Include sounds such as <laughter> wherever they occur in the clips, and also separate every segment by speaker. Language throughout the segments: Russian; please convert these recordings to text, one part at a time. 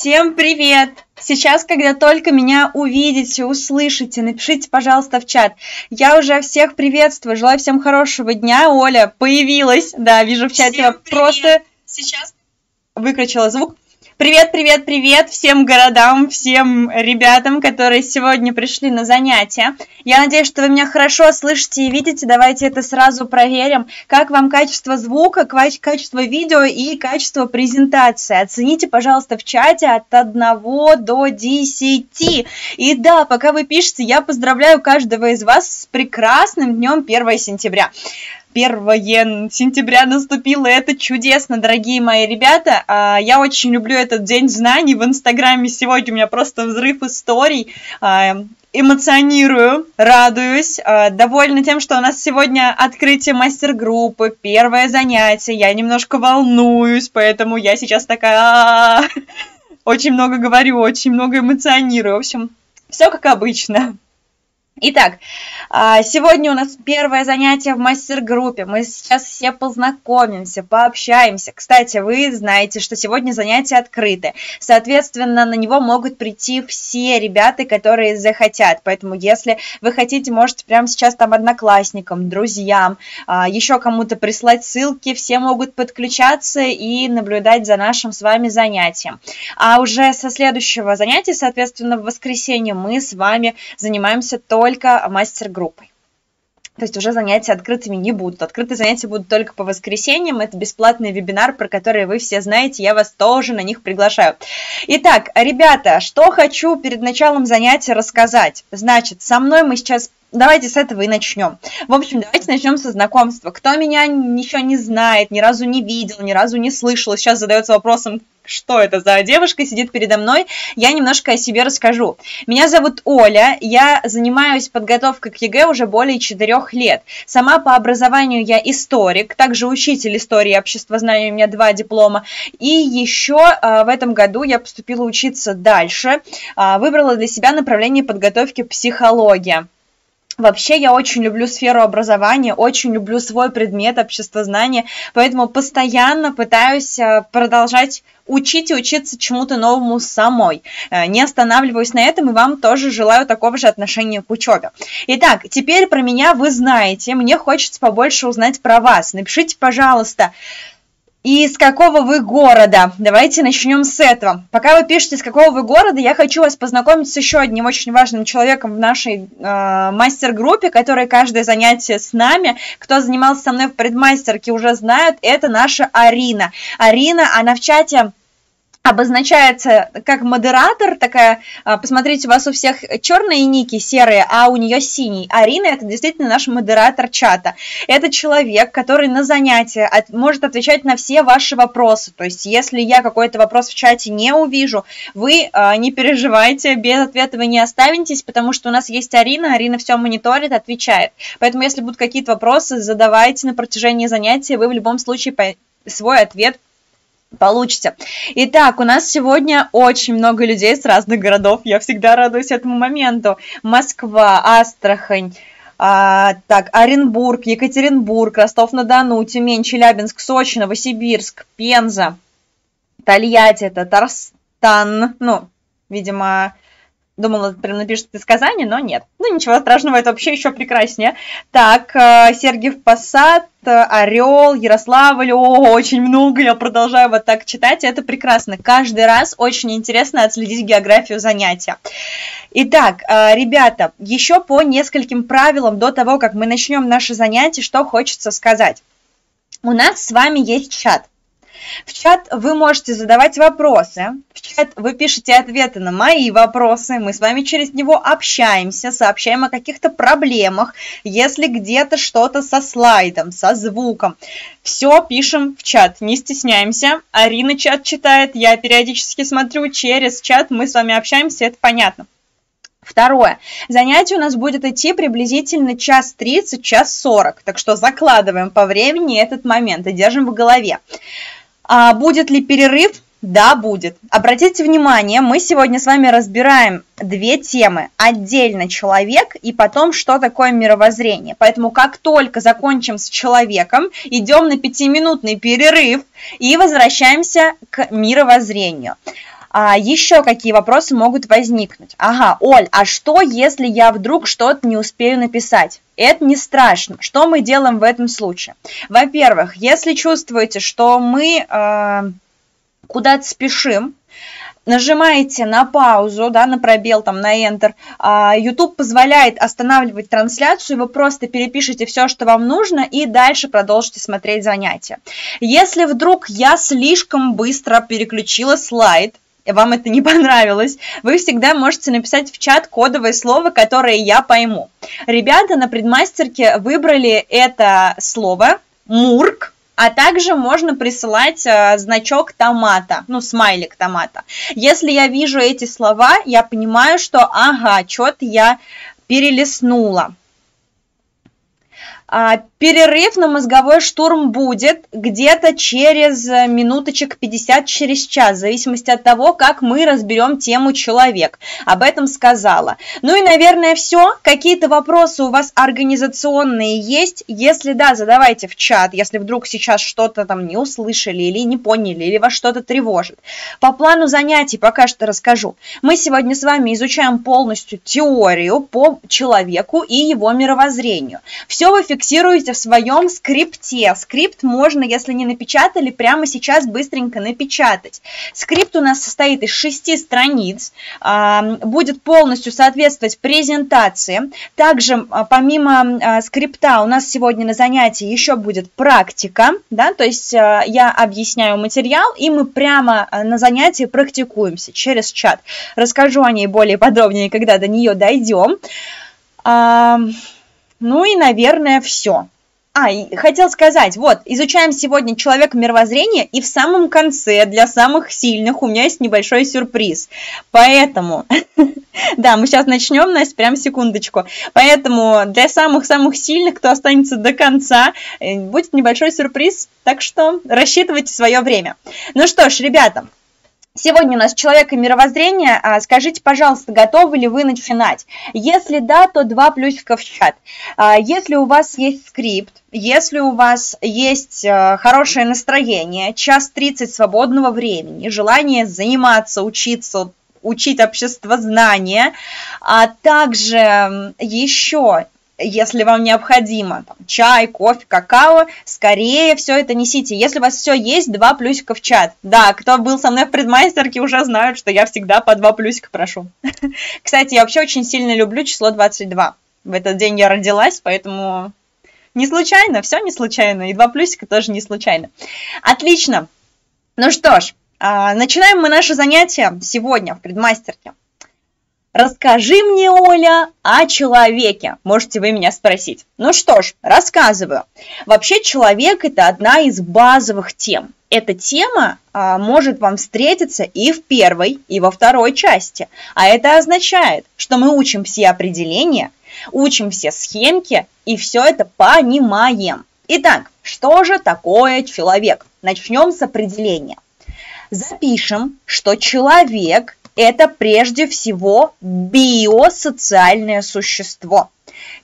Speaker 1: Всем привет! Сейчас, когда только меня увидите, услышите, напишите, пожалуйста, в чат. Я уже всех приветствую, желаю всем хорошего дня. Оля появилась, да, вижу в чате,
Speaker 2: Всем привет.
Speaker 1: просто
Speaker 2: Сейчас
Speaker 1: выключила звук. Привет, привет, привет всем городам, всем ребятам, которые сегодня пришли на занятия. Я надеюсь, что вы меня хорошо слышите и видите. Давайте это сразу проверим. Как вам качество звука, качество видео и качество презентации. Оцените, пожалуйста, в чате от 1 до 10. И да, пока вы пишете, я поздравляю каждого из вас с прекрасным днем 1 сентября. 1 сентября наступило, это чудесно, дорогие мои ребята. А, Я очень люблю этот день знаний в Инстаграме. Сегодня у меня просто взрыв историй. А, Эмоционирую, радуюсь, а, довольна тем, что у нас сегодня открытие мастер-группы, первое занятие. Я немножко волнуюсь, поэтому я сейчас такая очень много говорю, очень много эмоционирую. В общем, все как обычно. Итак, а, сегодня у нас первое занятие в мастер-группе. Мы сейчас все познакомимся, пообщаемся. Кстати, вы знаете, что сегодня занятие открыто. Соответственно, на него могут прийти все ребята, которые захотят. Поэтому, если вы хотите, можете прямо сейчас там одноклассникам, друзьям, а, еще кому-то прислать ссылки. Все могут подключаться и наблюдать за нашим с вами занятием. А уже со следующего занятия, соответственно, в воскресенье мы с вами занимаемся только мастер-группой. То есть уже занятия открытыми не будут. Открытые занятия будут только по воскресеньям. Это бесплатный вебинар, про который вы все знаете. Я вас тоже на них приглашаю. Итак, ребята, что хочу перед началом занятия рассказать. Значит, со мной мы сейчас Давайте с этого и начнем. В общем, давайте начнем со знакомства. Кто меня еще не знает, ни разу не видел, ни разу не слышал, сейчас задается вопросом, что это за девушка сидит передо мной, я немножко о себе расскажу. Меня зовут Оля, я занимаюсь подготовкой к ЕГЭ уже более четырех лет. Сама по образованию я историк, также учитель истории и обществознания, у меня два диплома. И еще а, в этом году я поступила учиться дальше, а, выбрала для себя направление подготовки психология. Вообще я очень люблю сферу образования, очень люблю свой предмет обществознания, поэтому постоянно пытаюсь э, продолжать учить и учиться чему-то новому самой. Э, Не останавливаюсь на этом и вам тоже желаю такого же отношения к учебе. Итак, теперь про меня вы знаете, мне хочется побольше узнать про вас. Напишите, пожалуйста, из какого вы города? Давайте начнем с этого. Пока вы пишете, из какого вы города, я хочу вас познакомить с еще одним очень важным человеком в нашей э, мастер-группе, который каждое занятие с нами, кто занимался со мной в предмастерке, уже знают, это наша Арина. Арина, она в чате обозначается как модератор, такая, а, посмотрите, у вас у всех черные ники, серые, а у нее синий. Арина это действительно наш модератор чата. Это человек, который на занятия от, может отвечать на все ваши вопросы. То есть, если я какой-то вопрос в чате не увижу, вы а, не переживайте, без ответа вы не останетесь, потому что у нас есть Арина, Арина все мониторит, отвечает. Поэтому, если будут какие-то вопросы, задавайте на протяжении занятия, вы в любом случае свой ответ получите. Итак, у нас сегодня очень много людей с разных городов. Я всегда радуюсь этому моменту. Москва, Астрахань, а, так, Оренбург, Екатеринбург, Ростов-на-Дону, Тюмень, Челябинск, Сочи, Новосибирск, Пенза, Тольятти, Татарстан, ну, видимо, Думала, прям напишет предсказание, но нет. Ну, ничего страшного, это вообще еще прекраснее. Так, э, Сергиев Посад, э, Орел, Ярославль, о, очень много, я продолжаю вот так читать, это прекрасно. Каждый раз очень интересно отследить географию занятия. Итак, э, ребята, еще по нескольким правилам до того, как мы начнем наше занятие, что хочется сказать. У нас с вами есть чат. В чат вы можете задавать вопросы, в чат вы пишете ответы на мои вопросы, мы с вами через него общаемся, сообщаем о каких-то проблемах, если где-то что-то со слайдом, со звуком. Все пишем в чат, не стесняемся. Арина чат читает, я периодически смотрю через чат, мы с вами общаемся, это понятно. Второе. Занятие у нас будет идти приблизительно час 30, час 40. Так что закладываем по времени этот момент и держим в голове. А будет ли перерыв? Да, будет. Обратите внимание, мы сегодня с вами разбираем две темы. Отдельно человек и потом, что такое мировоззрение. Поэтому как только закончим с человеком, идем на пятиминутный перерыв и возвращаемся к мировоззрению. А, еще какие вопросы могут возникнуть? Ага, Оль, а что, если я вдруг что-то не успею написать? Это не страшно. Что мы делаем в этом случае? Во-первых, если чувствуете, что мы э, куда-то спешим, нажимаете на паузу, да, на пробел, там, на Enter, а, YouTube позволяет останавливать трансляцию, вы просто перепишите все, что вам нужно, и дальше продолжите смотреть занятия. Если вдруг я слишком быстро переключила слайд, вам это не <laughs> понравилось, вы всегда можете написать в чат кодовое слово, которое я пойму. Ребята на предмастерке выбрали это слово «мурк», а также можно присылать э, значок томата, ну, смайлик томата. Если я вижу эти слова, я понимаю, что, ага, что-то я перелистнула. А, перерыв на мозговой штурм будет где-то через э, минуточек 50, через час, в зависимости от того, как мы разберем тему человек. Об этом сказала. Ну и, наверное, все. Какие-то вопросы у вас организационные есть? Если да, задавайте в чат, если вдруг сейчас что-то там не услышали или не поняли, или вас что-то тревожит. По плану занятий пока что расскажу. Мы сегодня с вами изучаем полностью теорию по человеку и его мировоззрению. Все вы фиксируете в своем скрипте. Скрипт можно, если не напечатали, прямо сейчас быстренько напечатать. Скрипт у нас состоит из шести страниц, будет полностью соответствовать презентации. Также а, помимо а, скрипта у нас сегодня на занятии еще будет практика, да, то есть а, я объясняю материал, и мы прямо на занятии практикуемся через чат. Расскажу о ней более подробнее, когда до нее дойдем. Ну и, наверное, все. А, и хотел сказать, вот, изучаем сегодня человека мировоззрения, и в самом конце для самых сильных у меня есть небольшой сюрприз. Поэтому, <laughs> да, мы сейчас начнем, Настя, прям секундочку. Поэтому для самых-самых сильных, кто останется до конца, э, будет небольшой сюрприз, так что рассчитывайте свое время. Ну что ж, ребята, Сегодня у нас человек и мировоззрение. А, скажите, пожалуйста, готовы ли вы начинать? Если да, то два плюсика в чат. А, если у вас есть скрипт, если у вас есть а, хорошее настроение, час 30 свободного времени, желание заниматься, учиться, учить общество знания, а также еще если вам необходимо там, чай, кофе, какао, скорее все это несите. Если у вас все есть, два плюсика в чат. Да, кто был со мной в предмастерке, уже знают, что я всегда по два плюсика прошу. <laughs> Кстати, я вообще очень сильно люблю число 22. В этот день я родилась, поэтому не случайно, все не случайно, и два плюсика тоже не случайно. Отлично. Ну что ж, а, начинаем мы наше занятие сегодня в предмастерке. Расскажи мне, Оля, о человеке, можете вы меня спросить. Ну что ж, рассказываю. Вообще человек это одна из базовых тем. Эта тема а, может вам встретиться и в первой, и во второй части. А это означает, что мы учим все определения, учим все схемки и все это понимаем. Итак, что же такое человек? Начнем с определения. Запишем, что человек это прежде всего биосоциальное существо.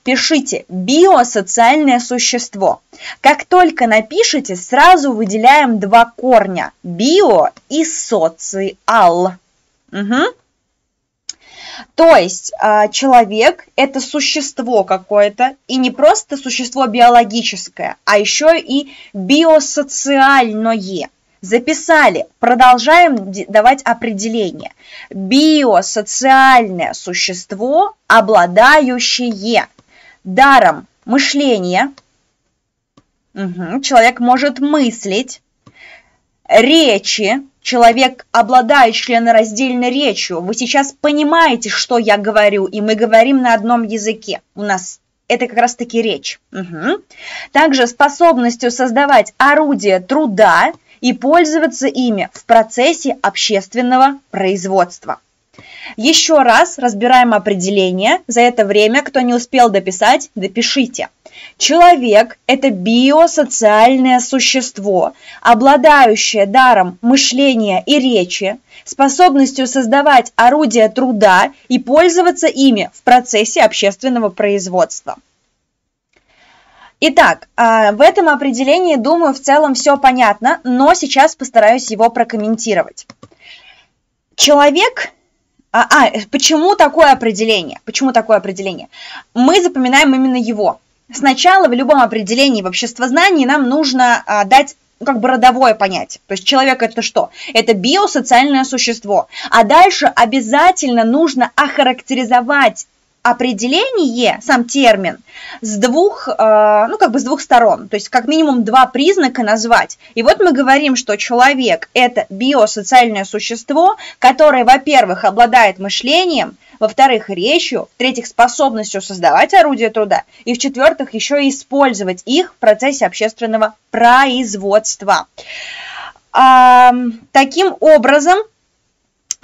Speaker 1: Пишите биосоциальное существо. Как только напишите, сразу выделяем два корня – био и социал. Угу. То есть а, человек – это существо какое-то, и не просто существо биологическое, а еще и биосоциальное. Записали. Продолжаем давать определение. Биосоциальное существо, обладающее даром мышления. Угу. Человек может мыслить. Речи. Человек обладает членораздельной речью. Вы сейчас понимаете, что я говорю, и мы говорим на одном языке. У нас это как раз-таки речь. Угу. Также способностью создавать орудие труда и пользоваться ими в процессе общественного производства. Еще раз разбираем определение. За это время, кто не успел дописать, допишите. Человек – это биосоциальное существо, обладающее даром мышления и речи, способностью создавать орудия труда и пользоваться ими в процессе общественного производства. Итак, а, в этом определении, думаю, в целом все понятно, но сейчас постараюсь его прокомментировать. человек а, а, почему такое определение? Почему такое определение? Мы запоминаем именно его. Сначала в любом определении в обществознании нам нужно а, дать ну, как бы родовое понятие. То есть человек это что? Это биосоциальное существо. А дальше обязательно нужно охарактеризовать определение, сам термин, с двух, э, ну, как бы с двух сторон, то есть как минимум два признака назвать. И вот мы говорим, что человек – это биосоциальное существо, которое, во-первых, обладает мышлением, во-вторых, речью, в-третьих, способностью создавать орудия труда, и в-четвертых, еще и использовать их в процессе общественного производства. Таким образом,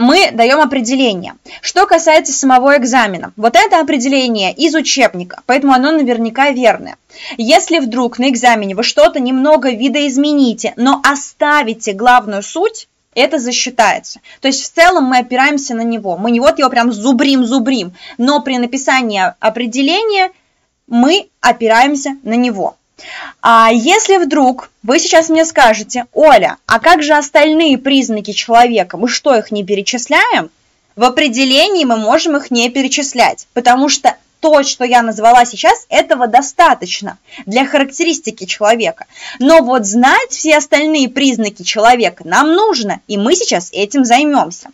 Speaker 1: мы даем определение. Что касается самого экзамена, вот это определение из учебника, поэтому оно наверняка верное. Если вдруг на экзамене вы что-то немного видоизмените, но оставите главную суть, это засчитается. То есть в целом мы опираемся на него. Мы не вот его прям зубрим-зубрим, но при написании определения мы опираемся на него. А если вдруг вы сейчас мне скажете, Оля, а как же остальные признаки человека? Мы что, их не перечисляем? В определении мы можем их не перечислять, потому что то, что я назвала сейчас, этого достаточно для характеристики человека. Но вот знать все остальные признаки человека нам нужно, и мы сейчас этим займемся.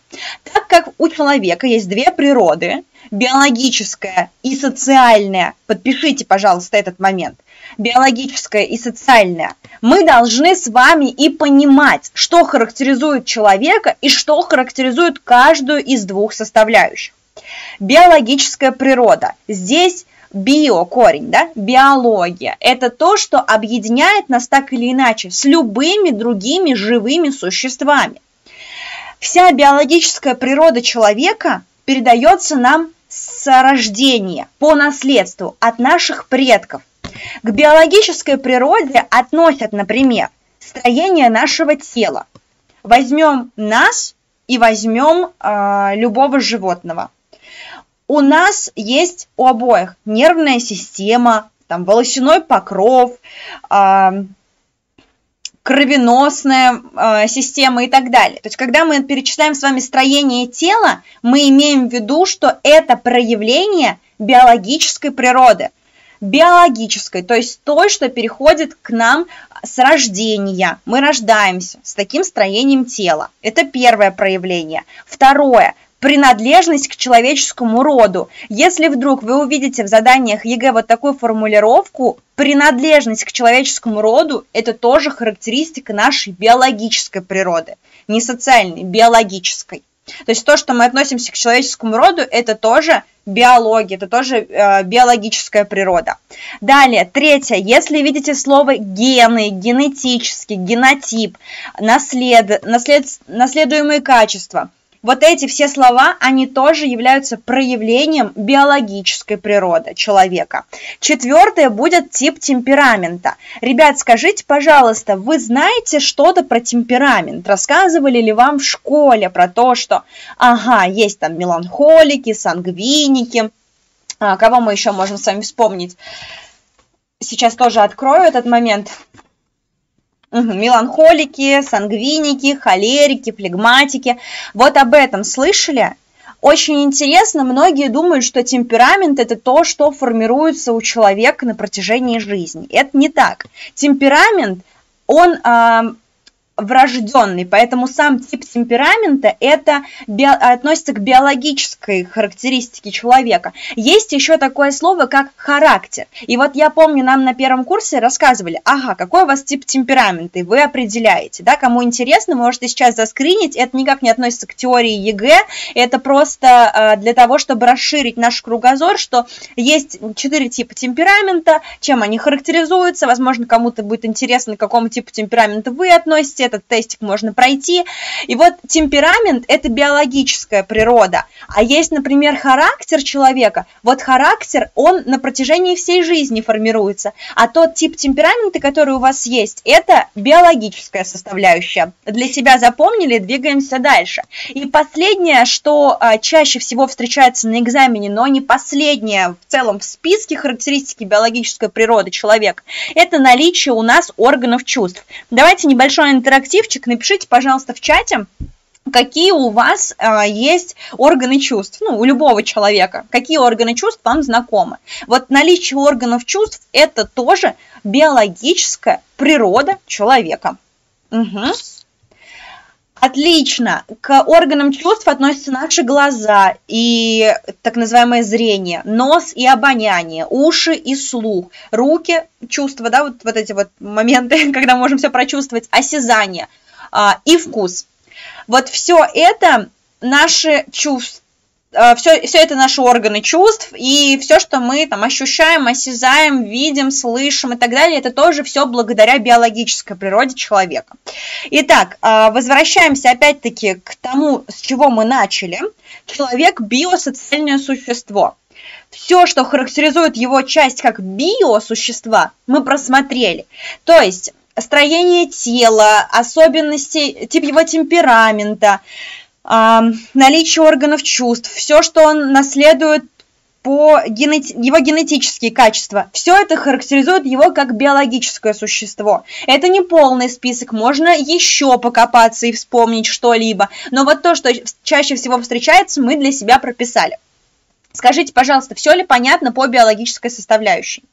Speaker 1: Так как у человека есть две природы, биологическая и социальная, подпишите, пожалуйста, этот момент, биологическое и социальное, мы должны с вами и понимать, что характеризует человека и что характеризует каждую из двух составляющих. Биологическая природа. Здесь био корень, да, биология. Это то, что объединяет нас так или иначе с любыми другими живыми существами. Вся биологическая природа человека передается нам с рождения, по наследству, от наших предков. К биологической природе относят, например, строение нашего тела. Возьмем нас и возьмем э, любого животного. У нас есть у обоих нервная система, там волосяной покров, э, кровеносная э, система и так далее. То есть, когда мы перечисляем с вами строение тела, мы имеем в виду, что это проявление биологической природы биологической, то есть той, что переходит к нам с рождения. Мы рождаемся с таким строением тела. Это первое проявление. Второе принадлежность к человеческому роду. Если вдруг вы увидите в заданиях ЕГЭ вот такую формулировку, принадлежность к человеческому роду – это тоже характеристика нашей биологической природы, не социальной, биологической. То есть то, что мы относимся к человеческому роду, это тоже биология, это тоже э, биологическая природа. Далее, третье, если видите слово гены, генетический, генотип, наслед, наслед, наследуемые качества, вот эти все слова, они тоже являются проявлением биологической природы человека. Четвертое будет тип темперамента. Ребят, скажите, пожалуйста, вы знаете что-то про темперамент? Рассказывали ли вам в школе про то, что, ага, есть там меланхолики, сангвиники, а, кого мы еще можем с вами вспомнить? Сейчас тоже открою этот момент. Угу, меланхолики, сангвиники, холерики, флегматики. Вот об этом слышали? Очень интересно, многие думают, что темперамент это то, что формируется у человека на протяжении жизни. Это не так. Темперамент, он врожденный, поэтому сам тип темперамента это био, относится к биологической характеристике человека. Есть еще такое слово, как характер. И вот я помню, нам на первом курсе рассказывали, ага, какой у вас тип темперамента, и вы определяете, да, кому интересно, можете сейчас заскринить, это никак не относится к теории ЕГЭ, это просто э, для того, чтобы расширить наш кругозор, что есть четыре типа темперамента, чем они характеризуются, возможно, кому-то будет интересно, к какому типу темперамента вы относитесь, этот тестик можно пройти. И вот темперамент – это биологическая природа. А есть, например, характер человека. Вот характер, он на протяжении всей жизни формируется. А тот тип темперамента, который у вас есть, это биологическая составляющая. Для себя запомнили, двигаемся дальше. И последнее, что а, чаще всего встречается на экзамене, но не последнее в целом в списке характеристики биологической природы человека, это наличие у нас органов чувств. Давайте небольшой интерактив интерактивчик, напишите, пожалуйста, в чате, какие у вас а, есть органы чувств, ну, у любого человека, какие органы чувств вам знакомы. Вот наличие органов чувств – это тоже биологическая природа человека. Угу. Отлично. К органам чувств относятся наши глаза и так называемое зрение, нос и обоняние, уши и слух, руки, чувства, да, вот, вот эти вот моменты, <laughs> когда можем все прочувствовать, осязание а, и вкус. Вот все это наши чувства, все, все это наши органы чувств, и все, что мы там ощущаем, осязаем, видим, слышим и так далее, это тоже все благодаря биологической природе человека. Итак, а, возвращаемся опять-таки к тому, с чего мы начали. Человек – биосоциальное существо. Все, что характеризует его часть как биосущества, мы просмотрели. То есть строение тела, особенности тип его темперамента, наличие органов чувств, все, что он наследует по генети... его генетические качества. Все это характеризует его как биологическое существо. Это не полный список, можно еще покопаться и вспомнить что-либо. Но вот то, что чаще всего встречается, мы для себя прописали. Скажите, пожалуйста, все ли понятно по биологической составляющей?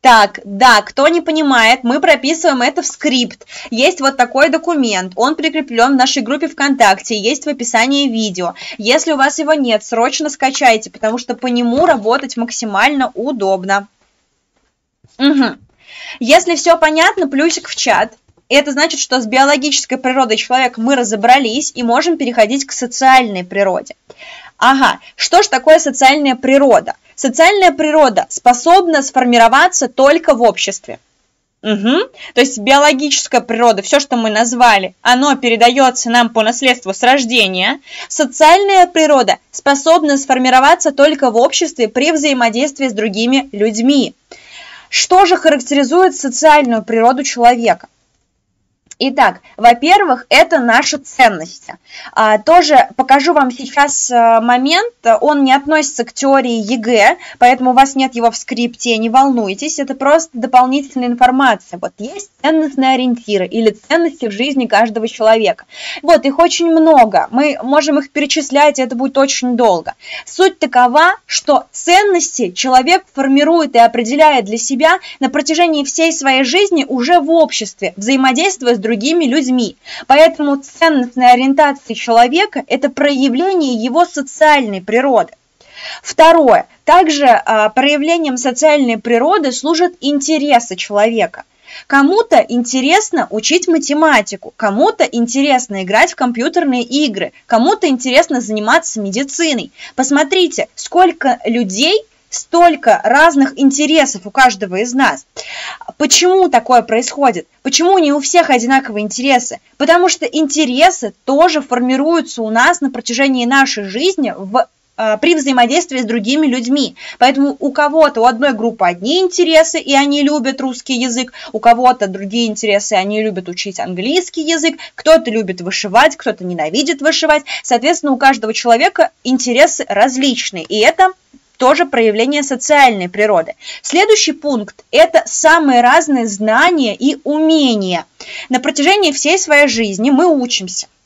Speaker 1: Так, да, кто не понимает, мы прописываем это в скрипт. Есть вот такой документ, он прикреплен в нашей группе ВКонтакте, есть в описании видео. Если у вас его нет, срочно скачайте, потому что по нему работать максимально удобно. Угу. Если все понятно, плюсик в чат. Это значит, что с биологической природой человека мы разобрались и можем переходить к социальной природе. Ага, что ж такое социальная природа? Социальная природа способна сформироваться только в обществе. Угу. То есть биологическая природа, все, что мы назвали, оно передается нам по наследству с рождения. Социальная природа способна сформироваться только в обществе при взаимодействии с другими людьми. Что же характеризует социальную природу человека? Итак, во-первых, это наши ценности. А, тоже покажу вам сейчас э, момент, он не относится к теории ЕГЭ, поэтому у вас нет его в скрипте, не волнуйтесь, это просто дополнительная информация. Вот есть ценностные ориентиры или ценности в жизни каждого человека. Вот, их очень много, мы можем их перечислять, это будет очень долго. Суть такова, что ценности человек формирует и определяет для себя на протяжении всей своей жизни уже в обществе, взаимодействуя с другими другими людьми. Поэтому ценностная ориентация человека – это проявление его социальной природы. Второе. Также а, проявлением социальной природы служат интересы человека. Кому-то интересно учить математику, кому-то интересно играть в компьютерные игры, кому-то интересно заниматься медициной. Посмотрите, сколько людей столько разных интересов у каждого из нас. Почему такое происходит? Почему не у всех одинаковые интересы? Потому что интересы тоже формируются у нас на протяжении нашей жизни в э, при взаимодействии с другими людьми. Поэтому у кого-то, у одной группы одни интересы, и они любят русский язык, у кого-то другие интересы, они любят учить английский язык, кто-то любит вышивать, кто-то ненавидит вышивать. Соответственно, у каждого человека интересы различные, и это тоже проявление социальной природы. Следующий пункт – это самые разные знания и умения. На протяжении всей своей жизни мы учимся –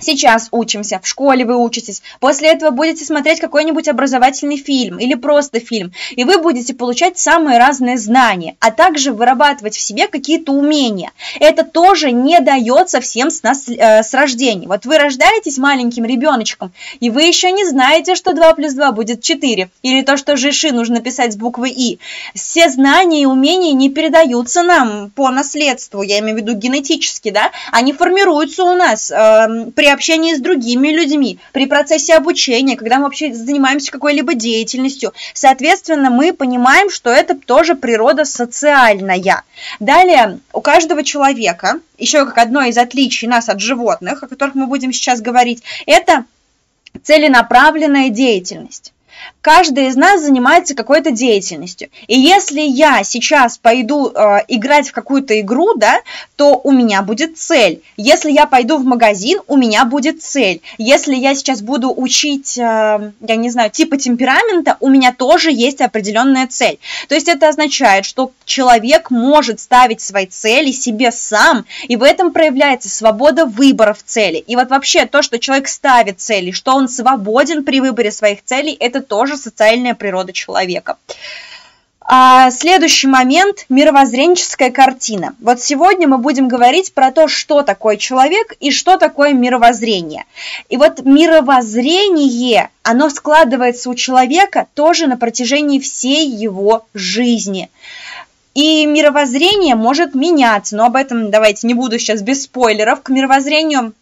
Speaker 1: Сейчас учимся, в школе вы учитесь, после этого будете смотреть какой-нибудь образовательный фильм или просто фильм, и вы будете получать самые разные знания, а также вырабатывать в себе какие-то умения. Это тоже не дается всем с, нас, э, с рождения. Вот вы рождаетесь маленьким ребеночком, и вы еще не знаете, что 2 плюс 2 будет 4, или то, что жиши нужно писать с буквы И. Все знания и умения не передаются нам по наследству, я имею в виду генетически, да, они формируются у нас э, при общении с другими людьми, при процессе обучения, когда мы вообще занимаемся какой-либо деятельностью. Соответственно, мы понимаем, что это тоже природа социальная. Далее, у каждого человека, еще как одно из отличий нас от животных, о которых мы будем сейчас говорить, это целенаправленная деятельность. Каждый из нас занимается какой-то деятельностью. И если я сейчас пойду э, играть в какую-то игру, да, то у меня будет цель. Если я пойду в магазин, у меня будет цель. Если я сейчас буду учить, э, я не знаю, типа темперамента, у меня тоже есть определенная цель. То есть это означает, что человек может ставить свои цели себе сам, и в этом проявляется свобода выбора в цели. И вот вообще то, что человек ставит цели, что он свободен при выборе своих целей, это тоже социальная природа человека. А следующий момент – мировоззренческая картина. Вот сегодня мы будем говорить про то, что такое человек и что такое мировоззрение. И вот мировоззрение, оно складывается у человека тоже на протяжении всей его жизни. И мировоззрение может меняться, но об этом давайте не буду сейчас без спойлеров. К мировоззрению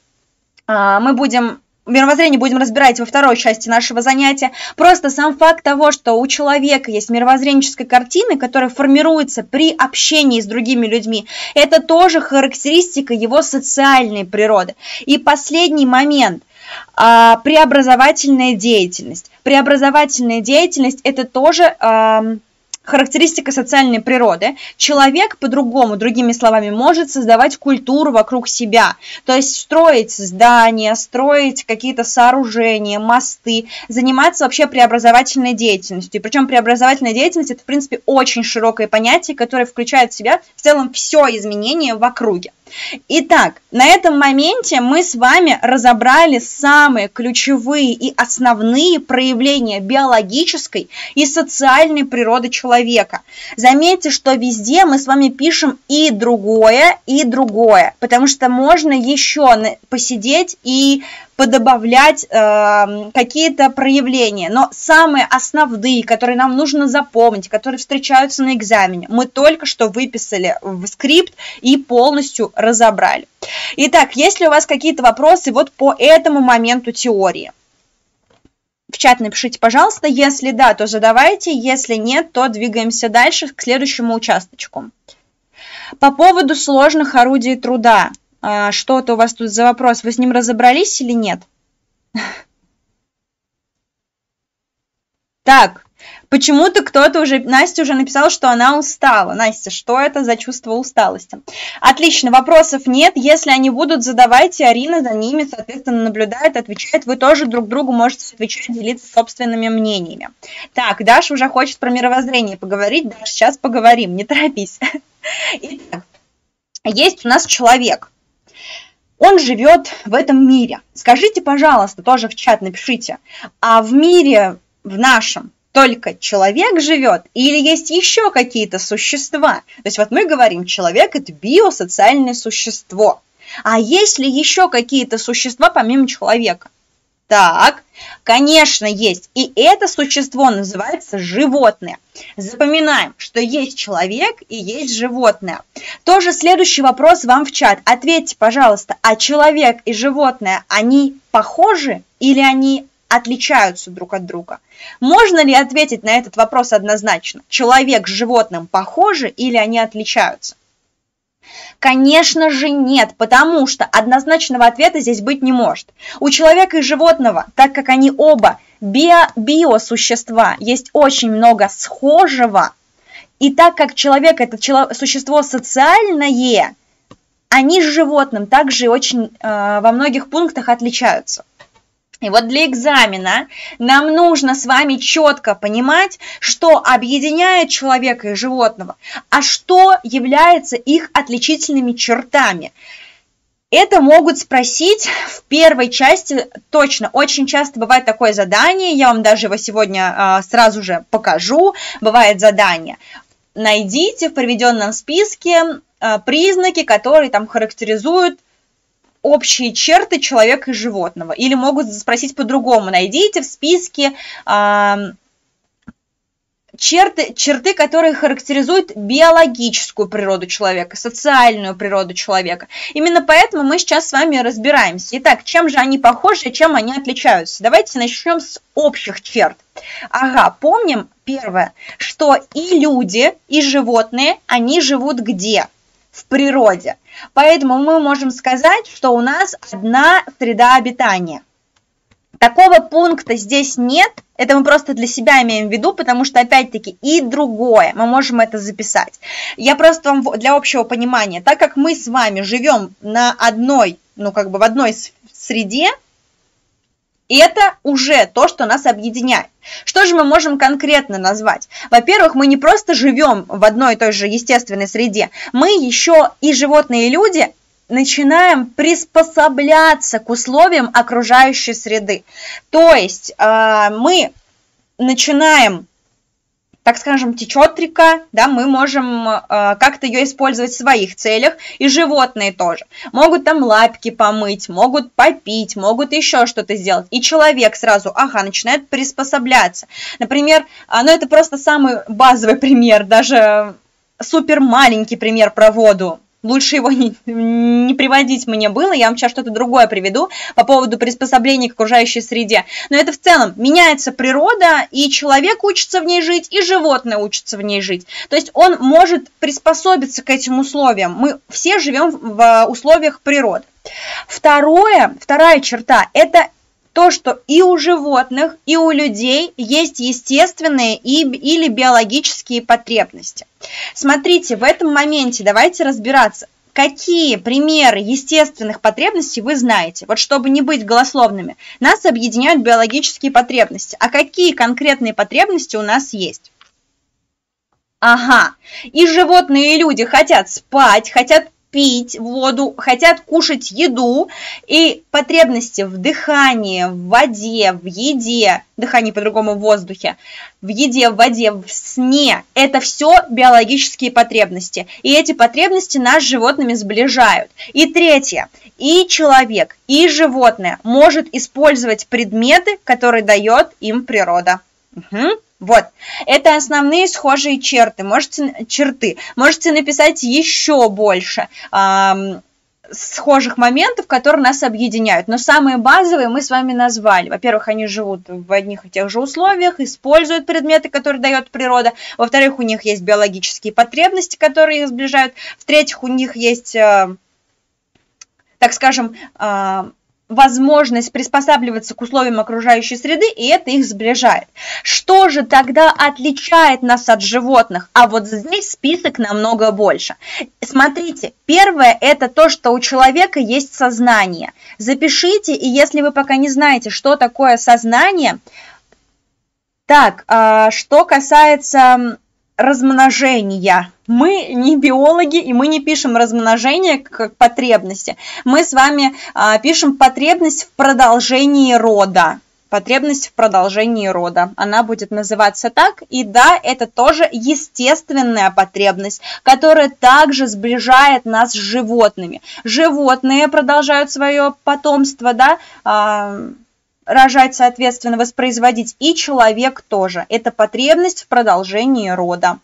Speaker 1: а, мы будем мировоззрение будем разбирать во второй части нашего занятия. Просто сам факт того, что у человека есть мировоззренческая картина, которая формируется при общении с другими людьми, это тоже характеристика его социальной природы. И последний момент а, – преобразовательная деятельность. Преобразовательная деятельность – это тоже характеристика социальной природы, человек по-другому, другими словами, может создавать культуру вокруг себя, то есть строить здания, строить какие-то сооружения, мосты, заниматься вообще преобразовательной деятельностью. Причем преобразовательная деятельность это, в принципе, очень широкое понятие, которое включает в себя в целом все изменения в округе. Итак, на этом моменте мы с вами разобрали самые ключевые и основные проявления биологической и социальной природы человека. Заметьте, что везде мы с вами пишем и другое, и другое, потому что можно еще посидеть и подобавлять э, какие-то проявления, но самые основные, которые нам нужно запомнить, которые встречаются на экзамене, мы только что выписали в скрипт и полностью разобрали. Итак, есть ли у вас какие-то вопросы вот по этому моменту теории? В чат напишите, пожалуйста, если да, то задавайте, если нет, то двигаемся дальше к следующему участочку. По поводу сложных орудий труда а, что-то у вас тут за вопрос. Вы с ним разобрались или нет? Так, почему-то кто-то уже, Настя уже написала, что она устала. Настя, что это за чувство усталости? Отлично, вопросов нет. Если они будут, задавайте. Арина за ними, соответственно, наблюдает, отвечает. Вы тоже друг другу можете отвечать, делиться собственными мнениями. Так, Даша уже хочет про мировоззрение поговорить. Даша, сейчас поговорим, не торопись. Итак, есть у нас человек – он живет в этом мире. Скажите, пожалуйста, тоже в чат напишите, а в мире, в нашем, только человек живет или есть еще какие-то существа? То есть вот мы говорим, человек это биосоциальное существо. А есть ли еще какие-то существа помимо человека? Так, конечно, есть. И это существо называется животное. Запоминаем, что есть человек и есть животное. Тоже следующий вопрос вам в чат. Ответьте, пожалуйста, а человек и животное, они похожи или они отличаются друг от друга? Можно ли ответить на этот вопрос однозначно? Человек с животным похожи или они отличаются? Конечно же нет, потому что однозначного ответа здесь быть не может. У человека и животного, так как они оба био биосущества, есть очень много схожего, и так как человек это существо социальное, они с животным также очень э, во многих пунктах отличаются. И вот для экзамена нам нужно с вами четко понимать, что объединяет человека и животного, а что является их отличительными чертами. Это могут спросить в первой части точно. Очень часто бывает такое задание, я вам даже его сегодня а, сразу же покажу. Бывает задание. Найдите в приведенном списке а, признаки, которые там характеризуют общие черты человека и животного. Или могут спросить по-другому. Найдите в списке э, черты, черты, которые характеризуют биологическую природу человека, социальную природу человека. Именно поэтому мы сейчас с вами разбираемся. Итак, чем же они похожи, чем они отличаются? Давайте начнем с общих черт. Ага, помним первое, что и люди, и животные, они живут где? В природе. Поэтому мы можем сказать, что у нас одна среда обитания. Такого пункта здесь нет, это мы просто для себя имеем в виду, потому что, опять-таки, и другое, мы можем это записать. Я просто вам для общего понимания, так как мы с вами живем на одной, ну, как бы в одной среде, это уже то, что нас объединяет. Что же мы можем конкретно назвать? Во-первых, мы не просто живем в одной и той же естественной среде, мы еще и животные и люди начинаем приспосабляться к условиям окружающей среды. То есть э, мы начинаем, так скажем, течет река, да, мы можем э, как-то ее использовать в своих целях, и животные тоже. Могут там лапки помыть, могут попить, могут еще что-то сделать. И человек сразу, ага, начинает приспосабляться. Например, э, ну это просто самый базовый <laughs> пример, даже супер маленький пример про воду лучше его не, не приводить мне было, я вам сейчас что-то другое приведу по поводу приспособления к окружающей среде. Но это в целом меняется природа, и человек учится в ней жить, и животное учится в ней жить. То есть он может приспособиться к этим условиям. Мы все живем в условиях природы. Второе, вторая черта – это то, что и у животных, и у людей есть естественные и, или биологические потребности. Смотрите, в этом моменте давайте разбираться, какие примеры естественных потребностей вы знаете. Вот чтобы не быть голословными, нас объединяют биологические потребности. А какие конкретные потребности у нас есть? Ага, и животные, и люди хотят спать, хотят пить воду, хотят кушать еду, и потребности в дыхании, в воде, в еде, дыхание по-другому в воздухе, в еде, в воде, в сне, это все биологические потребности. И эти потребности нас с животными сближают. И третье, и человек, и животное может использовать предметы, которые дает им природа. Угу. Вот, это основные схожие черты. Можете, черты. Можете написать еще больше эм, схожих моментов, которые нас объединяют. Но самые базовые мы с вами назвали. Во-первых, они живут в одних и тех же условиях, используют предметы, которые дает природа. Во-вторых, у них есть биологические потребности, которые их сближают. В-третьих, у них есть... Э, так скажем, э, возможность приспосабливаться к условиям окружающей среды, и это их сближает. Что же тогда отличает нас от животных? А вот здесь список намного больше. Смотрите, первое это то, что у человека есть сознание. Запишите, и если вы пока не знаете, что такое сознание, так, а, что касается размножения. Мы не биологи, и мы не пишем размножение как потребности. Мы с вами а, пишем потребность в продолжении рода. Потребность в продолжении рода. Она будет называться так. И да, это тоже естественная потребность, которая также сближает нас с животными. Животные продолжают свое потомство, да, а, рожать, соответственно, воспроизводить, и человек тоже. Это потребность в продолжении рода.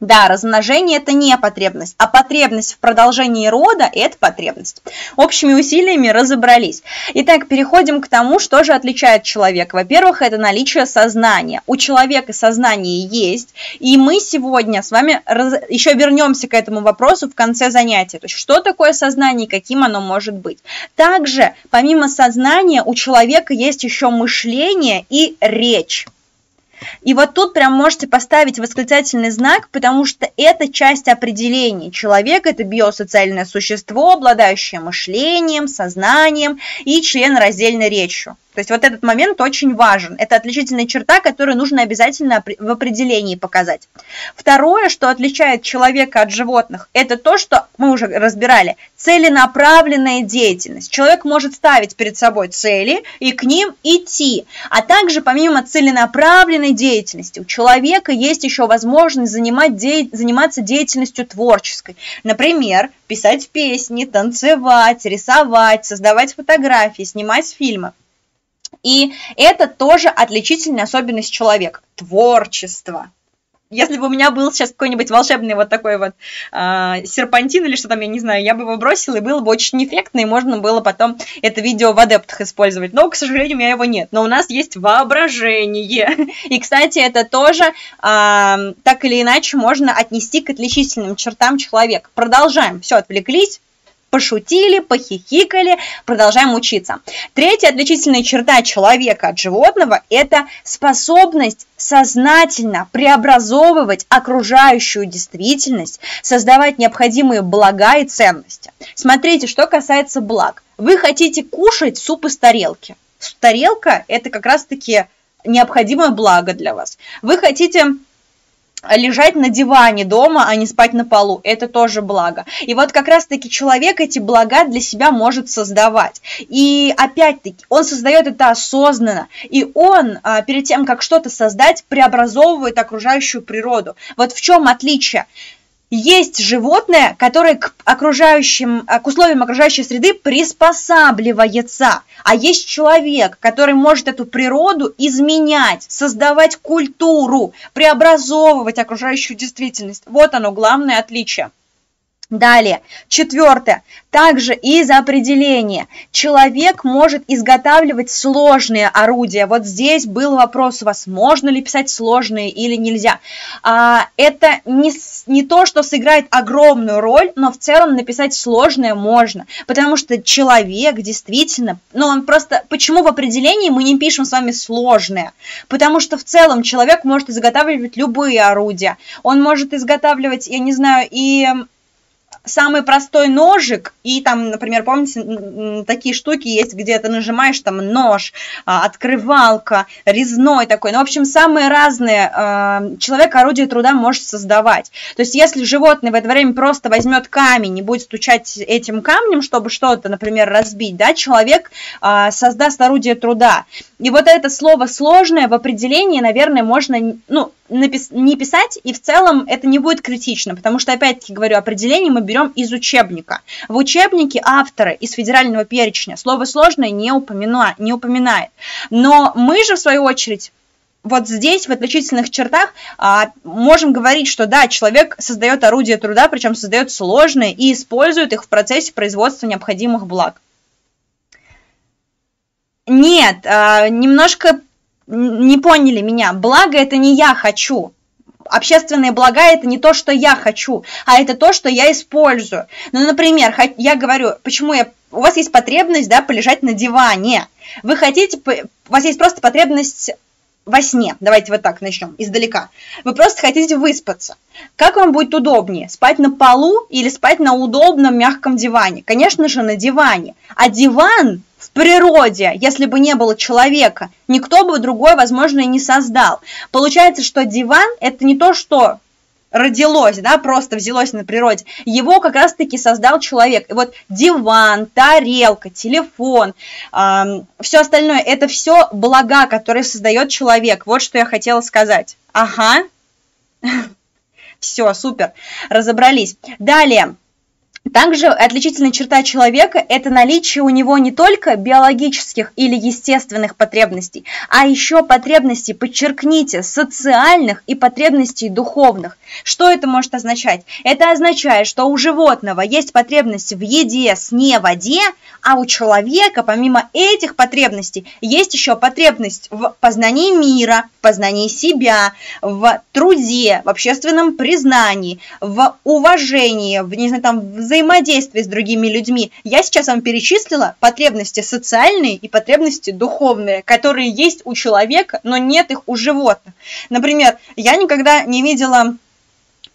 Speaker 1: Да, размножение – это не потребность, а потребность в продолжении рода – это потребность. Общими усилиями разобрались. Итак, переходим к тому, что же отличает человека. Во-первых, это наличие сознания. У человека сознание есть, и мы сегодня с вами раз... еще вернемся к этому вопросу в конце занятия. То есть, что такое сознание и каким оно может быть. Также, помимо сознания, у человека есть еще мышление и речь. И вот тут прям можете поставить восклицательный знак, потому что это часть определения. Человек – это биосоциальное существо, обладающее мышлением, сознанием и членораздельной речью. То есть вот этот момент очень важен. Это отличительная черта, которую нужно обязательно в определении показать. Второе, что отличает человека от животных, это то, что мы уже разбирали, целенаправленная деятельность. Человек может ставить перед собой цели и к ним идти. А также помимо целенаправленной деятельности у человека есть еще возможность занимать де... заниматься деятельностью творческой. Например, писать песни, танцевать, рисовать, создавать фотографии, снимать фильмы. И это тоже отличительная особенность человека – творчество. Если бы у меня был сейчас какой-нибудь волшебный вот такой вот э, серпантин или что там, я не знаю, я бы его бросила, и было бы очень эффектно, и можно было потом это видео в адептах использовать. Но, к сожалению, у меня его нет. Но у нас есть воображение. <laughs> И, кстати, это тоже э, так или иначе можно отнести к отличительным чертам человека. Продолжаем. Все, отвлеклись. Пошутили, похихикали, продолжаем учиться. Третья отличительная черта человека от животного – это способность сознательно преобразовывать окружающую действительность, создавать необходимые блага и ценности. Смотрите, что касается благ. Вы хотите кушать суп из тарелки. Тарелка – это как раз-таки необходимое благо для вас. Вы хотите лежать на диване дома, а не спать на полу. Это тоже благо. И вот как раз-таки человек эти блага для себя может создавать. И опять-таки, он создает это осознанно. И он, а, перед тем, как что-то создать, преобразовывает окружающую природу. Вот в чем отличие? Есть животное, которое к окружающим, э, к условиям окружающей среды приспосабливается, а есть человек, который может эту природу изменять, создавать культуру, преобразовывать окружающую действительность. Вот оно главное отличие. Далее, четвертое. Также из определения. Человек может изготавливать сложные орудия. Вот здесь был вопрос у вас, можно ли писать сложные или нельзя. А, это не, не то, что сыграет огромную роль, но в целом написать сложное можно. Потому что человек действительно, ну он просто, почему в определении мы не пишем с вами сложное? Потому что в целом человек может изготавливать любые орудия. Он может изготавливать, я не знаю, и самый простой ножик, и там, например, помните, такие штуки есть, где ты нажимаешь, там, нож, а, открывалка, резной такой, ну, в общем, самые разные а, человек орудие труда может создавать. То есть, если животное в это время просто возьмет камень и будет стучать этим камнем, чтобы что-то, например, разбить, да, человек а, создаст орудие труда. И вот это слово сложное в определении, наверное, можно, ну, напис- не писать, и в целом это не будет критично, потому что, опять-таки говорю, определение мы берем из учебника. В учебнике авторы из федерального перечня слово сложное не, упомина- не упоминает. Но мы же, в свою очередь, вот здесь, в отличительных чертах, а, можем говорить, что да, человек создает орудия труда, причем создает сложные и использует их в процессе производства необходимых благ. Нет, а, немножко не поняли меня. Благо это не я хочу. Общественные блага это не то, что я хочу, а это то, что я использую. Ну, например, я говорю, почему я... У вас есть потребность, да, полежать на диване. Вы хотите... У вас есть просто потребность во сне. Давайте вот так начнем, издалека. Вы просто хотите выспаться. Как вам будет удобнее, спать на полу или спать на удобном мягком диване? Конечно же, на диване. А диван в природе, если бы не было человека, никто бы другой, возможно, и не создал. Получается, что диван – это не то, что родилось, да, просто взялось на природе. Его как раз-таки создал человек. И вот диван, тарелка, телефон, э, все остальное – это все блага, которые создает человек. Вот что я хотела сказать. Ага. Все, супер, разобрались. Далее. Также отличительная черта человека – это наличие у него не только биологических или естественных потребностей, а еще потребностей, подчеркните, социальных и потребностей духовных. Что это может означать? Это означает, что у животного есть потребность в еде, сне, воде, а у человека, помимо этих потребностей, есть еще потребность в познании мира, в познании себя, в труде, в общественном признании, в уважении, в, не знаю, там, в взаимодействии с другими людьми. Я сейчас вам перечислила потребности социальные и потребности духовные, которые есть у человека, но нет их у животных. Например, я никогда не видела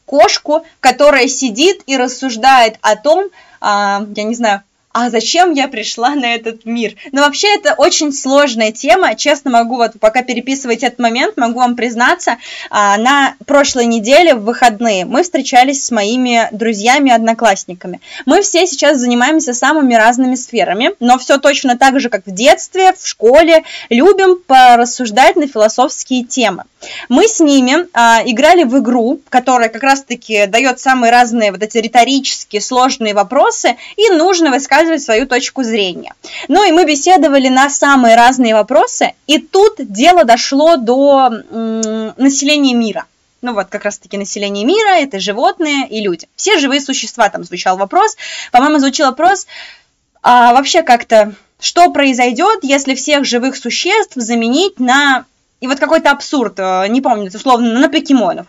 Speaker 1: кошку, которая сидит и рассуждает о том, а, я не знаю, а зачем я пришла на этот мир? Но вообще это очень сложная тема, честно могу, вот пока переписывать этот момент, могу вам признаться, а, на прошлой неделе в выходные мы встречались с моими друзьями-одноклассниками. Мы все сейчас занимаемся самыми разными сферами, но все точно так же, как в детстве, в школе, любим порассуждать на философские темы. Мы с ними а, играли в игру, которая как раз-таки дает самые разные вот эти риторические сложные вопросы, и нужно высказывать свою точку зрения. Ну и мы беседовали на самые разные вопросы, и тут дело дошло до м- населения мира. Ну вот, как раз-таки население мира, это животные и люди. Все живые существа, там звучал вопрос. По-моему, звучал вопрос, а вообще как-то, что произойдет, если всех живых существ заменить на и вот какой-то абсурд, э, не помню, условно, на покемонов.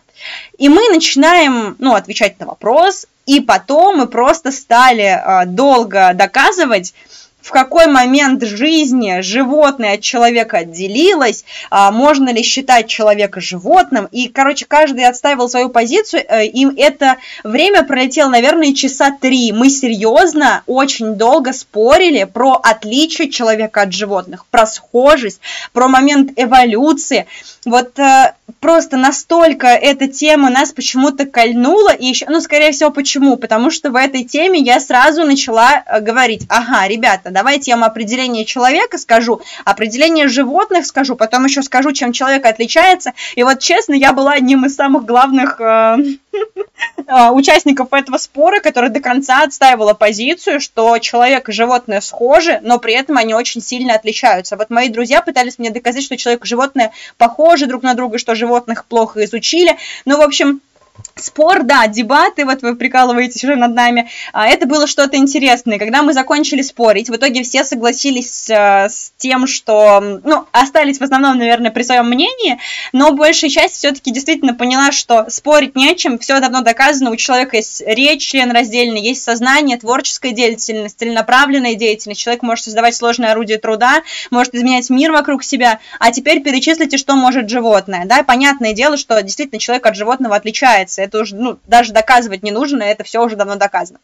Speaker 1: И мы начинаем, ну, отвечать на вопрос, и потом мы просто стали э, долго доказывать, в какой момент жизни животное от человека отделилось, а, можно ли считать человека животным. И, короче, каждый отстаивал свою позицию, э, и это время пролетело, наверное, часа три. Мы серьезно очень долго спорили про отличие человека от животных, про схожесть, про момент эволюции. Вот э, просто настолько эта тема нас почему-то кольнула, и еще, ну, скорее всего, почему? Потому что в этой теме я сразу начала э, говорить, ага, ребята, давайте я вам определение человека скажу, определение животных скажу, потом еще скажу, чем человек отличается. И вот, честно, я была одним из самых главных э, <laughs> э, участников этого спора, который до конца отстаивала позицию, что человек и животное схожи, но при этом они очень сильно отличаются. Вот мои друзья пытались мне доказать, что человек и животное похожи друг на друга, что животных плохо изучили. Ну, в общем, Спор, да, дебаты, вот вы прикалываетесь уже над нами, а, это было что-то интересное. Когда мы закончили спорить, в итоге все согласились э, с тем, что, ну, остались в основном, наверное, при своем мнении, но большая часть все-таки действительно поняла, что спорить не о чем, все давно доказано, у человека есть речь членораздельная, есть сознание, творческая деятельность, целенаправленная деятельность, человек может создавать сложные орудия труда, может изменять мир вокруг себя, а теперь перечислите, что может животное, да, понятное дело, что действительно человек от животного отличается, это уже, ну, даже доказывать не нужно, это все уже давно доказано.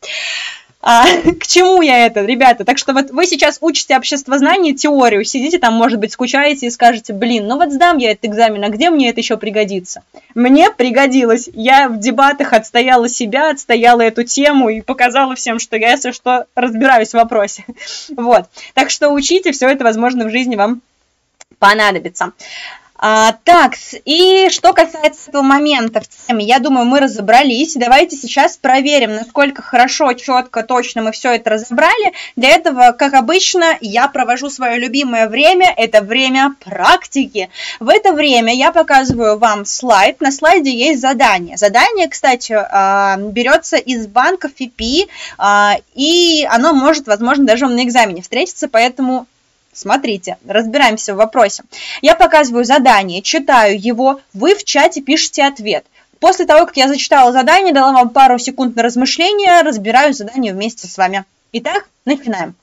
Speaker 1: А, <laughs> к чему я это, ребята? Так что вот вы сейчас учите обществознание, теорию, сидите там, может быть, скучаете и скажете, блин, ну вот сдам я этот экзамен, а где мне это еще пригодится? Мне пригодилось. Я в дебатах отстояла себя, отстояла эту тему и показала всем, что я, если что, разбираюсь в вопросе. <laughs> Вот. Так что учите, все это, возможно, в жизни вам понадобится. А, так, и что касается этого момента в теме, я думаю, мы разобрались. Давайте сейчас проверим, насколько хорошо, четко, точно мы все это разобрали. Для этого, как обычно, я провожу свое любимое время, это время практики. В это время я показываю вам слайд. На слайде есть задание. Задание, кстати, а, берется из банка FIPI, а, и оно может, возможно, даже на экзамене встретиться, поэтому Смотрите, разбираемся в вопросе. Я показываю задание, читаю его, вы в чате пишете ответ. После того, как я зачитала задание, дала вам пару секунд на размышление, разбираю задание вместе с вами. Итак, начинаем.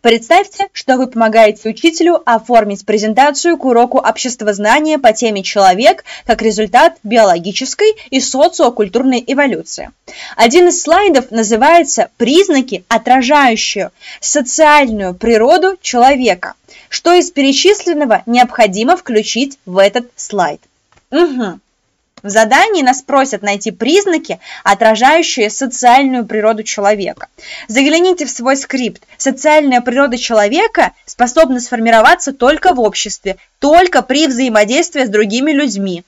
Speaker 1: Представьте, что вы помогаете учителю оформить презентацию к уроку обществознания по теме «Человек как результат биологической и социокультурной эволюции». Один из слайдов называется «Признаки, отражающие социальную природу человека». Что из перечисленного необходимо включить в этот слайд? Угу. В задании нас просят найти признаки, отражающие социальную природу человека. Загляните в свой скрипт. Социальная природа человека способна сформироваться только в обществе, только при взаимодействии с другими людьми.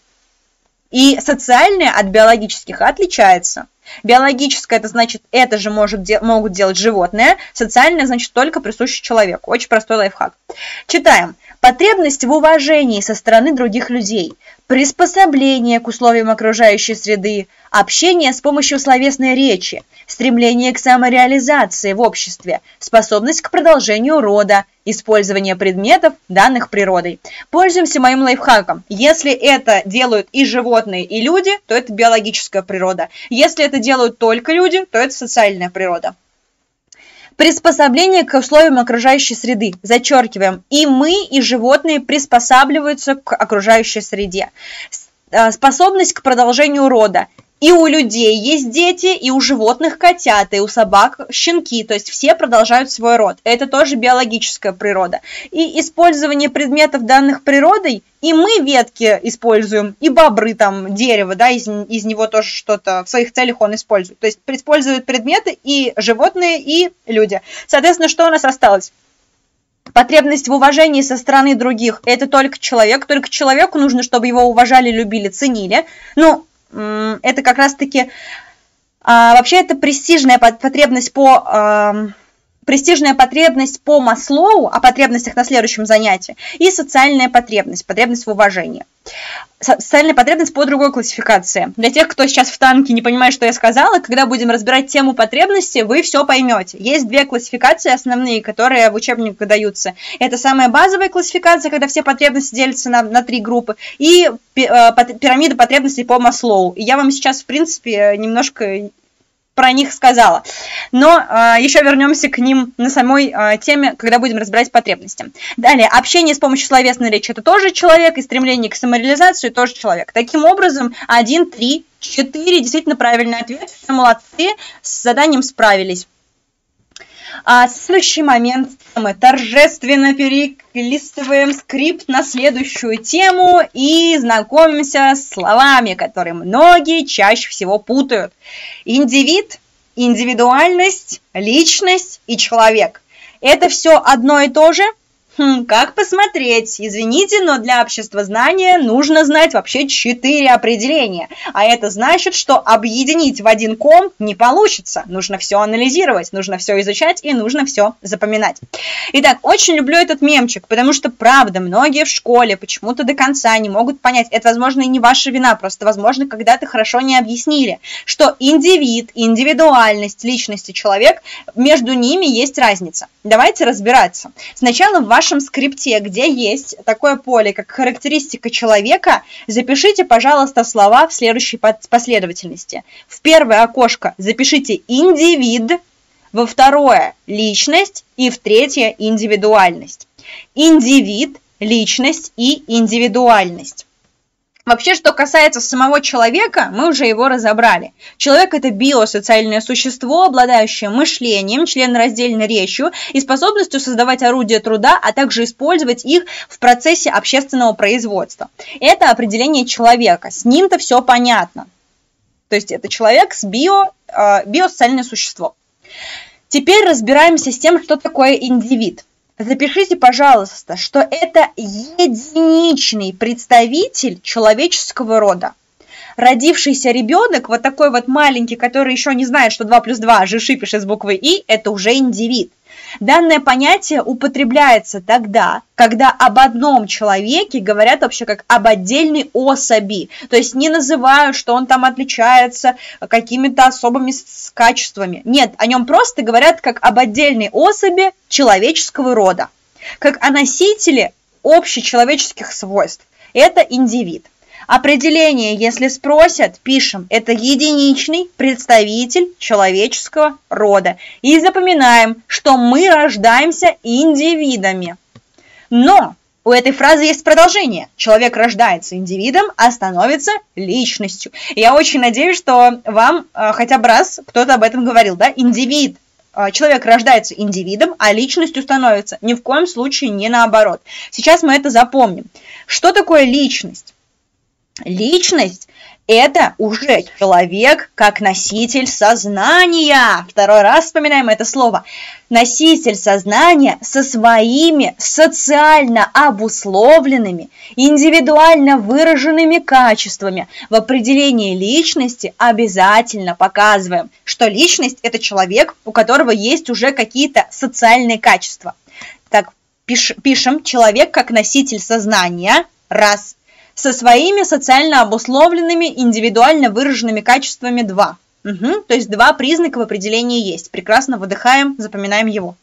Speaker 1: И социальная от биологических отличается. Биологическое это значит, это же может, могут делать животные, социальное значит только присуще человеку. Очень простой лайфхак. Читаем. Потребность в уважении со стороны других людей, приспособление к условиям окружающей среды, общение с помощью словесной речи, стремление к самореализации в обществе, способность к продолжению рода, использование предметов, данных природой. Пользуемся моим лайфхаком. Если это делают и животные, и люди, то это биологическая природа. Если это делают только люди, то это социальная природа. Приспособление к условиям окружающей среды. Зачеркиваем. И мы, и животные приспосабливаются к окружающей среде. Э, способность к продолжению рода. И у людей есть дети, и у животных котята, и у собак щенки, то есть все продолжают свой род. Это тоже биологическая природа. И использование предметов данных природой, и мы ветки используем, и бобры там, дерево, да, из, из него тоже что-то в своих целях он использует. То есть используют предметы и животные, и люди. Соответственно, что у нас осталось? Потребность в уважении со стороны других – это только человек, только человеку нужно, чтобы его уважали, любили, ценили. Ну, это как раз-таки... А, вообще это престижная потребность по престижная потребность по Маслоу, о потребностях на следующем занятии, и социальная потребность, потребность в уважении. Социальная потребность по другой классификации. Для тех, кто сейчас в танке не понимает, что я сказала, когда будем разбирать тему потребности, вы все поймете. Есть две классификации основные, которые в учебниках даются. Это самая базовая классификация, когда все потребности делятся на, на три группы, и э, пирамида потребностей по Маслоу. И я вам сейчас, в принципе, немножко про них сказала. Но э, еще вернемся к ним на самой э, теме, когда будем разбирать потребности. Далее, общение с помощью словесной речи – это тоже человек, и стремление к самореализации – тоже человек. Таким образом, один, три, четыре, действительно правильный ответ. Все молодцы, с заданием справились. А следующий момент мы торжественно перелистываем скрипт на следующую тему и знакомимся с словами, которые многие чаще всего путают. Индивид, индивидуальность, личность и человек. Это все одно и то же – Хм, как посмотреть? Извините, но для общества знания нужно знать вообще четыре определения. А это значит, что объединить в один ком не получится. Нужно все анализировать, нужно все изучать и нужно все запоминать. Итак, очень люблю этот мемчик, потому что, правда, многие в школе почему-то до конца не могут понять. Это, возможно, и не ваша вина, просто, возможно, когда-то хорошо не объяснили, что индивид, индивидуальность, личность и человек, между ними есть разница. Давайте разбираться. Сначала в вашем скрипте, где есть такое поле, как характеристика человека, запишите, пожалуйста, слова в следующей последовательности. В первое окошко запишите индивид, во второе – личность и в третье – индивидуальность. Индивид, личность и индивидуальность. Вообще, что касается самого человека, мы уже его разобрали. Человек – это биосоциальное существо, обладающее мышлением, членораздельной речью и способностью создавать орудия труда, а также использовать их в процессе общественного производства. Это определение человека. С ним-то все понятно. То есть это человек с био, э, биосоциальное существо. Теперь разбираемся с тем, что такое индивид. Запишите, пожалуйста, что это единичный представитель человеческого рода. Родившийся ребенок, вот такой вот маленький, который еще не знает, что 2 плюс 2 жиши пишет с буквы И, это уже индивид. Данное понятие употребляется тогда, когда об одном человеке говорят вообще как об отдельной особи. То есть не называют, что он там отличается какими-то особыми качествами. Нет, о нем просто говорят как об отдельной особи человеческого рода. Как о носителе общечеловеческих свойств. Это индивид. Определение, если спросят, пишем, это единичный представитель человеческого рода. И запоминаем, что мы рождаемся индивидами. Но у этой фразы есть продолжение. Человек рождается индивидом, а становится личностью. я очень надеюсь, что вам э, хотя бы раз кто-то об этом говорил, да? Индивид э, Человек рождается индивидом, а личностью становится. Ни в коем случае не наоборот. Сейчас мы это запомним. Что такое личность? Личность – это уже человек как носитель сознания. Второй раз вспоминаем это слово. Носитель сознания со своими социально обусловленными, индивидуально выраженными качествами. В определении личности обязательно показываем, что личность – это человек, у которого есть уже какие-то социальные качества. Так, пиш, пишем «человек как носитель сознания» – раз – со своими социально обусловленными, индивидуально выраженными качествами 2. Угу, то есть два признака в определении есть. Прекрасно выдыхаем, запоминаем его.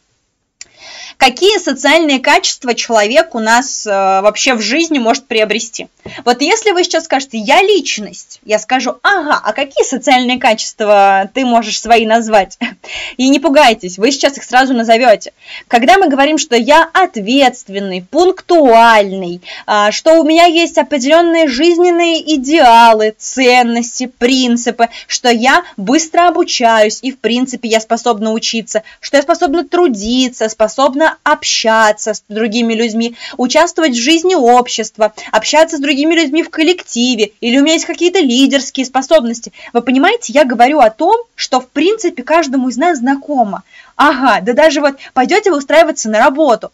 Speaker 1: Какие социальные качества человек у нас э, вообще в жизни может приобрести? Вот если вы сейчас скажете «я личность», я скажу «ага, а какие социальные качества ты можешь свои назвать?» <laughs> И не пугайтесь, вы сейчас их сразу назовете. Когда мы говорим, что я ответственный, пунктуальный, э, что у меня есть определенные жизненные идеалы, ценности, принципы, что я быстро обучаюсь и в принципе я способна учиться, что я способна трудиться, способна общаться с другими людьми, участвовать в жизни общества, общаться с другими людьми в коллективе, или у меня есть какие-то лидерские способности. Вы понимаете, я говорю о том, что в принципе каждому из нас знакомо. Ага, да даже вот пойдете вы устраиваться на работу,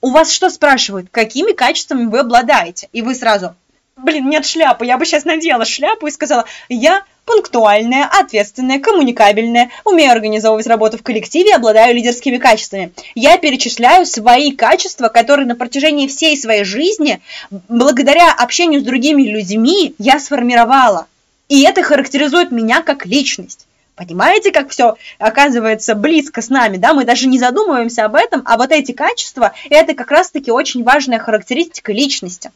Speaker 1: у вас что спрашивают, какими качествами вы обладаете? И вы сразу, блин, нет шляпы, я бы сейчас надела шляпу и сказала, я пунктуальная, ответственная, коммуникабельная, умею организовывать работу в коллективе, обладаю лидерскими качествами. Я перечисляю свои качества, которые на протяжении всей своей жизни, благодаря общению с другими людьми, я сформировала. И это характеризует меня как личность. Понимаете, как все оказывается близко с нами, да? Мы даже не задумываемся об этом, а вот эти качества – это как раз-таки очень важная характеристика личности.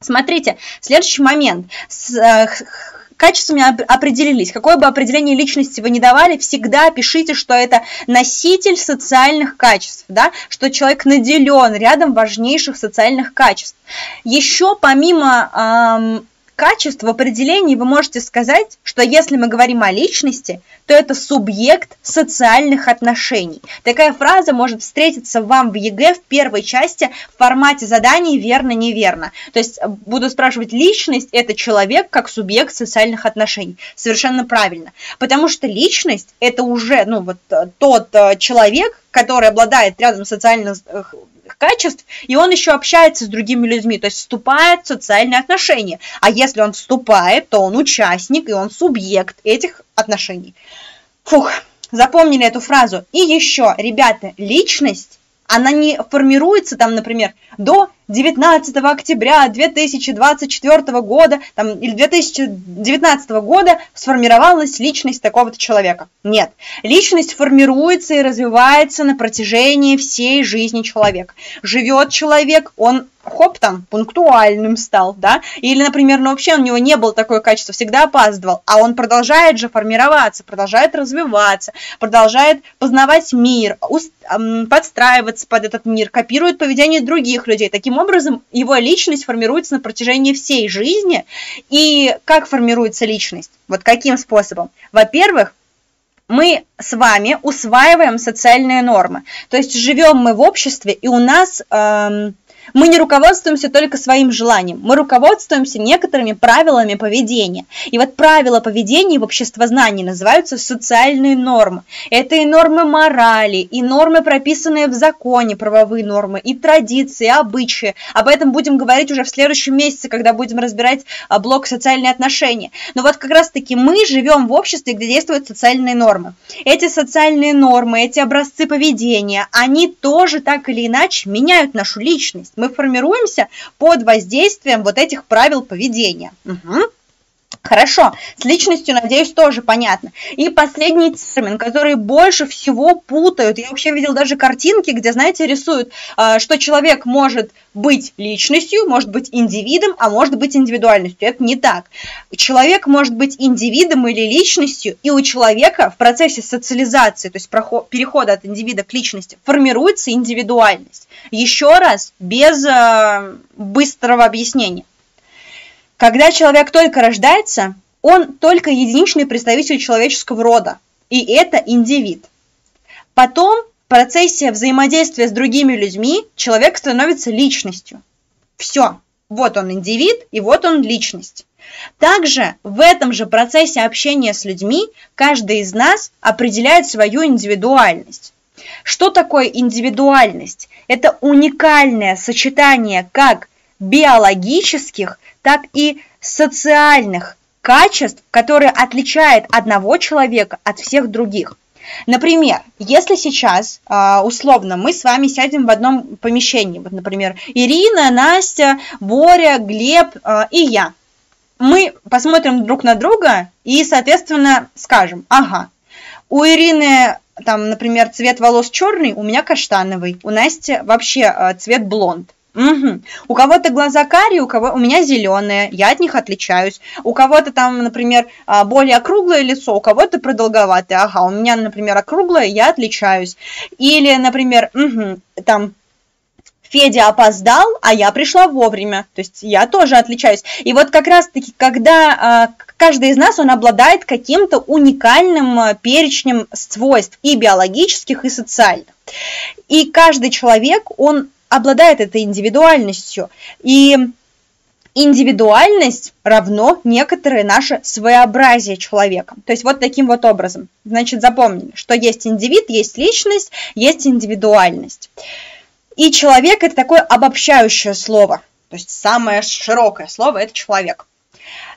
Speaker 1: Смотрите, следующий момент. С э, качествами определились. Какое бы определение личности вы не давали, всегда пишите, что это носитель социальных качеств, да? что человек наделен рядом важнейших социальных качеств. Еще помимо эм, качеств в определении вы можете сказать, что если мы говорим о личности, то это субъект социальных отношений. Такая фраза может встретиться вам в ЕГЭ в первой части в формате заданий верно-неверно. То есть э, буду спрашивать, личность – это человек как субъект социальных отношений. Совершенно правильно. Потому что личность – это уже ну, вот, э, тот э, человек, который обладает рядом социальных качеств, и он еще общается с другими людьми, то есть вступает в социальные отношения. А если он вступает, то он участник, и он субъект этих отношений. Фух, запомнили эту фразу. И еще, ребята, личность, она не формируется там, например, до 19 октября 2024 года там, или 2019 года сформировалась личность такого-то человека. Нет. Личность формируется и развивается на протяжении всей жизни человека. Живет человек, он хоп, там, пунктуальным стал, да, или, например, ну, вообще у него не было такое качество, всегда опаздывал, а он продолжает же формироваться, продолжает развиваться, продолжает познавать мир, подстраиваться под этот мир, копирует поведение других людей. Таким образом, его личность формируется на протяжении всей жизни. И как формируется личность? Вот каким способом? Во-первых, мы с вами усваиваем социальные нормы. То есть живем мы в обществе, и у нас эм, мы не руководствуемся только своим желанием, мы руководствуемся некоторыми правилами поведения. И вот правила поведения в обществознании называются социальные нормы. Это и нормы морали, и нормы, прописанные в законе, правовые нормы, и традиции, и обычаи. Об этом будем говорить уже в следующем месяце, когда будем разбирать а, блок социальные отношения. Но вот как раз-таки мы живем в обществе, где действуют социальные нормы. Эти социальные нормы, эти образцы поведения, они тоже так или иначе меняют нашу личность мы формируемся под воздействием вот этих правил поведения. Угу. Хорошо, с личностью, надеюсь, тоже понятно. И последний термин, который больше всего путают. Я вообще видел даже картинки, где, знаете, рисуют, а, что человек может быть личностью, может быть индивидом, а может быть индивидуальностью. Это не так. Человек может быть индивидом или личностью, и у человека в процессе социализации, то есть перехода от индивида к личности, формируется индивидуальность. Еще раз, без а, быстрого объяснения. Когда человек только рождается, он только единичный представитель человеческого рода, и это индивид. Потом в процессе взаимодействия с другими людьми человек становится личностью. Все, вот он индивид, и вот он личность. Также в этом же процессе общения с людьми каждый из нас определяет свою индивидуальность. Что такое индивидуальность? Это уникальное сочетание как биологических, так и социальных качеств, которые отличают одного человека от всех других. Например, если сейчас, а, условно, мы с вами сядем в одном помещении, вот, например, Ирина, Настя, Боря, Глеб а, и я, мы посмотрим друг на друга и, соответственно, скажем, ага, у Ирины там, например, цвет волос черный, у меня каштановый, у Насти вообще а, цвет блонд. Угу. У кого-то глаза карие, у кого у меня зеленые, я от них отличаюсь. У кого-то там, например, а, более округлое лицо, у кого-то продолговатое. Ага, у меня, например, округлое, я отличаюсь. Или, например, угу, там Федя опоздал, а я пришла вовремя. То есть я тоже отличаюсь. И вот как раз-таки, когда э, каждый из нас, он обладает каким-то уникальным э, перечнем свойств и биологических, и социальных. И каждый человек, он обладает этой индивидуальностью. И индивидуальность равно некоторое наше своеобразие человека. То есть вот таким вот образом. Значит, запомнили, что есть индивид, есть личность, есть индивидуальность. И человек – это такое обобщающее слово. То есть самое широкое слово – это человек.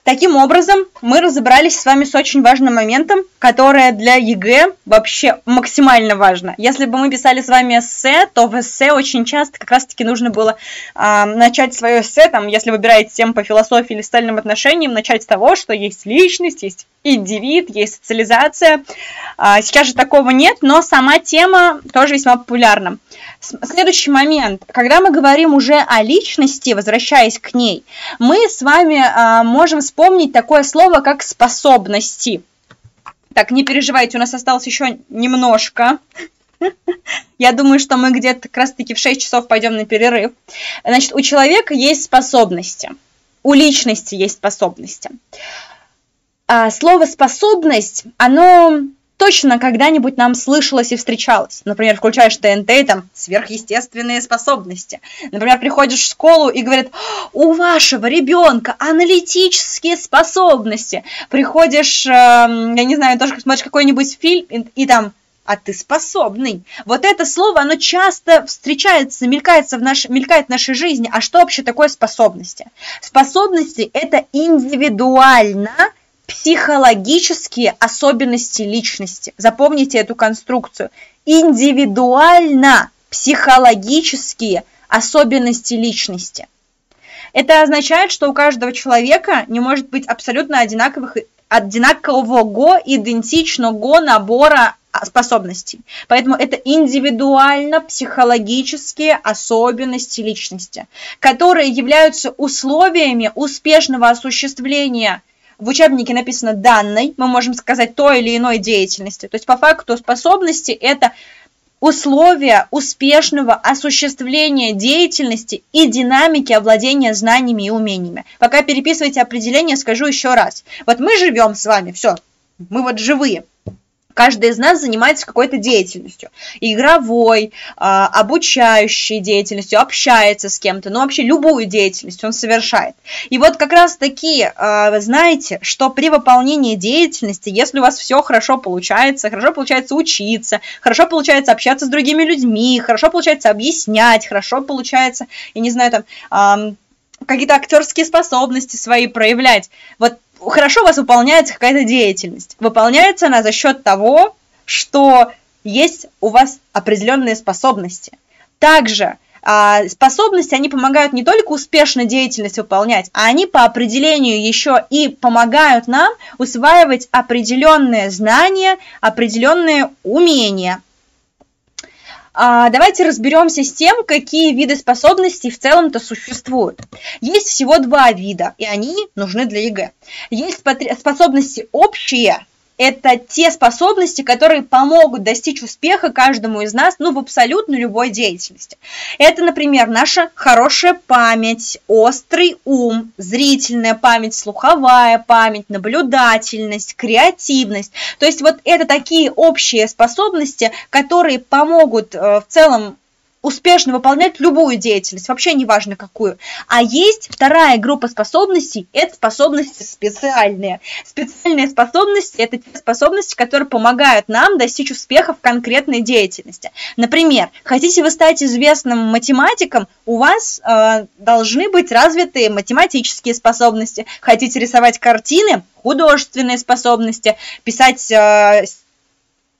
Speaker 1: Таким образом, мы разобрались с вами с очень важным моментом, которое для ЕГЭ вообще максимально важно. Если бы мы писали с вами эссе, то в эссе очень часто как раз-таки нужно было э, начать свое эссе, там, если выбираете тему по философии или социальным отношениям, начать с того, что есть личность, есть индивид, есть социализация. А, сейчас же такого нет, но сама тема тоже весьма популярна. Следующий момент. Когда мы говорим уже о личности, возвращаясь к ней, мы с вами а, можем вспомнить такое слово, как способности. Так, не переживайте, у нас осталось еще немножко. <laughs> Я думаю, что мы где-то как раз-таки в 6 часов пойдем на перерыв. Значит, у человека есть способности. У личности есть способности. А, слово способность, оно точно когда-нибудь нам слышалось и встречалось. Например, включаешь ТНТ, там сверхъестественные способности. Например, приходишь в школу и говорят, у вашего ребенка аналитические способности. Приходишь, э, я не знаю, тоже смотришь какой-нибудь фильм, и, и там а ты способный. Вот это слово, оно часто встречается, мелькается в наш, мелькает в нашей жизни. А что вообще такое способности? Способности – это индивидуально психологические особенности личности. Запомните эту конструкцию. Индивидуально психологические особенности личности. Это означает, что у каждого человека не может быть абсолютно одинаковых, одинакового идентичного набора способностей. Поэтому это индивидуально психологические особенности личности, которые являются условиями успешного осуществления в учебнике написано данной, мы можем сказать той или иной деятельности. То есть по факту способности это условия успешного осуществления деятельности и динамики овладения знаниями и умениями. Пока переписываете определение, скажу еще раз. Вот мы живем с вами, все, мы вот живые. Каждый из нас занимается какой-то деятельностью. Игровой, а, обучающей деятельностью, общается с кем-то, ну вообще любую деятельность он совершает. И вот как раз таки, а, вы знаете, что при выполнении деятельности, если у вас все хорошо получается, хорошо получается учиться, хорошо получается общаться с другими людьми, хорошо получается объяснять, хорошо получается, я не знаю, там, какие-то актерские способности свои проявлять. Вот хорошо у вас выполняется какая-то деятельность. Выполняется она за счет того, что есть у вас определенные способности. Также а, способности, они помогают не только успешно деятельность выполнять, а они по определению еще и помогают нам усваивать определенные знания, определенные умения. А, давайте разберемся с тем, какие виды способностей в целом-то существуют. Есть всего два вида, и они нужны для ЕГЭ. Есть способности общие, это те способности, которые помогут достичь успеха каждому из нас, ну, в абсолютно любой деятельности. Это, например, наша хорошая память, острый ум, зрительная память, слуховая память, наблюдательность, креативность. То есть вот это такие общие способности, которые помогут э, в целом успешно выполнять любую деятельность, вообще неважно какую. А есть вторая группа способностей, это способности специальные. Специальные способности – это те способности, которые помогают нам достичь успеха в конкретной деятельности. Например, хотите вы стать известным математиком, у вас э, должны быть развитые математические способности. Хотите рисовать картины, художественные способности, писать э,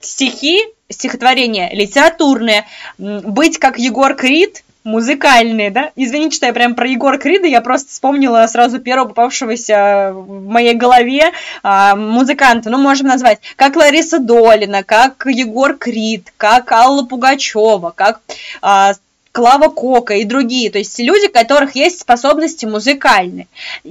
Speaker 1: стихи, стихотворения литературные, быть как Егор Крид, музыкальные, да? Извините, что я прям про Егора Крида, я просто вспомнила сразу первого попавшегося в моей голове а, музыканта. Ну, можем назвать, как Лариса Долина, как Егор Крид, как Алла Пугачева, как а, Клава Кока и другие, то есть люди, у которых есть способности музыкальные.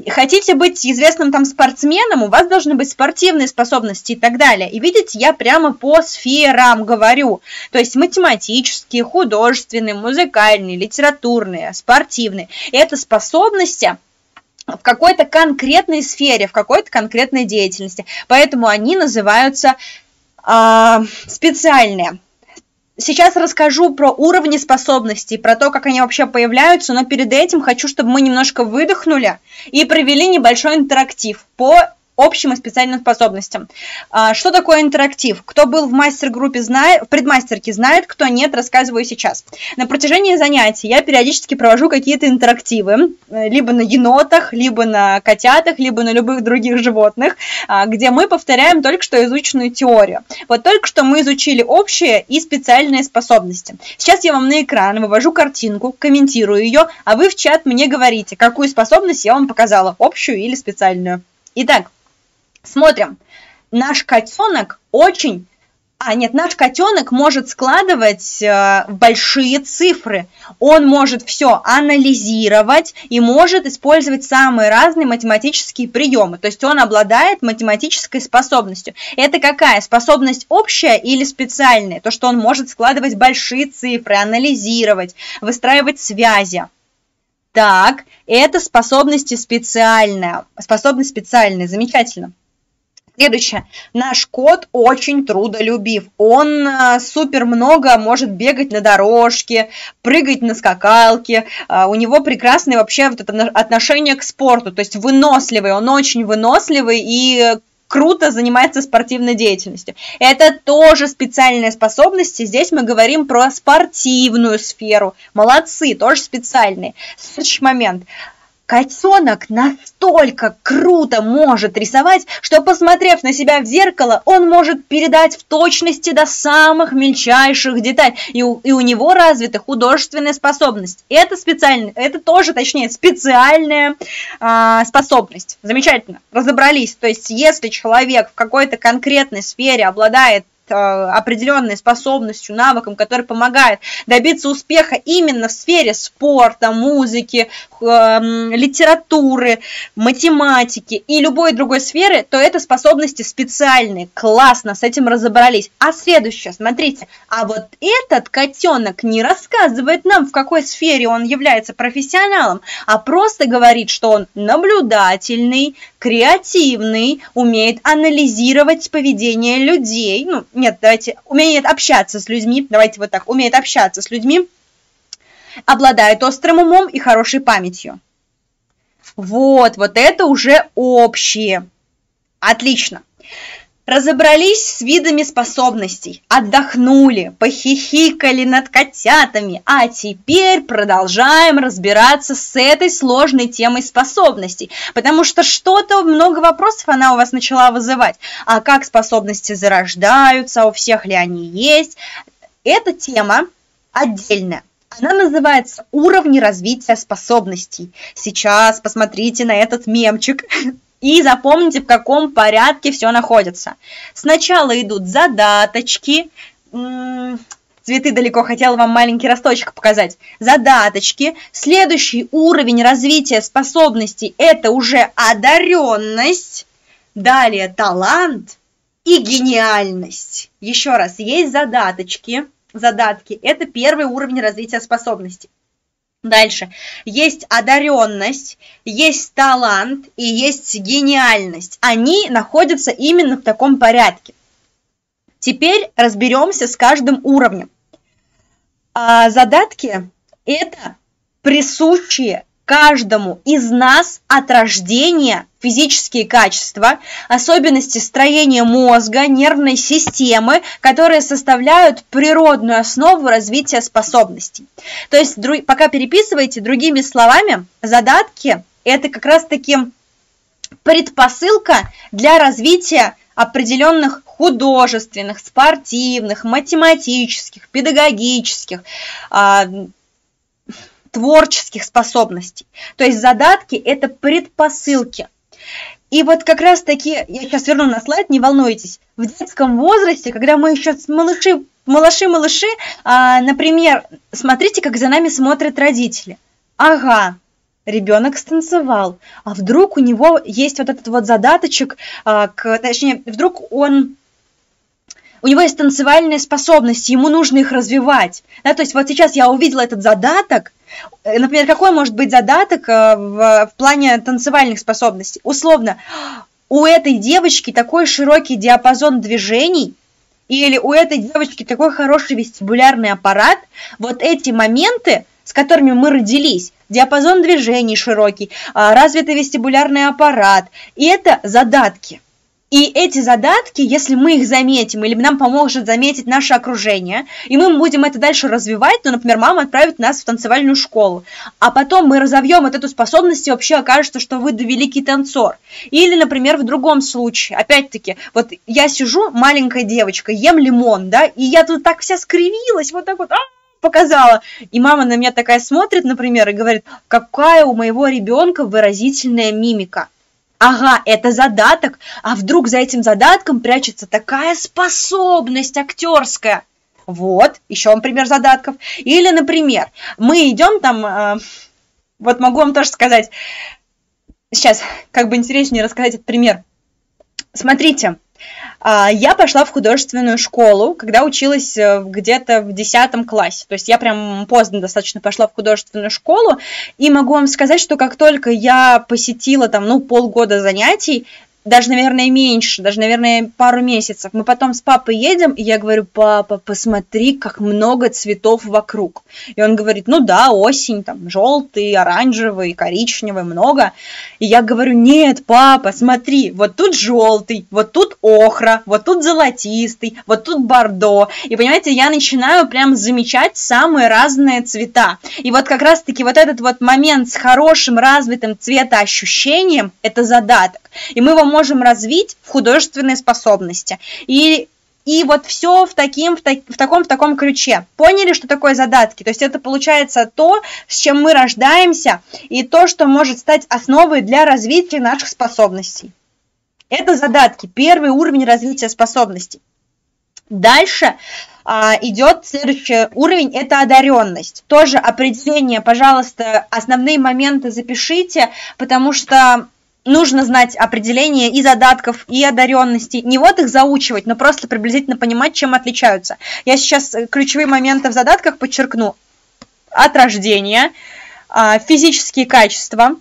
Speaker 1: Хотите быть известным там спортсменом, у вас должны быть спортивные способности и так далее. И видите, я прямо по сферам говорю, то есть математические, художественные, музыкальные, литературные, спортивные. Это способности, в какой-то конкретной сфере, в какой-то конкретной деятельности. Поэтому они называются э, специальные. Сейчас расскажу про уровни способностей, про то, как они вообще появляются, но перед этим хочу, чтобы мы немножко выдохнули и провели небольшой интерактив по общим и специальным способностям. А, что такое интерактив? Кто был в мастер-группе, знает, в предмастерке знает, кто нет, рассказываю сейчас. На протяжении занятий я периодически провожу какие-то интерактивы, э, либо на енотах, либо на котятах, либо на любых других животных, а, где мы повторяем только что изученную теорию. Вот только что мы изучили общие и специальные способности. Сейчас я вам на экран вывожу картинку, комментирую ее, а вы в чат мне говорите, какую способность я вам показала, общую или специальную. Итак, смотрим. Наш котенок очень а, нет, наш котенок может складывать э, большие цифры. Он может все анализировать и может использовать самые разные математические приемы. То есть он обладает математической способностью. Это какая? Способность общая или специальная? То, что он может складывать большие цифры, анализировать, выстраивать связи. Так, это способности специальная. Способность специальная. Замечательно. Следующее. Наш кот очень трудолюбив. Он э, супер много может бегать на дорожке, прыгать на скакалке. Э, у него прекрасное вообще вот это отношение к спорту. То есть выносливый. Он очень выносливый и круто занимается спортивной деятельностью. Это тоже специальные способности. Здесь мы говорим про спортивную сферу. Молодцы, тоже специальные. Следующий момент. Котенок настолько круто может рисовать, что, посмотрев на себя в зеркало, он может передать в точности до самых мельчайших деталей. И у, и у него развита художественная способность. Это специально, это тоже, точнее, специальная а, способность. Замечательно, разобрались. То есть, если человек в какой-то конкретной сфере обладает определенной способностью, навыком, который помогает добиться успеха именно в сфере спорта, музыки, эм, литературы, математики и любой другой сферы, то это способности специальные. Классно, с этим разобрались. А следующее, смотрите, а вот этот котенок не рассказывает нам, в какой сфере он является профессионалом, а просто говорит, что он наблюдательный, креативный, умеет анализировать поведение людей, ну, нет, давайте, умеет общаться с людьми, давайте вот так, умеет общаться с людьми, обладает острым умом и хорошей памятью. Вот, вот это уже общие. Отлично. Разобрались с видами способностей, отдохнули, похихикали над котятами, а теперь продолжаем разбираться с этой сложной темой способностей, потому что что-то, много вопросов она у вас начала вызывать. А как способности зарождаются, у всех ли они есть? Эта тема отдельная. Она называется «Уровни развития способностей». Сейчас посмотрите на этот мемчик. <laughs> И запомните, в каком порядке все находится. Сначала идут задаточки. Цветы далеко, хотела вам маленький росточек показать. Задаточки. Следующий уровень развития способностей – это уже одаренность. Далее талант и гениальность. Еще раз, есть задаточки. Задатки – это первый уровень развития способностей. Дальше. Есть одаренность, есть талант и есть гениальность. Они находятся именно в таком порядке. Теперь разберемся с каждым уровнем. А задатки – это присущие каждому из нас от рождения физические качества, особенности строения мозга, нервной системы, которые составляют природную основу развития способностей. То есть, пока переписываете другими словами, задатки – это как раз-таки предпосылка для развития определенных художественных, спортивных, математических, педагогических, а, творческих способностей. То есть задатки – это предпосылки. И вот как раз таки, я сейчас верну на слайд, не волнуйтесь, в детском возрасте, когда мы еще малыши, малыши, малыши, а, например, смотрите, как за нами смотрят родители. Ага, ребенок станцевал, а вдруг у него есть вот этот вот задаточек, а, к, точнее, вдруг он у него есть танцевальные способности, ему нужно их развивать. Да, то есть вот сейчас я увидела этот задаток, э, например, какой может быть задаток э, в, в плане танцевальных способностей? Условно, у этой девочки такой широкий диапазон движений, или у этой девочки такой хороший вестибулярный аппарат, вот эти моменты, с которыми мы родились, диапазон движений широкий, а, развитый вестибулярный аппарат, и это задатки – и эти задатки, если мы их заметим, или нам поможет заметить наше окружение, и мы будем это дальше развивать, то, например, мама отправит нас в танцевальную школу, а потом мы разовьем вот эту способность, и вообще окажется, что вы великий танцор. Или, например, в другом случае, опять-таки, вот я сижу, маленькая девочка, ем лимон, да, и я тут так вся скривилась, вот так вот, а, показала. И мама на меня такая смотрит, например, и говорит, какая у моего ребенка выразительная мимика. Ага, это задаток, а вдруг за этим задатком прячется такая способность актерская. Вот, еще вам пример задатков. Или, например, мы идем там, э, вот могу вам тоже сказать, сейчас, как бы интереснее рассказать этот пример. Смотрите, я пошла в художественную школу, когда училась э, где-то в 10 классе. То есть я прям поздно достаточно пошла в художественную школу. И могу вам сказать, что как только я посетила там, ну, полгода занятий, даже, наверное, меньше, даже, наверное, пару месяцев. Мы потом с папой едем, и я говорю, папа, посмотри, как много цветов вокруг. И он говорит, ну да, осень, там, желтый, оранжевый, коричневый, много. И я говорю, нет, папа, смотри, вот тут желтый, вот тут охра, вот тут золотистый, вот тут бордо. И, понимаете, я начинаю прям замечать самые разные цвета. И вот как раз-таки вот этот вот момент с хорошим развитым цветоощущением, это задаток. И мы его можем развить в художественные способности. И и вот все в, таким, в, так, в таком в таком ключе. Поняли, что такое задатки? То есть это получается то, с чем мы рождаемся, и то, что может стать основой для развития наших способностей. Это задатки, первый уровень развития способностей. Дальше а, идет следующий уровень, это одаренность. Тоже определение, пожалуйста, основные моменты запишите, потому что нужно знать определение и задатков, и одаренностей. Не вот их заучивать, но просто приблизительно понимать, чем отличаются. Я сейчас э, ключевые моменты в задатках подчеркну. От рождения, а, физические качества,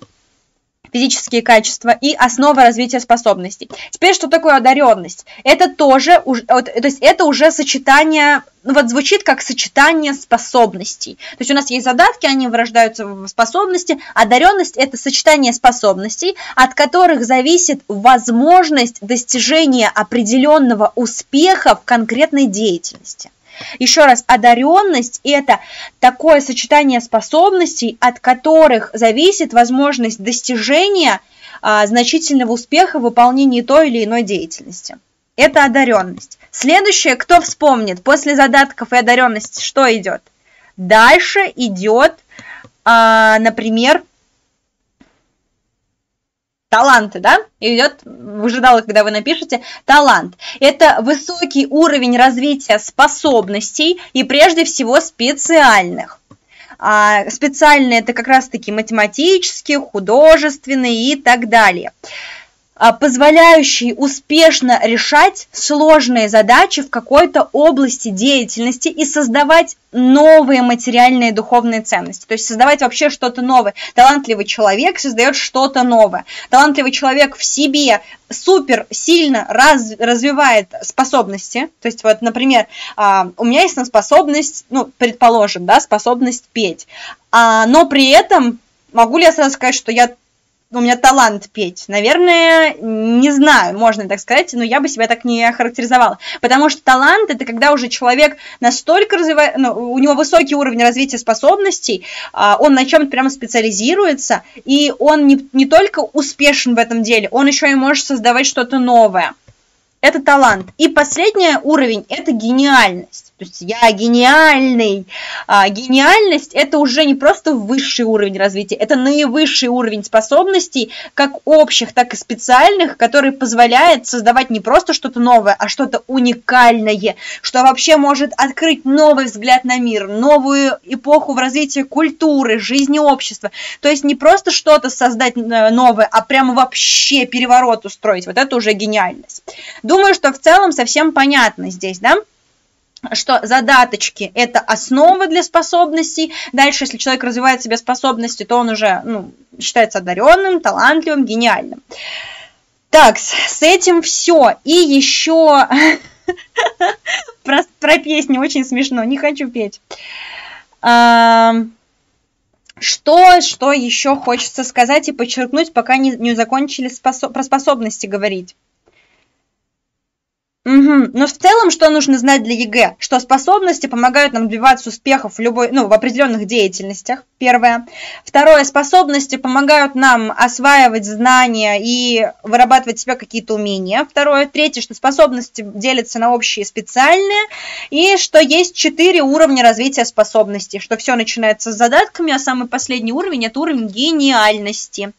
Speaker 1: физические качества и основа развития способностей. Теперь, что такое одаренность? Это тоже, то есть это уже сочетание, ну вот звучит как сочетание способностей. То есть у нас есть задатки, они вырождаются в способности. Одаренность – это сочетание способностей, от которых зависит возможность достижения определенного успеха в конкретной деятельности. Еще раз, одаренность – это такое сочетание способностей, от которых зависит возможность достижения а, значительного успеха в выполнении той или иной деятельности. Это одаренность. Следующее, кто вспомнит, после задатков и одаренности что идет? Дальше идет, а, например, таланты, да, идет, выжидала, когда вы напишете, талант. Это высокий уровень развития способностей и прежде всего специальных. А специальные это как раз-таки математические, художественные и так далее. А, позволяющий успешно решать сложные задачи в какой-то области деятельности и создавать новые материальные духовные ценности, то есть создавать вообще что-то новое. Талантливый человек создает что-то новое. Талантливый человек в себе супер сильно раз, развивает способности. То есть вот, например, а, у меня есть способность, ну, предположим, да, способность петь, а, но при этом могу ли я сразу сказать, что я у меня талант петь. Наверное, не знаю, можно так сказать, но я бы себя так не охарактеризовала. Потому что талант это когда уже человек настолько развивает, ну, у него высокий уровень развития способностей, а, он на чем-то прямо специализируется, и он не, не только успешен в этом деле, он еще и может создавать что-то новое. Это талант. И последний уровень – это гениальность. То есть я гениальный. А, гениальность это уже не просто высший уровень развития, это наивысший уровень способностей, как общих, так и специальных, который позволяет создавать не просто что-то новое, а что-то уникальное, что вообще может открыть новый взгляд на мир, новую эпоху в развитии культуры, жизни общества. То есть не просто что-то создать э, новое, а прямо вообще переворот устроить. Вот это уже гениальность. Думаю, что в целом совсем понятно здесь, да? что задаточки – это основа для способностей. Дальше, если человек развивает в себе способности, то он уже ну, считается одаренным, талантливым, гениальным. Так, с этим все. И еще <laughs> Про, про песни очень смешно, не хочу петь. Что, что еще хочется сказать и подчеркнуть, пока не, не закончили способ, про способности говорить? Угу. Но в целом, что нужно знать для ЕГЭ? Что способности помогают нам добиваться успехов в любой, ну, в определенных деятельностях. Первое. Второе. Способности помогают нам осваивать знания и вырабатывать в себе какие-то умения. Второе. Третье, что способности делятся на общие и специальные. И что есть четыре уровня развития способностей. Что все начинается с задатками, а самый последний уровень – это уровень гениальности.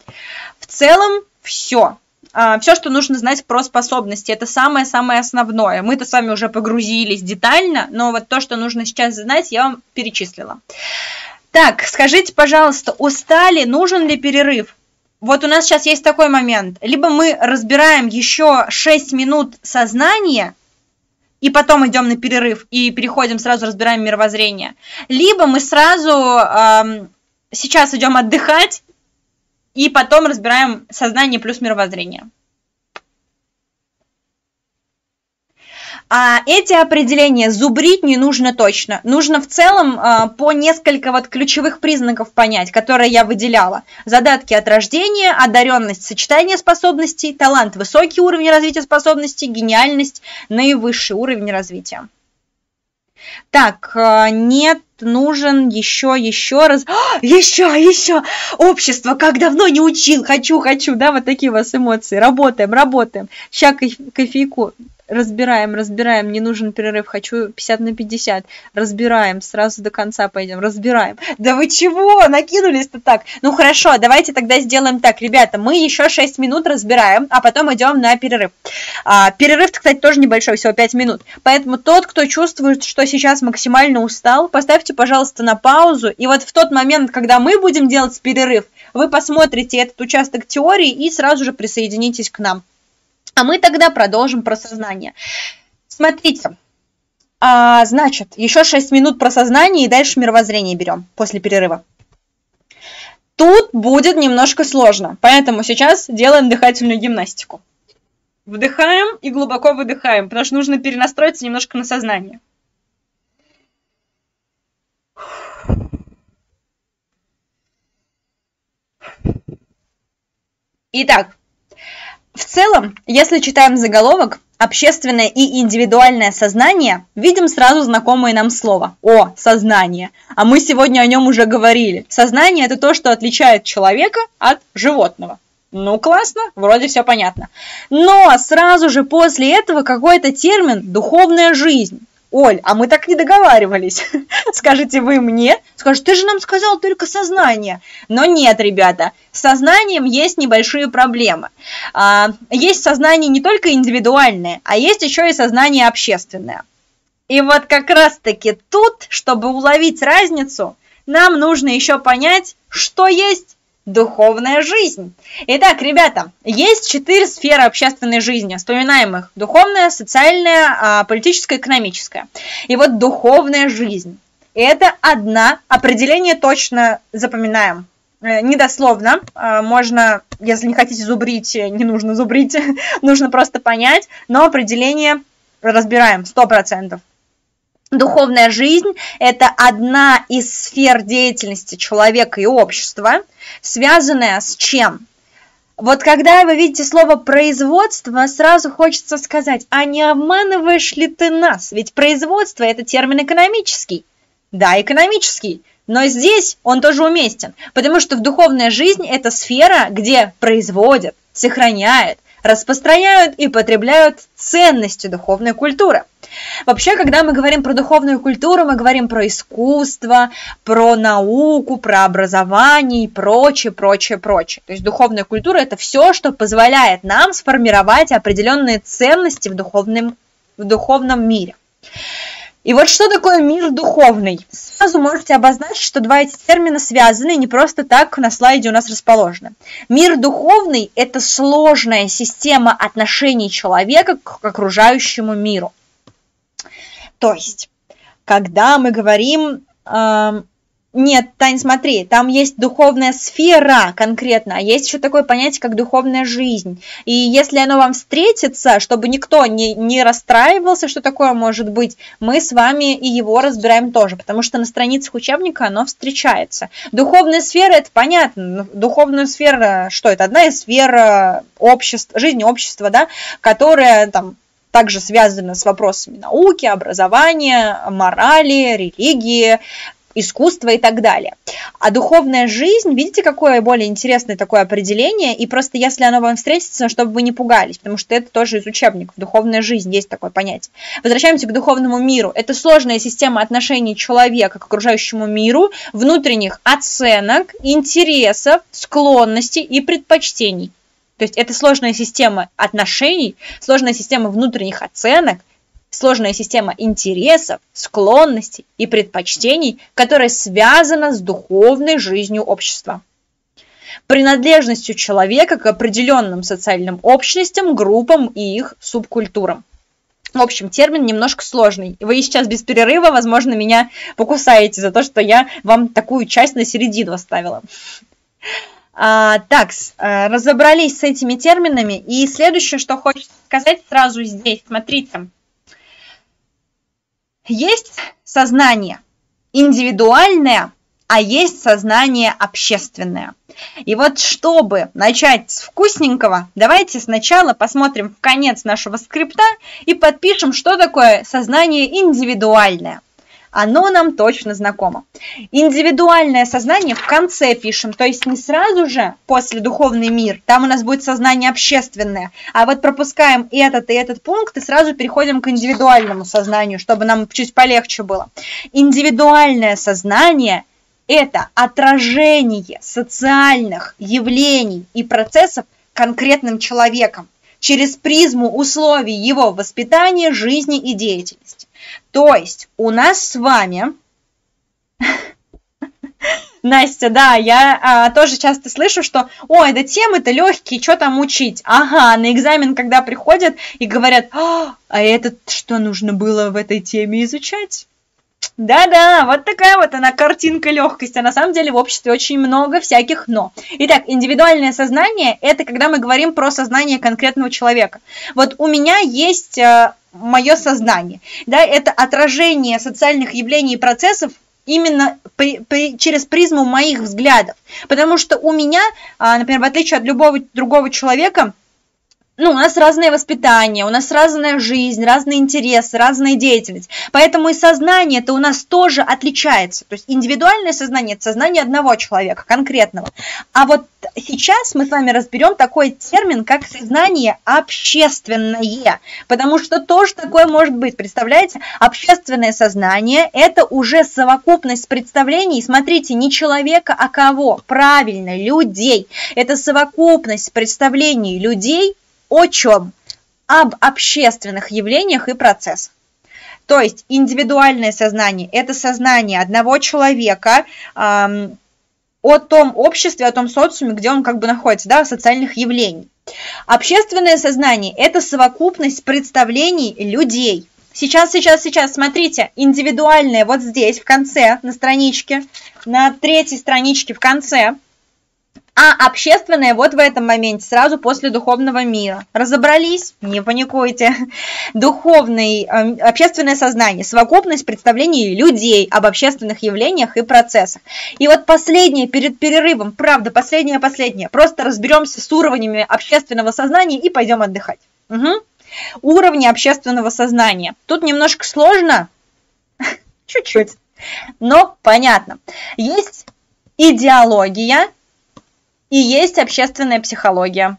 Speaker 1: В целом, все. А, все, что нужно знать про способности. Это самое-самое основное. Мы-то с вами уже погрузились детально, но вот то, что нужно сейчас знать, я вам перечислила. Так, скажите, пожалуйста, устали, нужен ли перерыв? Вот у нас сейчас есть такой момент. Либо мы разбираем еще 6 минут сознания, и потом идем на перерыв и переходим, сразу разбираем мировоззрение. Либо мы сразу э, сейчас идем отдыхать, и потом разбираем сознание плюс мировоззрение. А эти определения зубрить не нужно точно. Нужно в целом а, по несколько вот ключевых признаков понять, которые я выделяла. Задатки от рождения, одаренность, сочетание способностей, талант, высокий уровень развития способностей, гениальность, наивысший уровень развития. Так, а, нет, нужен еще, еще раз. А, еще, еще! Общество, как давно не учил! Хочу, хочу, да, вот такие у вас эмоции. Работаем, работаем. Сейчас кофейку разбираем, разбираем, не нужен перерыв, хочу 50 на 50, разбираем, сразу до конца пойдем, разбираем. Да вы чего, накинулись-то так? Ну хорошо, давайте тогда сделаем так, ребята, мы еще 6 минут разбираем, а потом идем на перерыв. А, перерыв, кстати, тоже небольшой, всего 5 минут, поэтому тот, кто чувствует, что сейчас максимально устал, поставьте, пожалуйста, на паузу, и вот в тот момент, когда мы будем делать перерыв, вы посмотрите этот участок теории и сразу же присоединитесь к нам. А мы тогда продолжим про сознание. Смотрите, а, значит, еще 6 минут про сознание и дальше мировоззрение берем после перерыва. Тут будет немножко сложно, поэтому сейчас делаем дыхательную гимнастику. Вдыхаем и глубоко выдыхаем, потому что нужно перенастроиться немножко на сознание. Итак, в целом, если читаем заголовок «Общественное и индивидуальное сознание», видим сразу знакомое нам слово «О, сознание». А мы сегодня о нем уже говорили. Сознание – это то, что отличает человека от животного. Ну, классно, вроде все понятно. Но сразу же после этого какой-то термин «духовная жизнь». Оль, а мы так не договаривались. <laughs> Скажите вы мне, скажете, ты же нам сказал только сознание. Но нет, ребята, с сознанием есть небольшие проблемы. А, есть сознание не только индивидуальное, а есть еще и сознание общественное. И вот как раз-таки тут, чтобы уловить разницу, нам нужно еще понять, что есть духовная жизнь. Итак, ребята, есть четыре сферы общественной жизни, вспоминаем их. Духовная, социальная, а, политическая, экономическая. И вот духовная жизнь. Это одна, определение точно запоминаем. Э, недословно, а, можно, если не хотите зубрить, не нужно зубрить, <laughs> нужно просто понять, но определение разбираем 100%. Духовная жизнь – это одна из сфер деятельности человека и общества, связанная с чем? Вот когда вы видите слово «производство», сразу хочется сказать, а не обманываешь ли ты нас? Ведь производство – это термин экономический. Да, экономический, но здесь он тоже уместен, потому что в духовная жизнь – это сфера, где производят, сохраняют, распространяют и потребляют ценности духовной культуры. Вообще, когда мы говорим про духовную культуру, мы говорим про искусство, про науку, про образование и прочее, прочее, прочее. То есть духовная культура – это все, что позволяет нам сформировать определенные ценности в духовном, в духовном мире. И вот что такое мир духовный? Сразу можете обозначить, что два эти термина связаны, не просто так на слайде у нас расположены. Мир духовный – это сложная система отношений человека к окружающему миру. То есть, когда мы говорим э, нет, Тань, смотри, там есть духовная сфера конкретно, а есть еще такое понятие, как духовная жизнь. И если оно вам встретится, чтобы никто не, не расстраивался, что такое может быть, мы с вами и его разбираем тоже, потому что на страницах учебника оно встречается. Духовная сфера, это понятно, духовная сфера, что это? Одна из сфер э, общества, жизни общества, да, которая там также связана с вопросами науки, образования, морали, религии, искусство и так далее. А духовная жизнь, видите, какое более интересное такое определение, и просто если оно вам встретится, чтобы вы не пугались, потому что это тоже из учебников, духовная жизнь, есть такое понятие. Возвращаемся к духовному миру. Это сложная система отношений человека к окружающему миру, внутренних оценок, интересов, склонностей и предпочтений. То есть это сложная система отношений, сложная система внутренних оценок, сложная система интересов, склонностей и предпочтений, которая связана с духовной жизнью общества. Принадлежностью человека к определенным социальным общностям, группам и их субкультурам. В общем, термин немножко сложный. Вы сейчас без перерыва, возможно, меня покусаете за то, что я вам такую часть на середину оставила. А, так, э, разобрались с этими терминами. И следующее, что хочется сказать сразу здесь. Смотрите, есть сознание индивидуальное, а есть сознание общественное. И вот чтобы начать с вкусненького, давайте сначала посмотрим в конец нашего скрипта и подпишем, что такое сознание индивидуальное оно нам точно знакомо. Индивидуальное сознание в конце пишем, то есть не сразу же после духовный мир, там у нас будет сознание общественное, а вот пропускаем этот и этот пункт и сразу переходим к индивидуальному сознанию, чтобы нам чуть полегче было. Индивидуальное сознание – это отражение социальных явлений и процессов конкретным человеком через призму условий его воспитания, жизни и деятельности. То есть у нас с вами... <laughs> Настя, да, я а, тоже часто слышу, что, ой, да темы-то легкие, что там учить? Ага, на экзамен, когда приходят и говорят, а, а это что нужно было в этой теме изучать? Да-да, вот такая вот она картинка легкости. А на самом деле в обществе очень много всяких «но». Итак, индивидуальное сознание – это когда мы говорим про сознание конкретного человека. Вот у меня есть э, мое сознание. Да, это отражение социальных явлений и процессов именно при, при, через призму моих взглядов. Потому что у меня, а, например, в отличие от любого другого человека, ну, у нас разное воспитание, у нас разная жизнь, разные интересы, разная деятельность. Поэтому и сознание это у нас тоже отличается. То есть индивидуальное сознание – это сознание одного человека, конкретного. А вот сейчас мы с вами разберем такой термин, как сознание общественное. Потому что тоже такое может быть. Представляете, общественное сознание – это уже совокупность представлений, смотрите, не человека, а кого? Правильно, людей. Это совокупность представлений людей о чем? Об общественных явлениях и процессах. То есть индивидуальное сознание – это сознание одного человека эм, о том обществе, о том социуме, где он как бы находится, да, социальных явлений. Общественное сознание – это совокупность представлений людей. Сейчас, сейчас, сейчас, смотрите, индивидуальное вот здесь, в конце, на страничке, на третьей страничке в конце – а общественное вот в этом моменте, сразу после духовного мира. Разобрались? Не паникуйте. Духовный, э, общественное сознание, совокупность представлений людей об общественных явлениях и процессах. И вот последнее, перед перерывом, правда, последнее, последнее, просто разберемся с уровнями общественного сознания и пойдем отдыхать. Угу. Уровни общественного сознания. Тут немножко сложно, <laughs> чуть-чуть, но понятно. Есть идеология, и есть общественная психология.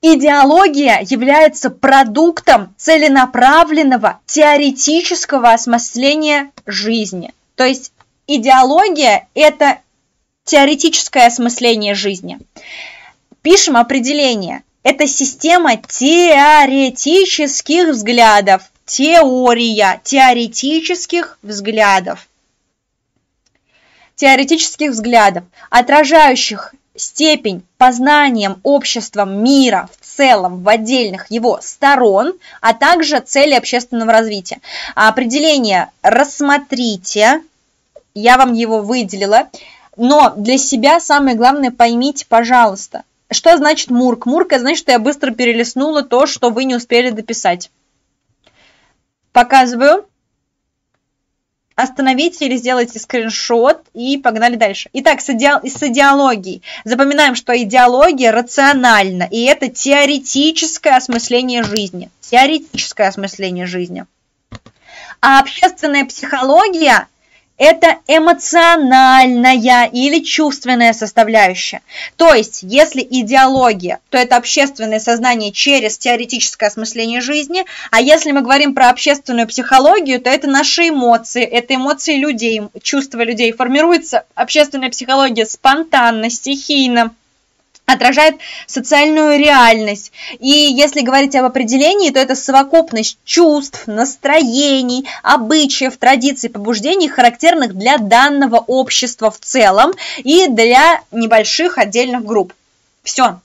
Speaker 1: Идеология является продуктом целенаправленного теоретического осмысления жизни. То есть идеология – это теоретическое осмысление жизни. Пишем определение. Это система теоретических взглядов. Теория теоретических взглядов теоретических взглядов, отражающих степень познанием обществом мира в целом в отдельных его сторон, а также цели общественного развития. Определение рассмотрите я вам его выделила. Но для себя самое главное поймите, пожалуйста, что значит мурк? Мурк, это значит, что я быстро перелистнула то, что вы не успели дописать. Показываю. Остановите или сделайте скриншот и погнали дальше. Итак, с, иде... с идеологией. Запоминаем, что идеология рациональна, и это теоретическое осмысление жизни. Теоретическое осмысление жизни. А общественная психология это эмоциональная или чувственная составляющая. То есть, если идеология, то это общественное сознание через теоретическое осмысление жизни, а если мы говорим про общественную психологию, то это наши эмоции, это эмоции людей, чувства людей. Формируется общественная психология спонтанно, стихийно, отражает социальную реальность. И если говорить об определении, то это совокупность чувств, настроений, обычаев, традиций, побуждений, характерных для данного общества в целом и для небольших отдельных групп. Все.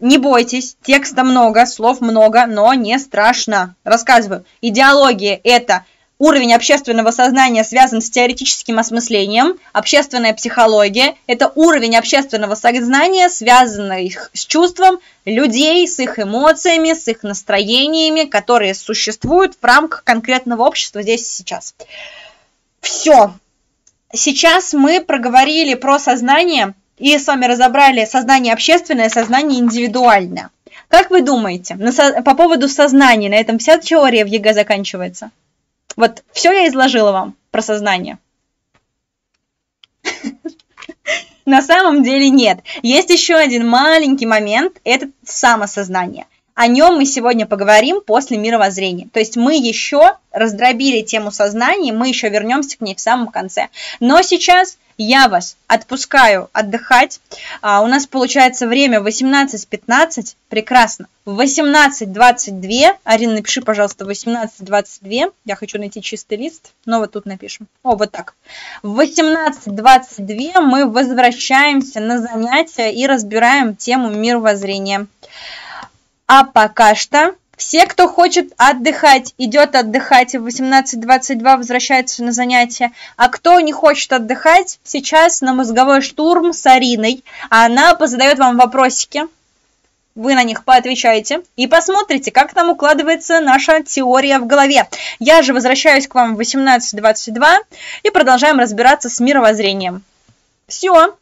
Speaker 1: Не бойтесь, текста много, слов много, но не страшно. Рассказываю. Идеология – это Уровень общественного сознания связан с теоретическим осмыслением. Общественная психология – это уровень общественного сознания, связанный с чувством людей, с их эмоциями, с их настроениями, которые существуют в рамках конкретного общества здесь и сейчас. Все. Сейчас мы проговорили про сознание и с вами разобрали сознание общественное, сознание индивидуальное. Как вы думаете, по поводу сознания, на этом вся теория в ЕГЭ заканчивается? Вот все я изложила вам про сознание. <laughs> На самом деле нет. Есть еще один маленький момент, это самосознание. О нем мы сегодня поговорим после мировоззрения. То есть мы еще раздробили тему сознания, мы еще вернемся к ней в самом конце. Но сейчас я вас отпускаю отдыхать. А, у нас получается время 18.15. Прекрасно. В 18.22. Арина, напиши, пожалуйста, 18.22. Я хочу найти чистый лист. Но вот тут напишем. О, вот так. В 18.22 мы возвращаемся на занятия и разбираем тему мировоззрения. А пока что все, кто хочет отдыхать, идет отдыхать и в 18.22 возвращается на занятия. А кто не хочет отдыхать, сейчас на мозговой штурм с Ариной. Она позадает вам вопросики. Вы на них поотвечаете и посмотрите, как там укладывается наша теория в голове. Я же возвращаюсь к вам в 18.22 и продолжаем разбираться с мировоззрением. Все.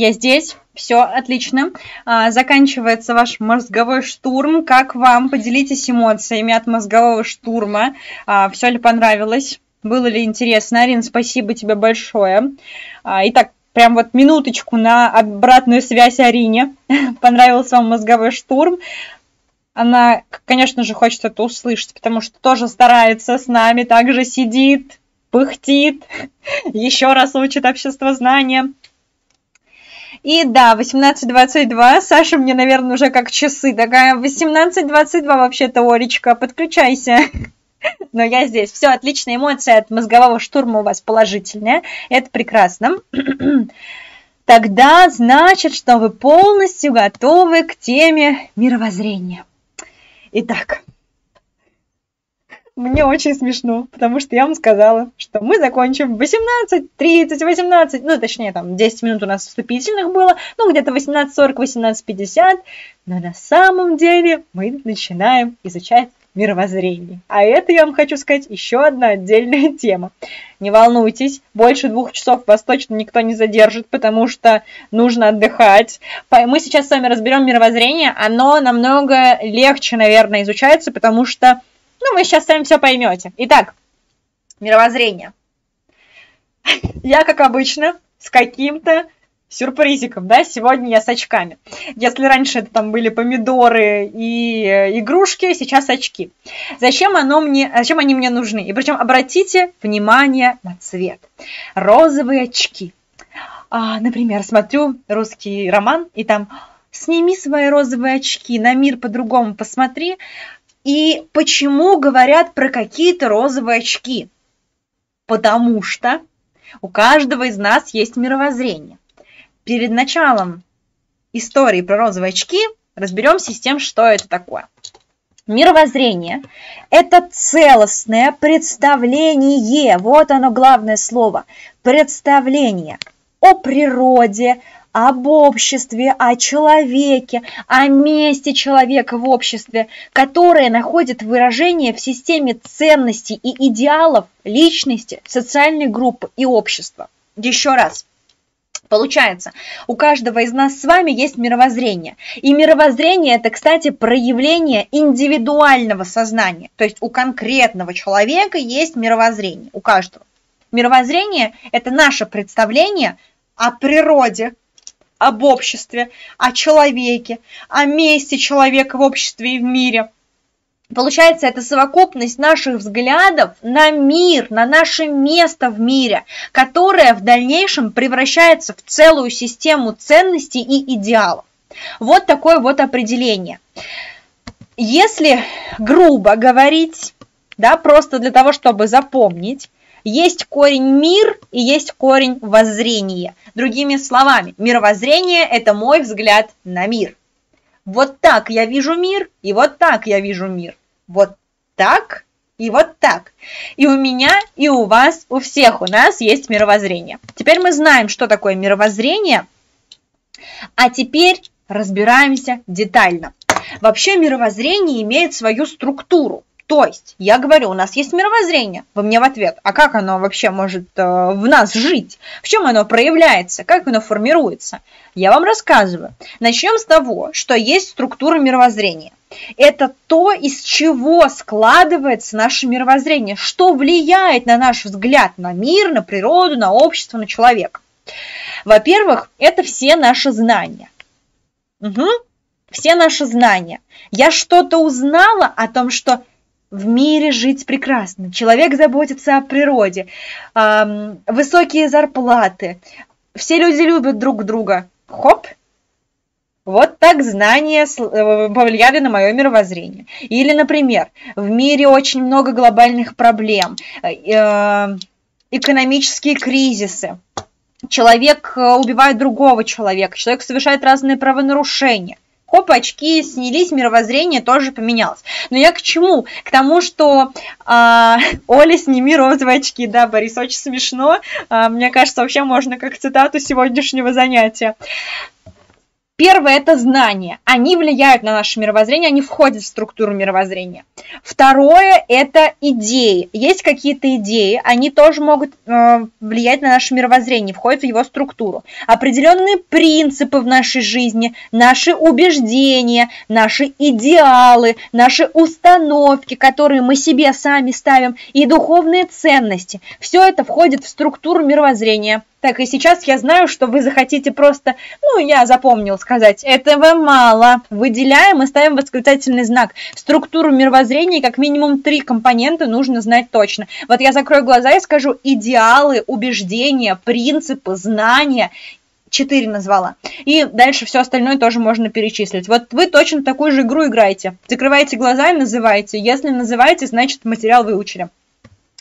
Speaker 1: Я здесь, все отлично. А, заканчивается ваш мозговой штурм. Как вам? Поделитесь эмоциями от мозгового штурма. А, все ли понравилось? Было ли интересно? Арина, спасибо тебе большое. А, итак, прям вот минуточку на обратную связь Арине. <laughs> Понравился вам мозговой штурм. Она, конечно же, хочет это услышать, потому что тоже старается с нами, также сидит, пыхтит, <laughs> еще раз учит общество знания. И да, 18.22, Саша мне, наверное, уже как часы такая, 18.22 вообще-то, Олечка, подключайся. <laughs> Но я здесь. Все, отлично, эмоция от мозгового штурма у вас положительная. Это прекрасно. <clears throat> Тогда значит, что вы полностью готовы к теме мировоззрения. Итак, мне очень смешно, потому что я вам сказала, что мы закончим в 18.30, 18, ну, точнее, там, 10 минут у нас вступительных было, ну, где-то 18.40, 18.50, но на самом деле мы начинаем изучать мировоззрение. А это, я вам хочу сказать, еще одна отдельная <laughs> тема. Не волнуйтесь, больше двух часов вас точно никто не задержит, потому что нужно отдыхать. Мы сейчас с вами разберем мировоззрение, оно намного легче, наверное, изучается, потому что ну, вы сейчас сами все поймете. Итак, мировоззрение. Я, как обычно, с каким-то сюрпризиком, да, сегодня я с очками. Если раньше это там были помидоры и э, игрушки, сейчас очки. Зачем, оно мне, зачем они мне нужны? И причем обратите внимание на цвет. Розовые очки. А, например, смотрю русский роман, и там «Сними свои розовые очки, на мир по-другому посмотри», и почему говорят про какие-то розовые очки? Потому что у каждого из нас есть мировоззрение. Перед началом истории про розовые очки разберемся с тем, что это такое. Мировоззрение – это целостное представление, вот оно главное слово, представление о природе, об обществе, о человеке, о месте человека в обществе, которое находит выражение в системе ценностей и идеалов личности, социальной группы и общества. Еще раз, Получается, у каждого из нас с вами есть мировоззрение. И мировоззрение это, кстати, проявление индивидуального сознания. То есть у конкретного человека есть мировоззрение, у каждого. Мировоззрение это наше представление о природе, об обществе, о человеке, о месте человека в обществе и в мире. Получается, это совокупность наших взглядов на мир, на наше место в мире, которое в дальнейшем превращается в целую систему ценностей и идеалов. Вот такое вот определение. Если грубо говорить, да, просто для того, чтобы запомнить, есть корень мир и есть корень воззрения. Другими словами, мировоззрение – это мой взгляд на мир. Вот так я вижу мир, и вот так я вижу мир. Вот так и вот так. И у меня, и у вас, у всех у нас есть мировоззрение. Теперь мы знаем, что такое мировоззрение, а теперь разбираемся детально. Вообще мировоззрение имеет свою структуру. То есть, я говорю, у нас есть мировоззрение. Вы мне в ответ, а как оно вообще может э, в нас жить? В чем оно проявляется? Как оно формируется? Я вам рассказываю. Начнем с того, что есть структура мировоззрения. Это то, из чего складывается наше мировоззрение, что влияет на наш взгляд на мир, на природу, на общество, на человека. Во-первых, это все наши знания. Угу. Все наши знания. Я что-то узнала о том, что в мире жить прекрасно, человек заботится о природе, высокие зарплаты, все люди любят друг друга. Хоп! Вот так знания э, повлияли на мое мировоззрение. Или, например, в мире очень много глобальных проблем, э, э экономические кризисы, человек убивает другого человека, человек совершает разные правонарушения – хоп, очки снялись, мировоззрение тоже поменялось. Но я к чему? К тому, что а, <laughs> Оля, сними розовые очки. Да, Борис, очень смешно. А, мне кажется, вообще можно как цитату сегодняшнего занятия. Первое – это знания. Они влияют на наше мировоззрение, они входят в структуру мировоззрения. Второе – это идеи. Есть какие-то идеи, они тоже могут э, влиять на наше мировоззрение, входят в его структуру. Определенные принципы в нашей жизни, наши убеждения, наши идеалы, наши установки, которые мы себе сами ставим, и духовные ценности. Все это входит в структуру мировоззрения. Так, и сейчас я знаю, что вы захотите просто, ну, я запомнил сказать, этого мало. Выделяем и ставим восклицательный знак. Структуру мировоззрения как минимум три компонента нужно знать точно. Вот я закрою глаза и скажу идеалы, убеждения, принципы, знания четыре назвала. И дальше все остальное тоже можно перечислить. Вот вы точно такую же игру играете. Закрываете глаза и называете. Если называете, значит материал выучили.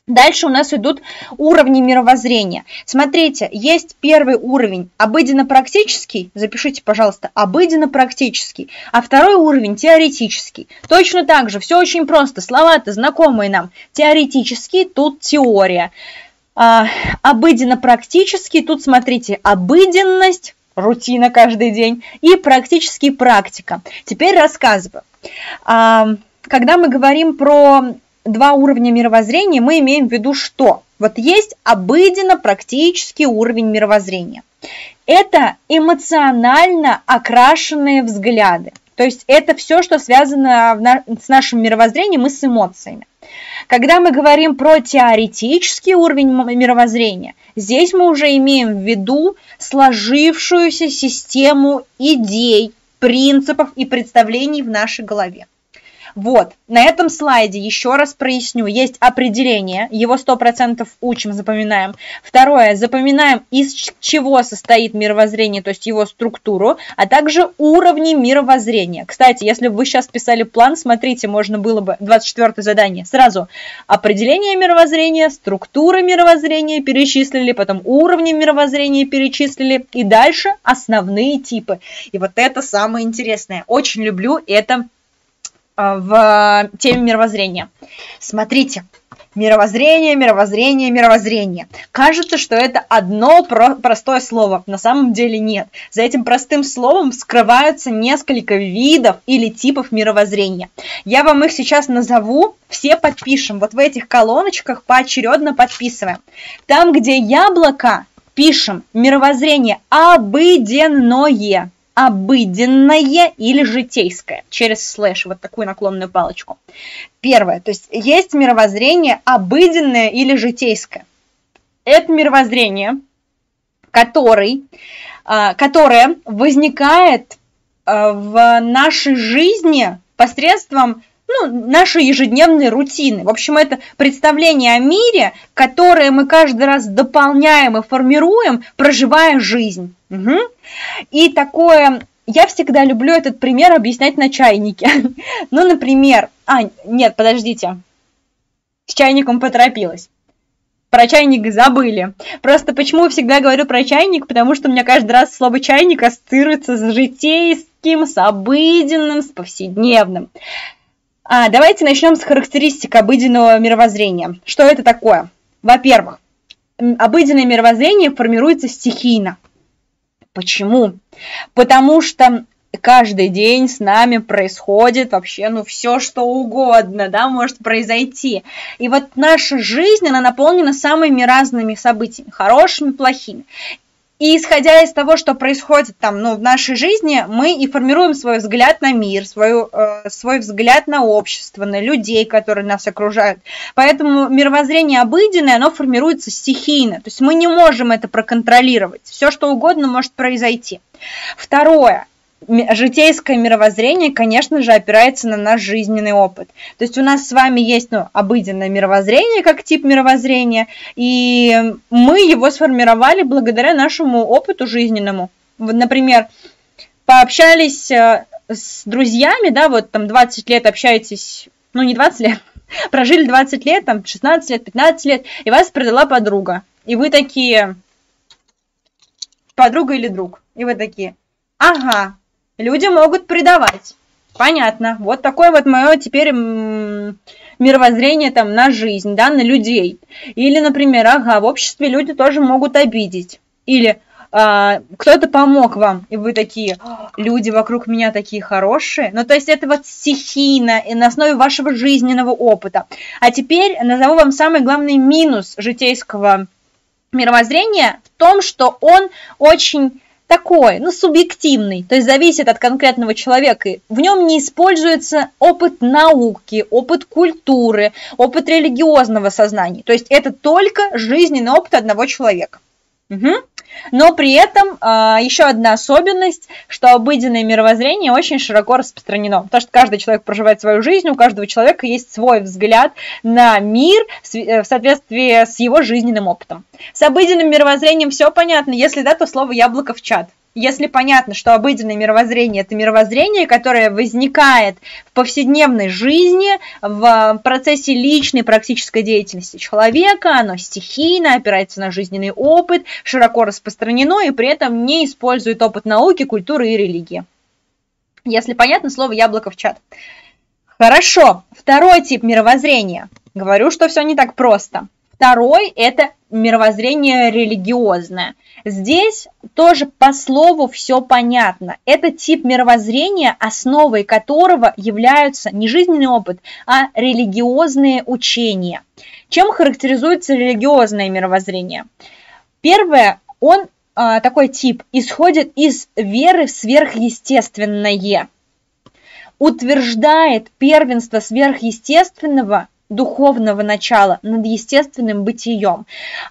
Speaker 1: Дальше у нас идут уровни мировоззрения. Смотрите, есть первый уровень обыденно-практический, запишите, пожалуйста, обыденно-практический, а второй уровень теоретический. Точно так же, все очень просто, слова-то знакомые нам. Теоретический, тут теория. А, обыденно-практический, тут смотрите, обыденность, рутина каждый день, и практически практика. Теперь рассказываю. А, когда мы говорим про два уровня мировоззрения, мы имеем в виду что? Вот есть обыденно-практический уровень мировоззрения. Это эмоционально окрашенные взгляды. То есть это все, что связано с нашим мировоззрением и с эмоциями. Когда мы говорим про теоретический уровень мировоззрения, здесь мы уже имеем в виду сложившуюся систему идей, принципов и представлений в нашей голове. Вот, на этом слайде еще раз проясню. Есть определение, его 100% учим, запоминаем. Второе, запоминаем, из чего состоит мировоззрение, то есть его структуру, а также уровни мировоззрения. Кстати, если бы вы сейчас писали план, смотрите, можно было бы 24 задание. Сразу определение мировоззрения, структура мировоззрения перечислили, потом уровни мировоззрения перечислили, и дальше основные типы. И вот это самое интересное. Очень люблю это в теме мировоззрения. Смотрите, мировоззрение, мировоззрение, мировоззрение. Кажется, что это одно про простое слово. На самом деле нет. За этим простым словом скрываются несколько видов или типов мировоззрения. Я вам их сейчас назову, все подпишем. Вот в этих колоночках поочередно подписываем. Там, где яблоко, пишем мировоззрение обыденное обыденное или житейское, через слэш, вот такую наклонную палочку. Первое, то есть есть мировоззрение обыденное или житейское. Это мировоззрение, который, а, которое возникает а, в нашей жизни посредством ну, нашей ежедневной рутины. В общем, это представление о мире, которое мы каждый раз дополняем и формируем, проживая жизнь. Угу. И такое я всегда люблю этот пример объяснять на чайнике. <laughs> ну, например, а, нет, подождите, с чайником поторопилась. Про чайник забыли. Просто почему всегда говорю про чайник, потому что у меня каждый раз слово чайник ассоциируется с житейским, с обыденным, с повседневным. А, давайте начнем с характеристик обыденного мировоззрения. Что это такое? Во-первых, обыденное мировоззрение формируется стихийно. Почему? Потому что каждый день с нами происходит вообще, ну, все что угодно, да, может произойти. И вот наша жизнь, она наполнена самыми разными событиями, хорошими, плохими. И исходя из того, что происходит там, ну, в нашей жизни, мы и формируем свой взгляд на мир, свою, э, свой взгляд на общество, на людей, которые нас окружают. Поэтому мировоззрение обыденное, оно формируется стихийно. То есть мы не можем это проконтролировать. Все, что угодно может произойти. Второе житейское мировоззрение, конечно же, опирается на наш жизненный опыт. То есть у нас с вами есть ну, обыденное мировоззрение как тип мировоззрения, и мы его сформировали благодаря нашему опыту жизненному. Вот, например, пообщались э, с друзьями, да, вот там 20 лет общаетесь, ну не 20 лет, <laughs> прожили 20 лет, там 16 лет, 15 лет, и вас предала подруга. И вы такие, подруга или друг? И вы такие, ага, Люди могут предавать. Понятно. Вот такое вот мое теперь мировоззрение там на жизнь, да, на людей. Или, например, ага, в обществе люди тоже могут обидеть. Или а, кто-то помог вам, и вы такие, люди вокруг меня такие хорошие. Ну, то есть это вот стихийно и на основе вашего жизненного опыта. А теперь назову вам самый главный минус житейского мировоззрения в том, что он очень такой, ну, субъективный, то есть зависит от конкретного человека. В нем не используется опыт науки, опыт культуры, опыт религиозного сознания. То есть это только жизненный опыт одного человека. Угу. Но при этом э, еще одна особенность, что обыденное мировоззрение очень широко распространено, потому что каждый человек проживает свою жизнь, у каждого человека есть свой взгляд на мир в э, соответствии с его жизненным опытом. С обыденным мировоззрением все понятно, если да, то слово яблоко в чат если понятно, что обыденное мировоззрение – это мировоззрение, которое возникает в повседневной жизни, в процессе личной практической деятельности человека, оно стихийно, опирается на жизненный опыт, широко распространено и при этом не использует опыт науки, культуры и религии. Если понятно, слово «яблоко» в чат. Хорошо, второй тип мировоззрения. Говорю, что все не так просто. Второй – это мировоззрение религиозное. Здесь тоже по слову все понятно. Это тип мировоззрения, основой которого являются не жизненный опыт, а религиозные учения. Чем характеризуется религиозное мировоззрение? Первое, он а, такой тип исходит из веры в сверхъестественное, утверждает первенство сверхъестественного духовного начала над естественным бытием,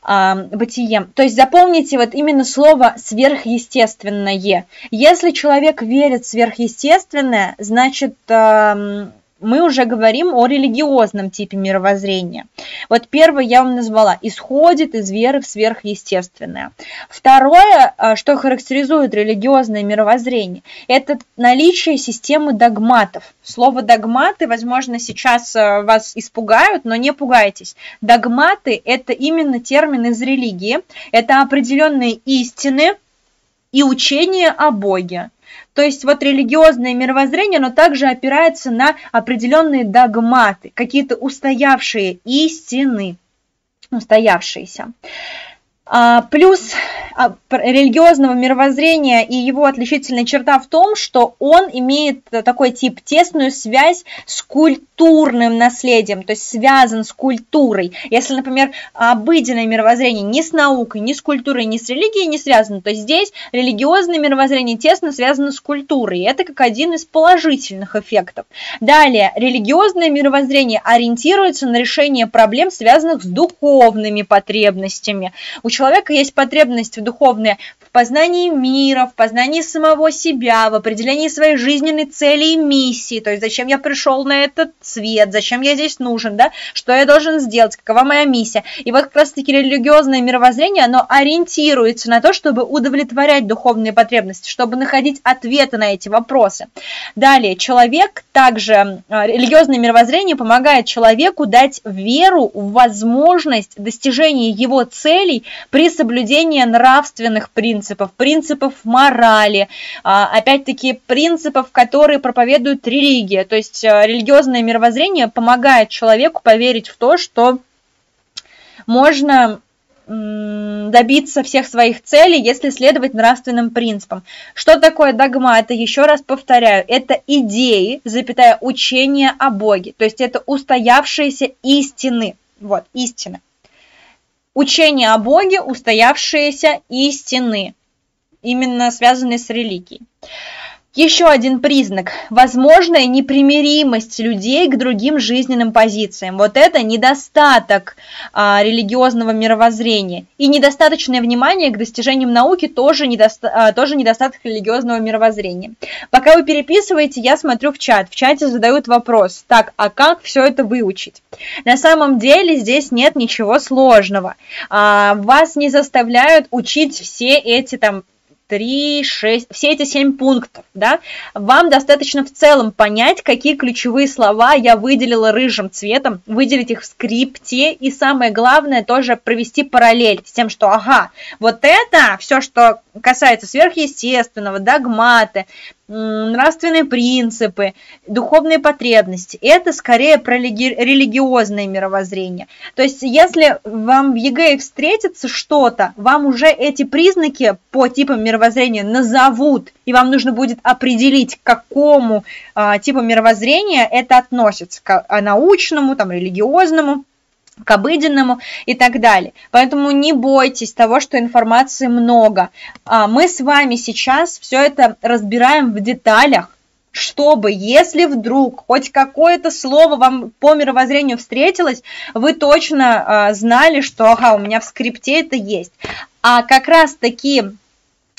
Speaker 1: э, бытием. То есть запомните вот именно слово сверхъестественное. Если человек верит в сверхъестественное, значит э, мы уже говорим о религиозном типе мировоззрения. Вот первое я вам назвала, исходит из веры в сверхъестественное. Второе, а, что характеризует религиозное мировоззрение, это наличие системы догматов. Слово догматы, возможно, сейчас а, вас испугают, но не пугайтесь. Догматы – это именно термин из религии, это определенные истины и учения о Боге. То есть вот религиозное мировоззрение, оно также опирается на определенные догматы, какие-то устоявшие истины, устоявшиеся. А, плюс религиозного мировоззрения и его отличительная черта в том, что он имеет такой тип тесную связь с культурным наследием, то есть связан с культурой. Если, например, обыденное мировоззрение ни с наукой, ни с культурой, ни с религией не связано, то здесь религиозное мировоззрение тесно связано с культурой. Это как один из положительных эффектов. Далее, религиозное мировоззрение ориентируется на решение проблем, связанных с духовными потребностями. У человека есть потребность в духовное в познании мира, в познании самого себя, в определении своей жизненной цели и миссии, то есть зачем я пришел на этот свет, зачем я здесь нужен, да, что я должен сделать, какова моя миссия. И вот как раз-таки религиозное мировоззрение, оно ориентируется на то, чтобы удовлетворять духовные потребности, чтобы находить ответы на эти вопросы. Далее, человек также, э, религиозное мировоззрение помогает человеку дать веру в возможность достижения его целей при соблюдении нравственных принципов, принципов морали, а, опять-таки принципов, которые проповедует религия. То есть э, религиозное мировоззрение помогает человеку поверить в то, что можно добиться всех своих целей, если следовать нравственным принципам. Что такое догма? Это, еще раз повторяю, это идеи, запятая учение о Боге. То есть это устоявшиеся истины. Вот, истины. Учение о Боге, устоявшиеся истины, именно связанные с религией. Еще один признак – возможная непримиримость людей к другим жизненным позициям. Вот это недостаток а, религиозного мировоззрения. И недостаточное внимание к достижениям науки тоже, недоста а, тоже недостаток религиозного мировоззрения. Пока вы переписываете, я смотрю в чат. В чате задают вопрос, так, а как все это выучить? На самом деле здесь нет ничего сложного. А, вас не заставляют учить все эти там 3, 6, все эти 7 пунктов, да, вам достаточно в целом понять, какие ключевые слова я выделила рыжим цветом, выделить их в скрипте, и самое главное тоже провести параллель с тем, что, ага, вот это, все, что касается сверхъестественного, догматы, нравственные принципы, духовные потребности. Это скорее про религиозное мировоззрение. То есть, если вам в ЕГЭ встретится что-то, вам уже эти признаки по типам мировоззрения назовут, и вам нужно будет определить, к какому а, типу мировоззрения это относится, к а, научному, там, религиозному к обыденному и так далее. Поэтому не бойтесь того, что информации много. А, мы с вами сейчас все это разбираем в деталях, чтобы, если вдруг хоть какое-то слово вам по мировоззрению встретилось, вы точно знали, что ага, у меня в скрипте это есть. А как раз таки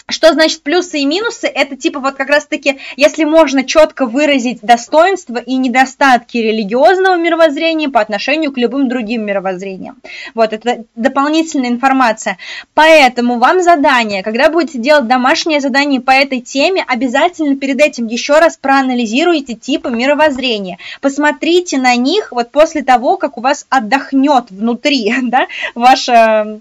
Speaker 1: что значит плюсы и минусы? Это типа вот как раз-таки, если можно четко выразить достоинства и недостатки религиозного мировоззрения по отношению к любым другим мировоззрениям. Вот, это дополнительная информация. Поэтому вам задание, когда будете делать домашнее задание по этой теме, обязательно перед этим еще раз проанализируйте типы мировоззрения. Посмотрите на них вот после того, как у вас отдохнет внутри, <laughs> да, ваша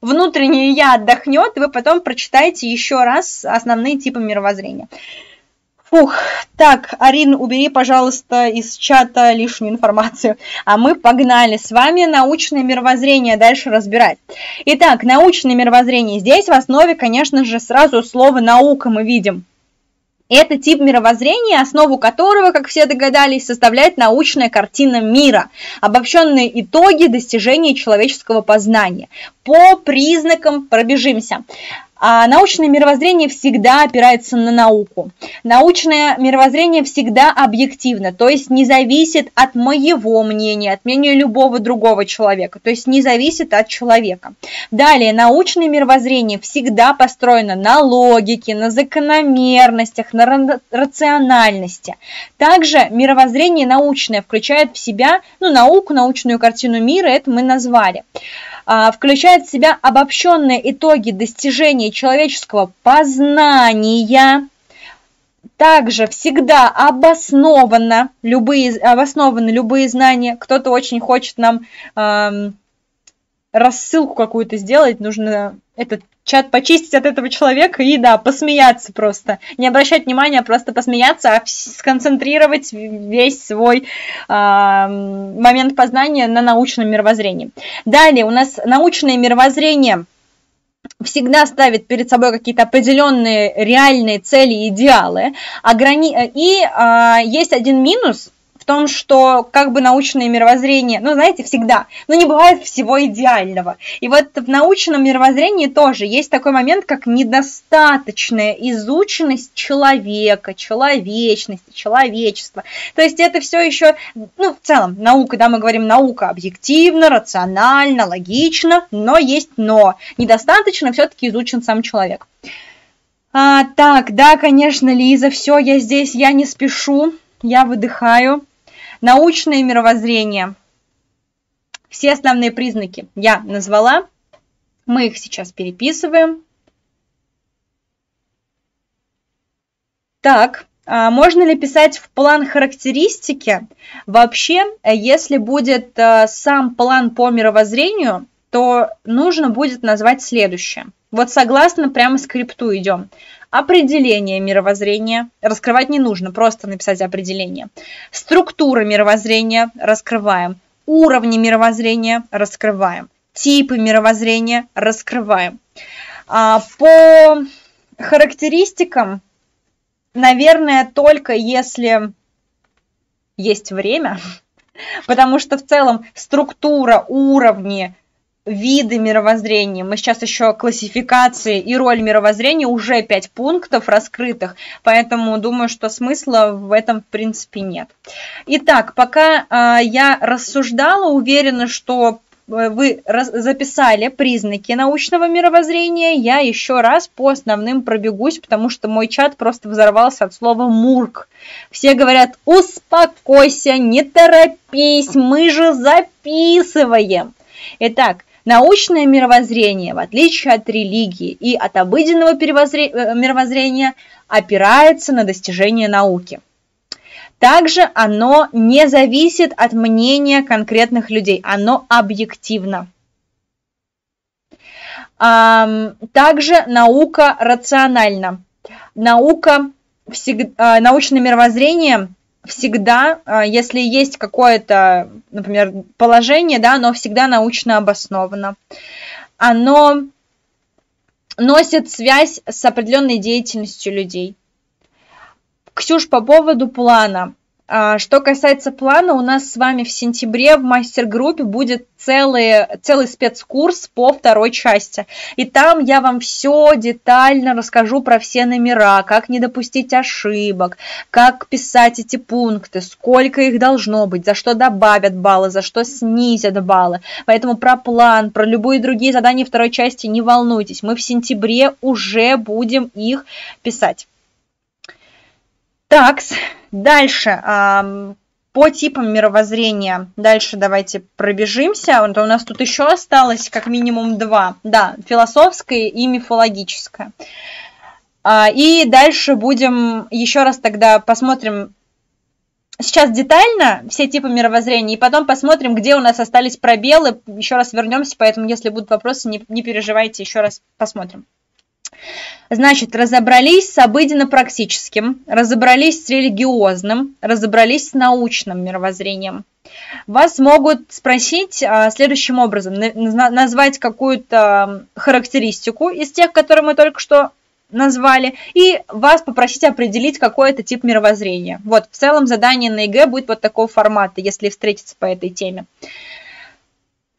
Speaker 1: внутреннее я отдохнет, и вы потом прочитаете еще раз основные типы мировоззрения. Фух, так, Арин, убери, пожалуйста, из чата лишнюю информацию. А мы погнали с вами научное мировоззрение дальше разбирать. Итак, научное мировоззрение. Здесь в основе, конечно же, сразу слово наука мы видим. Это тип мировоззрения, основу которого, как все догадались, составляет научная картина мира, обобщенные итоги достижения человеческого познания. По признакам пробежимся. А научное мировоззрение всегда опирается на науку. Научное мировоззрение всегда объективно, то есть не зависит от моего мнения, от мнения любого другого человека, то есть не зависит от человека. Далее, научное мировоззрение всегда построено на логике, на закономерностях, на рациональности. Также мировоззрение научное включает в себя, ну, науку, научную картину мира, это мы назвали. А, включает в себя обобщенные итоги достижения человеческого познания, также всегда обоснованно любые, обоснованы любые знания. Кто-то очень хочет нам эм, рассылку какую-то сделать, нужно этот чат почистить от этого человека и, да, посмеяться просто. Не обращать внимания, а просто посмеяться, а сконцентрировать весь свой э, момент познания на научном мировоззрении. Далее у нас научное мировоззрение всегда ставит перед собой какие-то определенные реальные цели и идеалы. Ограни... И э, есть один минус – том, что как бы научное мировоззрение, ну, знаете, всегда, но не бывает всего идеального. И вот в научном мировоззрении тоже есть такой момент, как недостаточная изученность человека, человечности, человечества. То есть это все еще, ну, в целом, наука, да, мы говорим, наука объективно, рационально, логично, но есть но. Недостаточно все-таки изучен сам человек. А, так, да, конечно, Лиза, все, я здесь, я не спешу, я выдыхаю. Научное мировоззрение. Все основные признаки я назвала. Мы их сейчас переписываем. Так, а можно ли писать в план характеристики? Вообще, если будет э, сам план по мировоззрению, то нужно будет назвать следующее. Вот согласно прямо скрипту идем. Определение мировоззрения. Раскрывать не нужно, просто написать определение. Структура мировоззрения. Раскрываем. Уровни мировоззрения. Раскрываем. Типы мировоззрения. Раскрываем. А, по характеристикам, наверное, только если есть время, <laughs> потому что в целом структура, уровни, виды мировоззрения, мы сейчас еще классификации и роль мировоззрения, уже пять пунктов раскрытых, поэтому думаю, что смысла в этом в принципе нет. Итак, пока э, я рассуждала, уверена, что э, вы записали признаки научного мировоззрения, я еще раз по основным пробегусь, потому что мой чат просто взорвался от слова «мурк». Все говорят «успокойся, не торопись, мы же записываем». Итак, Научное мировоззрение, в отличие от религии и от обыденного э, мировоззрения, опирается на достижения науки. Также оно не зависит от мнения конкретных людей, оно объективно. Также наука рациональна. Наука всегда, научное мировоззрение всегда, если есть какое-то, например, положение, да, оно всегда научно обосновано. Оно носит связь с определенной деятельностью людей. Ксюш, по поводу плана. А, что касается плана, у нас с вами в сентябре в мастер-группе будет целый, целый спецкурс по второй части. И там я вам все детально расскажу про все номера, как не допустить ошибок, как писать эти пункты, сколько их должно быть, за что добавят баллы, за что снизят баллы. Поэтому про план, про любые другие задания второй части не волнуйтесь. Мы в сентябре уже будем их писать. Так, дальше. По типам мировоззрения. Дальше давайте пробежимся. У нас тут еще осталось как минимум два. Да, философское и мифологическое. А, и дальше будем еще раз тогда посмотрим сейчас детально все типы мировоззрения, и потом посмотрим, где у нас остались пробелы. Еще раз вернемся, поэтому если будут вопросы, не, не переживайте, еще раз посмотрим. Значит, разобрались с обыденно-практическим, разобрались с религиозным, разобрались с научным мировоззрением. Вас могут спросить а, следующим образом, на, назвать какую-то характеристику из тех, которые мы только что назвали, и вас попросить определить какой-то тип мировоззрения. Вот, в целом задание на ЕГЭ будет вот такого формата, если встретится по этой теме.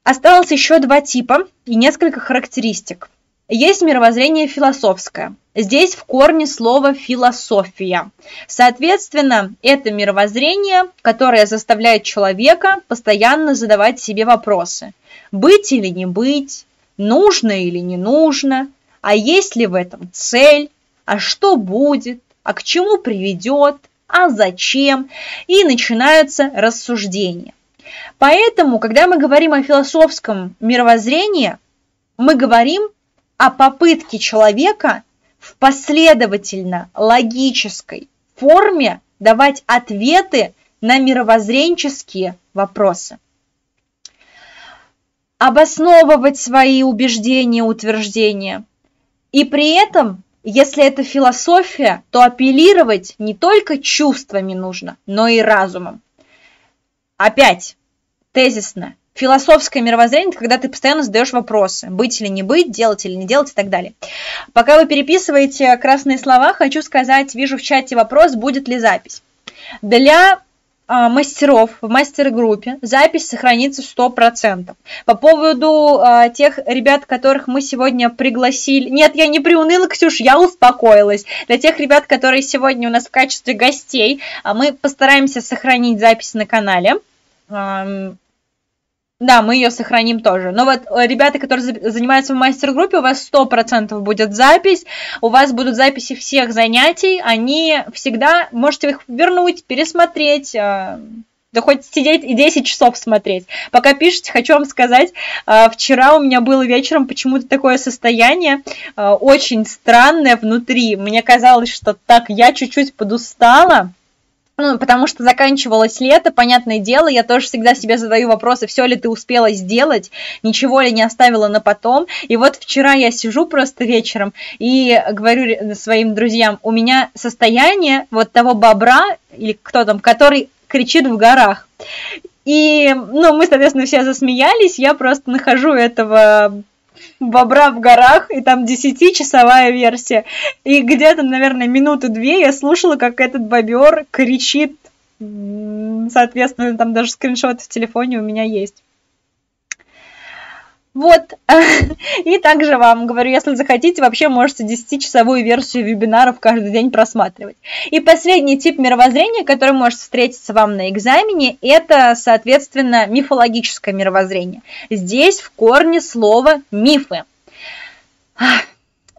Speaker 1: Осталось еще два типа и несколько характеристик. Есть мировоззрение философское. Здесь в корне слово философия. Соответственно, это мировоззрение, которое заставляет человека постоянно задавать себе вопросы. Быть или не быть, нужно или не нужно, а есть ли в этом цель, а что будет, а к чему приведет, а зачем, и начинаются рассуждения. Поэтому, когда мы говорим о философском мировоззрении, мы говорим о попытке человека в последовательно логической форме давать ответы на мировоззренческие вопросы. Обосновывать свои убеждения, утверждения. И при этом, если это философия, то апеллировать не только чувствами нужно, но и разумом. Опять, тезисно, философское мировоззрение, когда ты постоянно задаешь вопросы, быть или не быть, делать или не делать и так далее. Пока вы переписываете красные слова, хочу сказать, вижу в чате вопрос, будет ли запись. Для а, мастеров в мастер-группе запись сохранится 100%. По поводу а, тех ребят, которых мы сегодня пригласили... Нет, я не приуныла, Ксюш, я успокоилась. Для тех ребят, которые сегодня у нас в качестве гостей, а, мы постараемся сохранить запись на канале. Да, мы ее сохраним тоже. Но вот э, ребята, которые занимаются в мастер-группе, у вас 100% будет запись, у вас будут записи всех занятий, они всегда, можете их вернуть, пересмотреть, э, да хоть сидеть и 10 часов смотреть. Пока пишете, хочу вам сказать, э, вчера у меня было вечером почему-то такое состояние очень странное внутри. Мне казалось, что так, я чуть-чуть подустала, ну, потому что заканчивалось лето, понятное дело, я тоже всегда себе задаю вопросы, все ли ты успела сделать, ничего ли не оставила на потом. И вот вчера я сижу просто вечером и говорю своим друзьям, у меня состояние вот того бобра, или кто там, который кричит в горах. И, ну, мы, соответственно, все засмеялись, я просто нахожу этого бобра в горах, и там десятичасовая версия. И где-то, наверное, минуты две я слушала, как этот бобер кричит. Соответственно, там даже скриншот в телефоне у меня есть. Вот. <laughs> И также вам говорю, если захотите, вообще можете 10-часовую версию вебинаров каждый день просматривать. И последний тип мировоззрения, который может встретиться вам на экзамене, это, соответственно, мифологическое мировоззрение. Здесь в корне слово «мифы».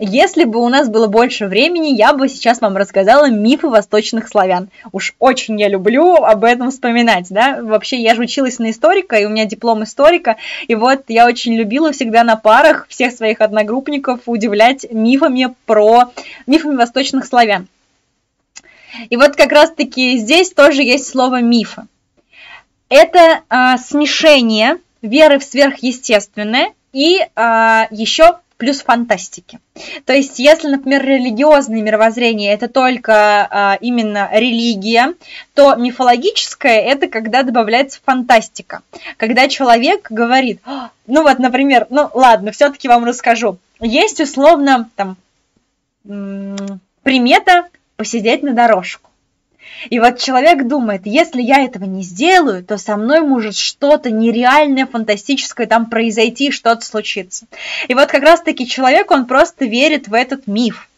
Speaker 1: Если бы у нас было больше времени, я бы сейчас вам рассказала мифы восточных славян. Уж очень я люблю об этом вспоминать, да. Вообще, я же училась на историка, и у меня диплом историка, и вот я очень любила всегда на парах всех своих одногруппников удивлять мифами про мифами восточных славян. И вот как раз-таки здесь тоже есть слово мифы. Это а, смешение веры в сверхъестественное и а, еще плюс фантастики. То есть, если, например, религиозное мировоззрение это только а, именно религия, то мифологическое это когда добавляется фантастика. Когда человек говорит, «А, ну вот, например, ну ладно, все-таки вам расскажу. Есть условно там примета посидеть на дорожку. И вот человек думает, если я этого не сделаю, то со мной может что-то нереальное, фантастическое там произойти, что-то случится. И вот как раз-таки человек, он просто верит в этот миф.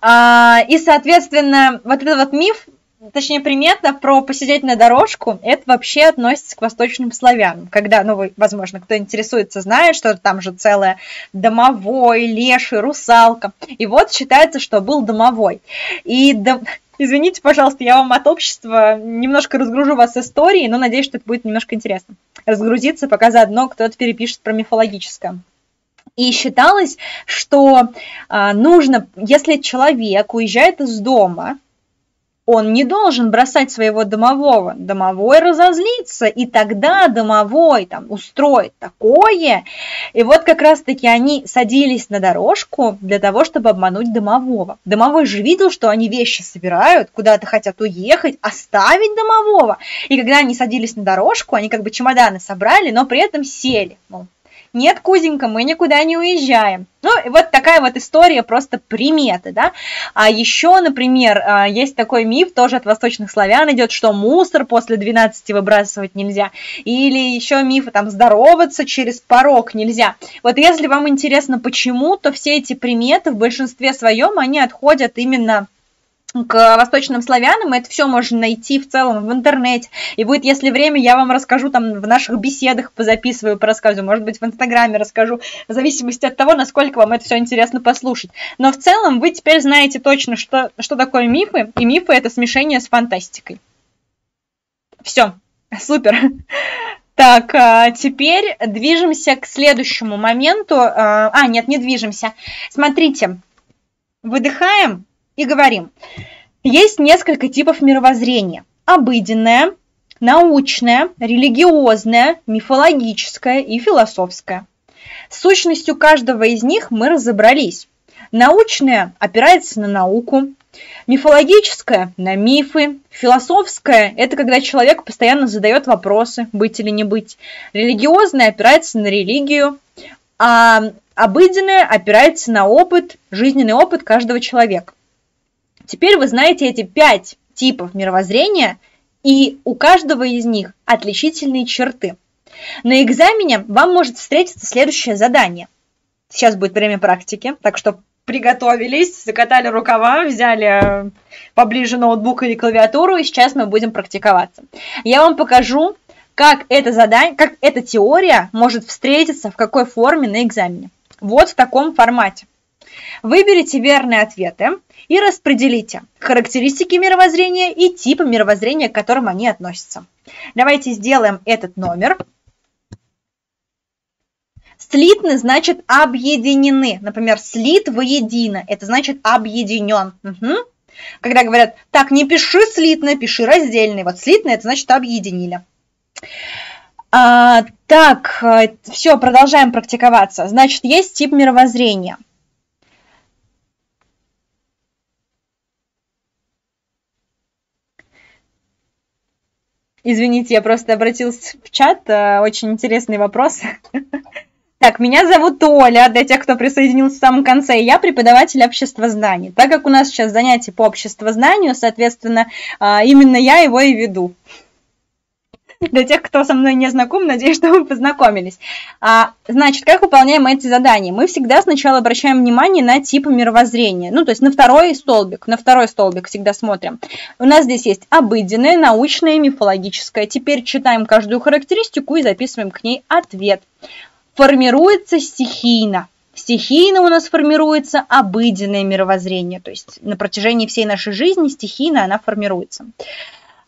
Speaker 1: А, и, соответственно, вот этот вот миф, точнее, примета про посидеть на дорожку, это вообще относится к восточным славянам. Когда, ну, вы, возможно, кто интересуется, знает, что там же целое домовой, леший, русалка. И вот считается, что был домовой. И дом... Извините, пожалуйста, я вам от общества немножко разгружу вас историей, но надеюсь, что это будет немножко интересно. Разгрузиться, пока заодно кто-то перепишет про мифологическое. И считалось, что а, нужно, если человек уезжает из дома, он не должен бросать своего домового. Домовой разозлится, и тогда домовой там устроит такое. И вот как раз-таки они садились на дорожку для того, чтобы обмануть домового. Домовой же видел, что они вещи собирают, куда-то хотят уехать, оставить домового. И когда они садились на дорожку, они как бы чемоданы собрали, но при этом сели. Мол, нет, Кузенька, мы никуда не уезжаем. Ну, вот такая вот история, просто приметы, да. А еще, например, а, есть такой миф, тоже от восточных славян идет, что мусор после 12 выбрасывать нельзя. Или еще миф, там, здороваться через порог нельзя. Вот если вам интересно, почему, то все эти приметы в большинстве своем, они отходят именно к восточным славянам, это все можно найти в целом в интернете. И будет, если время, я вам расскажу там в наших беседах, позаписываю, порассказываю, может быть, в Инстаграме расскажу, в зависимости от того, насколько вам это все интересно послушать. Но в целом вы теперь знаете точно, что, что такое мифы, и мифы это смешение с фантастикой. Все, супер. Так, а, теперь движемся к следующему моменту. А, а, нет, не движемся. Смотрите, выдыхаем, и говорим, есть несколько типов мировоззрения. Обыденное, научное, религиозное, мифологическое и философское. С сущностью каждого из них мы разобрались. Научное опирается на науку, мифологическое – на мифы, философское – это когда человек постоянно задает вопросы, быть или не быть, религиозное опирается на религию, а обыденное опирается на опыт, жизненный опыт каждого человека. Теперь вы знаете эти пять типов мировоззрения, и у каждого из них отличительные черты. На экзамене вам может встретиться следующее задание. Сейчас будет время практики, так что приготовились, закатали рукава, взяли э, поближе ноутбук или клавиатуру, и сейчас мы будем практиковаться. Я вам покажу, как эта задание, как эта теория может встретиться в какой форме на экзамене. Вот в таком формате. Выберите верные ответы и распределите характеристики мировоззрения и типы мировоззрения, к которым они относятся. Давайте сделаем этот номер. Слитны значит объединены. Например, слит воедино. Это значит объединен. Угу. Когда говорят, так, не пиши слитно, пиши раздельный. Вот слитно это значит объединили. А, так, э, все, продолжаем практиковаться. Значит, есть тип мировоззрения. Извините, я просто обратилась в чат. Э, очень интересный вопрос. <laughs> Так, меня зовут Оля, для тех, кто присоединился в самом конце. Я преподаватель обществознаний. Так как у нас сейчас занятие по обществознанию, соответственно, э, именно я его и веду. Для тех, кто со мной не знаком, надеюсь, что вы познакомились. А, значит, как выполняем эти задания? Мы всегда сначала обращаем внимание на типы мировоззрения. Ну, то есть на второй столбик. На второй столбик всегда смотрим. У нас здесь есть обыденное, научное, мифологическое. Теперь читаем каждую характеристику и записываем к ней ответ. Формируется стихийно. Стихийно у нас формируется обыденное мировоззрение, то есть на протяжении всей нашей жизни стихийно она формируется.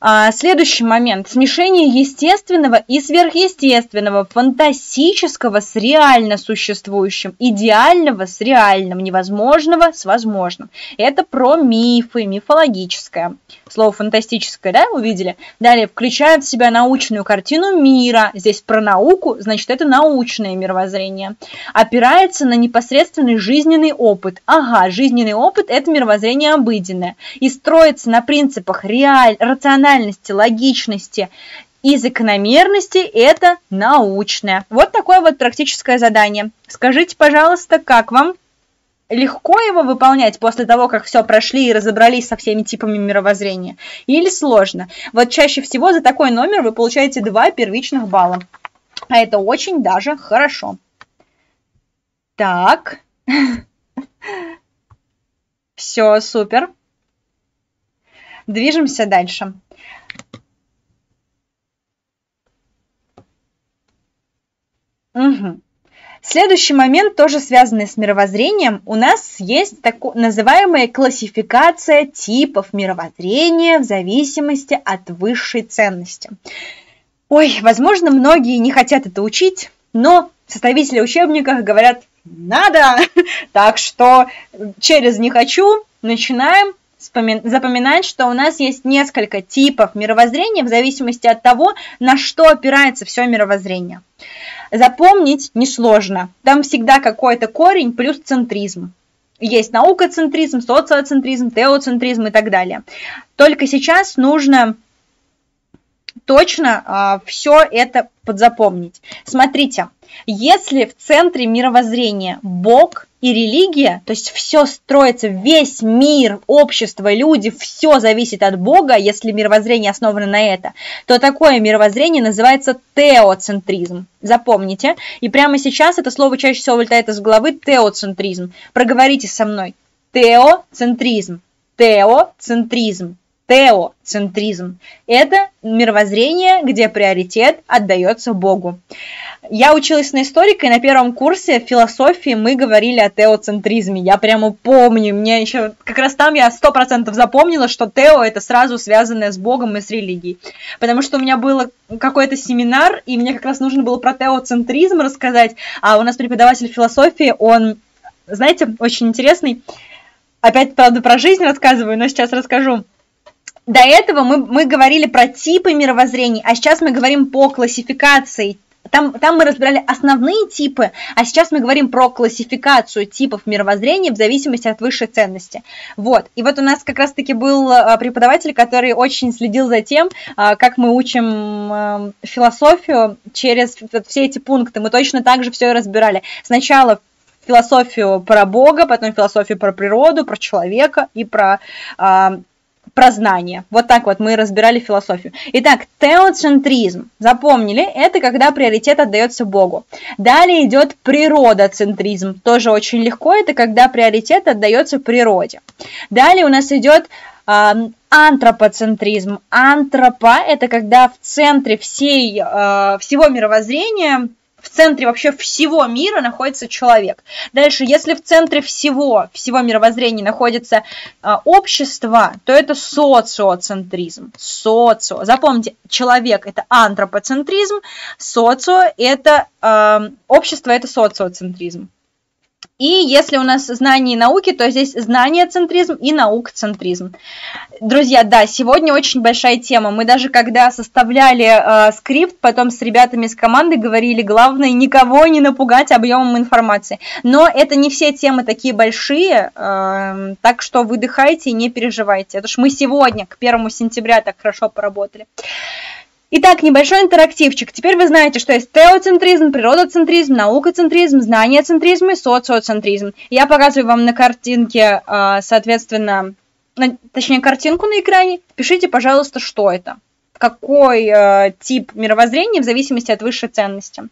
Speaker 1: А, следующий момент. Смешение естественного и сверхъестественного, фантастического с реально существующим, идеального с реальным, невозможного с возможным. Это про мифы, мифологическое. Слово фантастическое, да, увидели? Далее, включает в себя научную картину мира. Здесь про науку, значит, это научное мировоззрение. Опирается на непосредственный жизненный опыт. Ага, жизненный опыт – это мировоззрение обыденное. И строится на принципах реаль, рациональности рациональности, логичности и закономерности – это научное. Вот такое вот практическое задание. Скажите, пожалуйста, как вам? Легко его выполнять после того, как все прошли и разобрались со всеми типами мировоззрения? Или сложно? Вот чаще всего за такой номер вы получаете два первичных балла. А это очень даже хорошо. Так. <laughs> Все, супер. Движемся дальше. Угу. Следующий момент, тоже связанный с мировоззрением, у нас есть так называемая классификация типов мировоззрения в зависимости от высшей ценности. Ой, возможно, многие не хотят это учить, но составители учебников говорят «надо!» <laughs> Так что через «не хочу» начинаем запоминать, что у нас есть несколько типов мировоззрения в зависимости от того, на что опирается все мировоззрение. Запомнить несложно. Там всегда какой-то корень плюс центризм. Есть наукоцентризм, социоцентризм, теоцентризм и так далее. Только сейчас нужно точно а, все это подзапомнить. Смотрите, если в центре мировоззрения Бог и религия, то есть все строится, весь мир, общество, люди, все зависит от Бога, если мировоззрение основано на это, то такое мировоззрение называется теоцентризм. Запомните. И прямо сейчас это слово чаще всего вылетает из головы теоцентризм. Проговорите со мной. Теоцентризм. Теоцентризм теоцентризм. Это мировоззрение, где приоритет отдается Богу. Я училась на историка, и на первом курсе философии мы говорили о теоцентризме. Я прямо помню, мне еще как раз там я сто процентов запомнила, что тео это сразу связанное с Богом и с религией. Потому что у меня был какой-то семинар, и мне как раз нужно было про теоцентризм рассказать, а у нас преподаватель философии, он, знаете, очень интересный. Опять, правда, про жизнь рассказываю, но сейчас расскажу. До этого мы, мы говорили про типы мировоззрений, а сейчас мы говорим по классификации. Там, там мы разбирали основные типы, а сейчас мы говорим про классификацию типов мировоззрения в зависимости от высшей ценности. Вот. И вот у нас как раз-таки был а, преподаватель, который очень следил за тем, а, как мы учим а, философию через все эти пункты. Мы точно так же все разбирали. Сначала философию про Бога, потом философию про природу, про человека и про знание. Вот так вот мы разбирали философию. Итак, теоцентризм. Запомнили, это когда приоритет отдается Богу. Далее идет природоцентризм. Тоже очень легко, это когда приоритет отдается природе. Далее у нас идет э, антропоцентризм. Антропа – это когда в центре всей, э, всего мировоззрения в центре вообще всего мира находится человек. Дальше, если в центре всего, всего мировоззрения находится э, общество, то это социоцентризм. Социо. Запомните, человек это антропоцентризм, социо это э, общество это социоцентризм. И если у нас знание и науки, то здесь знание-центризм и наук-центризм. Друзья, да, сегодня очень большая тема. Мы даже когда составляли э, скрипт, потом с ребятами из команды говорили, главное никого не напугать объемом информации. Но это не все темы такие большие, э, так что выдыхайте и не переживайте. Это ж мы сегодня, к первому сентября, так хорошо поработали. Итак, небольшой интерактивчик. Теперь вы знаете, что есть теоцентризм, природоцентризм, наукоцентризм, знаниецентризм и социоцентризм. Я показываю вам на картинке, а, соответственно, точнее, картинку на экране. Пишите, пожалуйста, что это. Какой э, тип мировоззрения в зависимости от высшей ценности.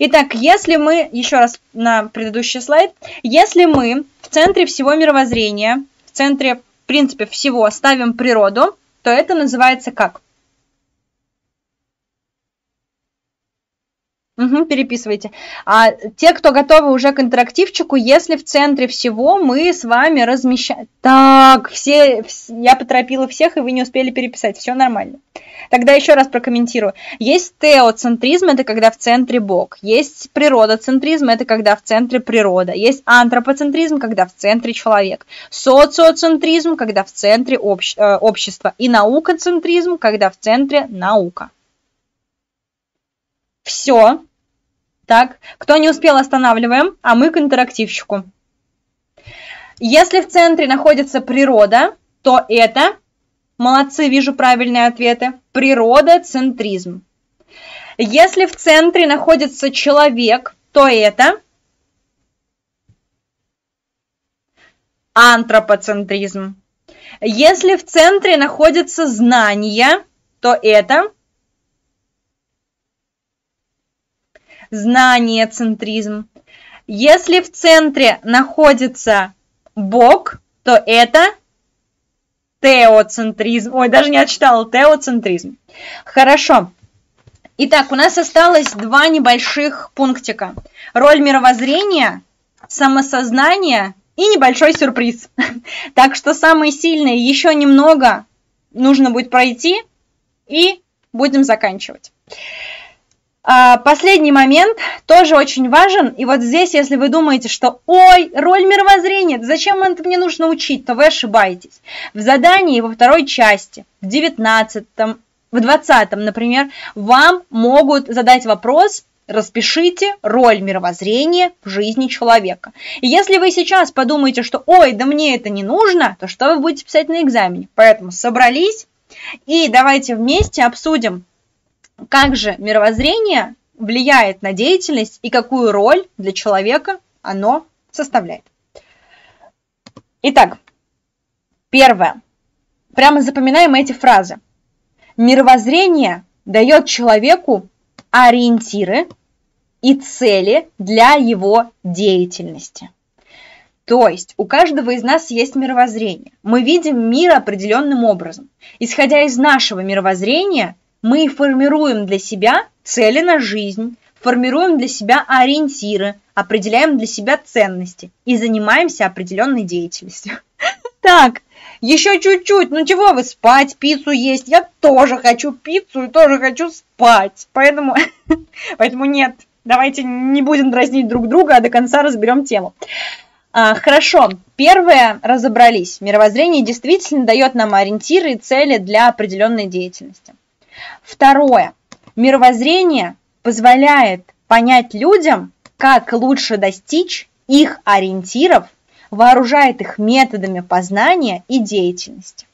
Speaker 1: Итак, если мы, еще раз на предыдущий слайд, если мы в центре всего мировоззрения, в центре, в принципе, всего ставим природу, то это называется как? Угу, переписывайте. А те, кто готовы уже к интерактивчику, если в центре всего мы с вами размещаем... Так, все, я поторопила всех, и вы не успели переписать, все нормально. Тогда еще раз прокомментирую. Есть теоцентризм, это когда в центре Бог. Есть природоцентризм, это когда в центре природа. Есть антропоцентризм, когда в центре человек. Социоцентризм, когда в центре общ... э, общество. И наукоцентризм, когда в центре наука. Все. Так, кто не успел, останавливаем, а мы к интерактивщику. Если в центре находится природа, то это, молодцы, вижу правильные ответы, природоцентризм. Если в центре находится человек, то это антропоцентризм. Если в центре находится знание, то это знание, центризм. Если в центре находится Бог, то это теоцентризм. Ой, даже не отчитала, теоцентризм. Хорошо. Итак, у нас осталось два небольших пунктика. Роль мировоззрения, самосознание и небольшой сюрприз. <laughs> Так что самые сильные еще немного нужно будет пройти и будем заканчивать. А, последний момент тоже очень важен. И вот здесь, если вы думаете, что «Ой, роль мировоззрения, зачем это мне нужно учить?», то вы ошибаетесь. В задании во второй части, в 19 в 20 например, вам могут задать вопрос Распишите роль мировоззрения в жизни человека. И если вы сейчас подумаете, что «Ой, да мне это не нужно», то что вы будете писать на экзамене? Поэтому собрались и давайте вместе обсудим как же мировоззрение влияет на деятельность и какую роль для человека оно составляет. Итак, первое. Прямо запоминаем эти фразы. Мировоззрение дает человеку ориентиры и цели для его деятельности. То есть у каждого из нас есть мировоззрение. Мы видим мир определенным образом. Исходя из нашего мировоззрения, мы формируем для себя цели на жизнь, формируем для себя ориентиры, определяем для себя ценности и занимаемся определенной деятельностью. <laughs> Так, еще чуть-чуть, ну чего вы спать, пиццу есть? Я тоже хочу пиццу и тоже хочу спать. Поэтому, <laughs> поэтому нет, давайте не будем дразнить друг друга, а до конца разберем тему. А, хорошо, первое разобрались. Мировоззрение действительно дает нам ориентиры и цели для определенной деятельности. Второе. Мировоззрение позволяет понять людям, как лучше достичь их ориентиров, вооружает их методами познания и деятельности.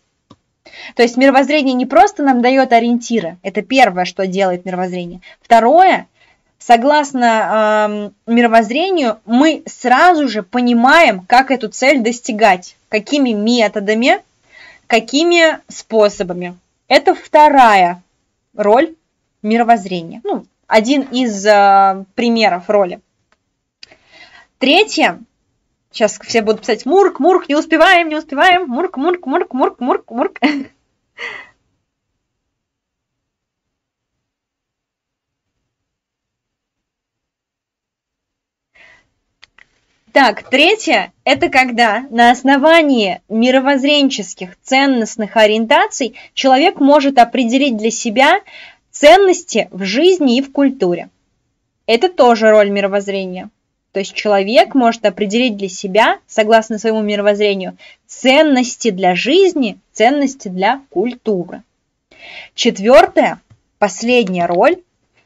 Speaker 1: То есть мировоззрение не просто нам дает ориентиры, это первое, что делает мировоззрение. Второе, согласно э, мировоззрению, мы сразу же понимаем, как эту цель достигать, какими методами, какими способами. Это вторая роль мировоззрения. Ну, один из э, примеров роли. Третье. Сейчас все будут писать Мурк, Мурк, не успеваем, не успеваем. Мурк, Мурк, Мурк, Мурк, Мурк, Мурк. Так, третье – это когда на основании мировоззренческих ценностных ориентаций человек может определить для себя ценности в жизни и в культуре. Это тоже роль мировоззрения. То есть человек может определить для себя, согласно своему мировоззрению, ценности для жизни, ценности для культуры. Четвертое, последняя роль,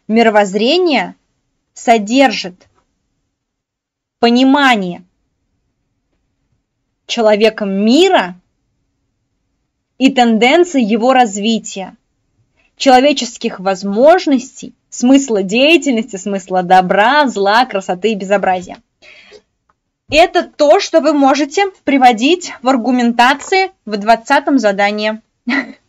Speaker 1: мировоззрение содержит понимание человеком мира и тенденции его развития, человеческих возможностей, смысла деятельности, смысла добра, зла, красоты и безобразия. Это то, что вы можете приводить в аргументации в 20 задании. <laughs>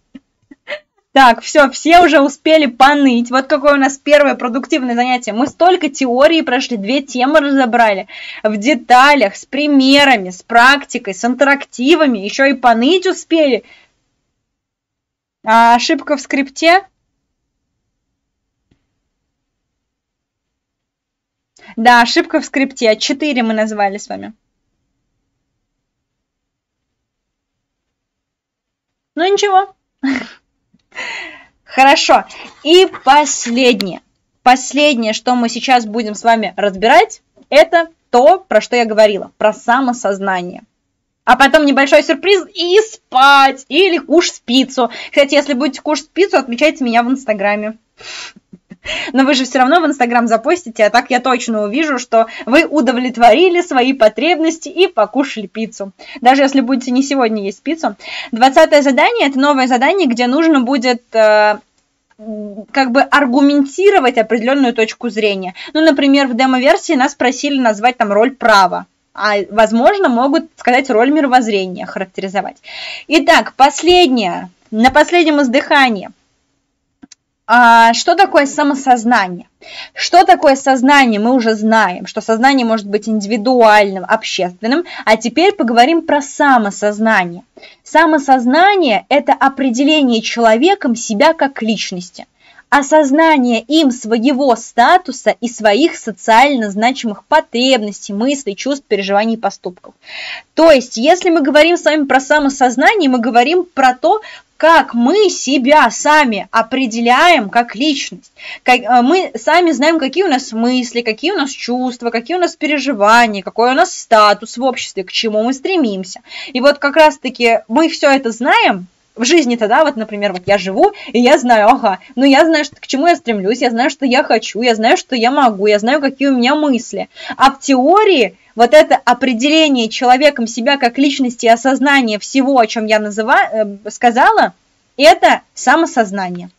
Speaker 1: Так, все, все уже успели поныть. Вот какое у нас первое продуктивное занятие. Мы столько теории прошли, две темы разобрали. В деталях, с примерами, с практикой, с интерактивами. Еще и поныть успели. А ошибка в скрипте? Да, ошибка в скрипте. Четыре мы назвали с вами. Ну ничего. <laughs> Хорошо. И последнее. Последнее, что мы сейчас будем с вами разбирать, это то, про что я говорила, про самосознание. А потом небольшой сюрприз и спать, или кушать пиццу. Кстати, если будете кушать пиццу, отмечайте меня в Инстаграме. Но вы же все равно в Инстаграм запостите, а так я точно увижу, что вы удовлетворили свои потребности и покушали пиццу. Даже если будете не сегодня есть пиццу. Двадцатое задание – это новое задание, где нужно будет э, как бы аргументировать определенную точку зрения. Ну, например, в демо-версии нас просили назвать там роль права а, возможно, могут сказать роль мировоззрения, характеризовать. Итак, последнее, на последнем издыхании – а, что такое самосознание? Что такое сознание, мы уже знаем, что сознание может быть индивидуальным, общественным, а теперь поговорим про самосознание. Самосознание – это определение человеком себя как личности осознание им своего статуса и своих социально значимых потребностей, мыслей, чувств, переживаний и поступков. То есть, если мы говорим с вами про самосознание, мы говорим про то, как мы себя сами определяем как личность. Как, э, мы сами знаем, какие у нас мысли, какие у нас чувства, какие у нас переживания, какой у нас статус в обществе, к чему мы стремимся. И вот как раз-таки мы все это знаем, в жизни тогда, вот, например, вот я живу, и я знаю, ага, ну я знаю, что, к чему я стремлюсь, я знаю, что я хочу, я знаю, что я могу, я знаю, какие у меня мысли. А в теории вот это определение человеком себя как личности и осознание всего, о чем я называю, э, сказала, это самосознание.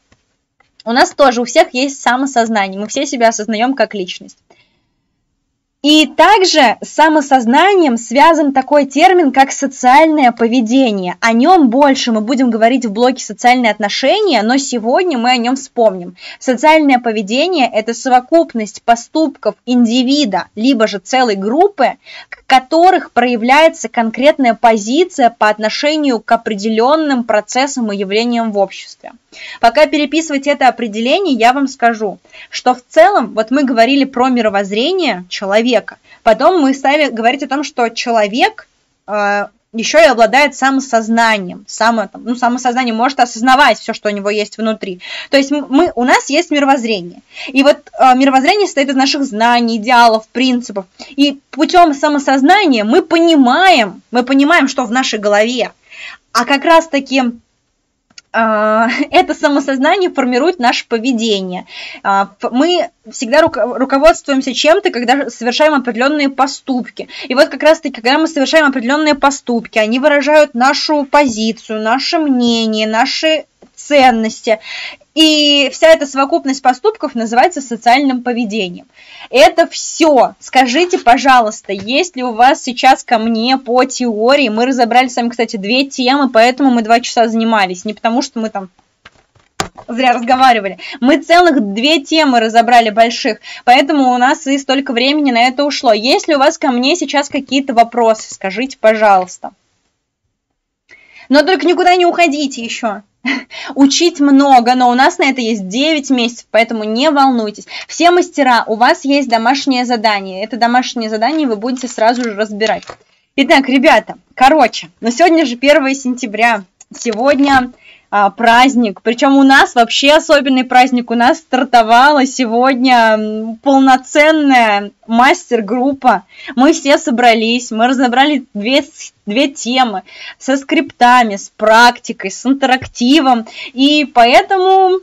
Speaker 1: У нас тоже у всех есть самосознание, мы все себя осознаем как личность. И также с самосознанием связан такой термин, как социальное поведение. О нем больше мы будем говорить в блоке «Социальные отношения», но сегодня мы о нем вспомним. Социальное поведение – это совокупность поступков индивида, либо же целой группы, к которых проявляется конкретная позиция по отношению к определенным процессам и явлениям в обществе. Пока переписывать это определение, я вам скажу, что в целом, вот мы говорили про мировоззрение человека, потом мы стали говорить о том, что человек э, еще и обладает самосознанием, само, там, ну, самосознание может осознавать все, что у него есть внутри. То есть мы, у нас есть мировоззрение. И вот э, мировоззрение состоит из наших знаний, идеалов, принципов. И путем самосознания мы понимаем, мы понимаем, что в нашей голове. А как раз-таки <laughs> это самосознание формирует наше поведение. А, мы всегда руководствуемся чем-то, когда совершаем определенные поступки. И вот как раз-таки, когда мы совершаем определенные поступки, они выражают нашу позицию, наше мнение, наши ценности. И вся эта совокупность поступков называется социальным поведением. Это все. Скажите, пожалуйста, есть ли у вас сейчас ко мне по теории, мы разобрали с вами, кстати, две темы, поэтому мы два часа занимались, не потому что мы там зря разговаривали. Мы целых две темы разобрали больших, поэтому у нас и столько времени на это ушло. Есть ли у вас ко мне сейчас какие-то вопросы, скажите, пожалуйста. Но только никуда не уходите еще. <laughs> Учить много, но у нас на это есть 9 месяцев, поэтому не волнуйтесь. Все мастера, у вас есть домашнее задание. Это домашнее задание вы будете сразу же разбирать. Итак, ребята, короче, но сегодня же 1 сентября. Сегодня а, праздник. Причем у нас вообще особенный праздник. У нас стартовала сегодня полноценная мастер-группа. Мы все собрались, мы разобрали две, две темы со скриптами, с практикой, с интерактивом. И поэтому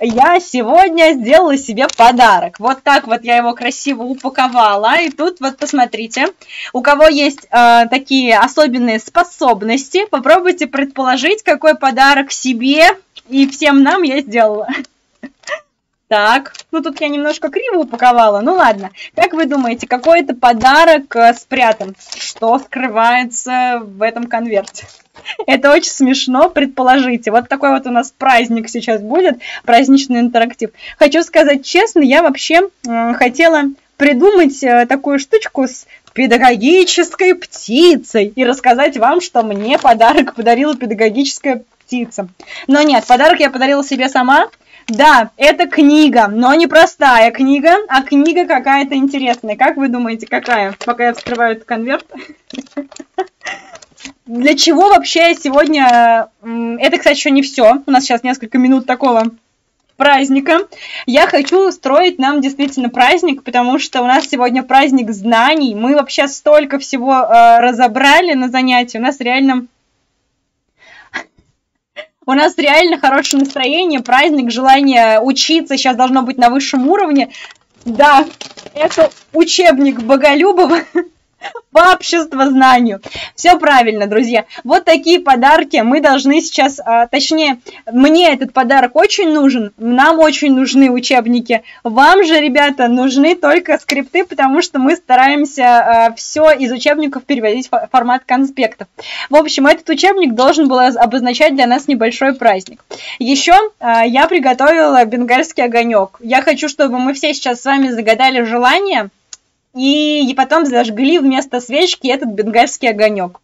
Speaker 1: я сегодня сделала себе подарок. Вот так вот я его красиво упаковала. И тут вот посмотрите, у кого есть э, такие особенные способности, попробуйте предположить, какой подарок себе и всем нам я сделала. Так, ну тут я немножко криво упаковала, ну ладно. Как вы думаете, какой это подарок э, спрятан? Что скрывается в этом конверте? Это очень смешно, предположите. Вот такой вот у нас праздник сейчас будет, праздничный интерактив. Хочу сказать честно, я вообще э, хотела придумать э, такую штучку с педагогической птицей и рассказать вам, что мне подарок подарила педагогическая птица. Но нет, подарок я подарила себе сама, Да, это книга, но не простая книга, а книга какая-то интересная. Как вы думаете, какая? Пока я вскрываю этот конверт. Для чего вообще сегодня... Это, кстати, еще не все. У нас сейчас несколько минут такого праздника. Я хочу устроить нам действительно праздник, потому что у нас сегодня праздник знаний. Мы вообще столько всего э, разобрали на занятии. У нас реально у нас реально хорошее настроение, праздник, желание учиться сейчас должно быть на высшем уровне. Да, это учебник Боголюбова. <laughs> по обществознанию. Все правильно, друзья. Вот такие подарки мы должны сейчас, а, точнее, мне этот подарок очень нужен, нам очень нужны учебники. Вам же, ребята, нужны только скрипты, потому что мы стараемся а, все из учебников переводить в формат конспектов. В общем, этот учебник должен был обозначать для нас небольшой праздник. Еще а, я приготовила бенгальский огонек. Я хочу, чтобы мы все сейчас с вами загадали желание – и потом зажгли вместо свечки этот бенгальский огонек.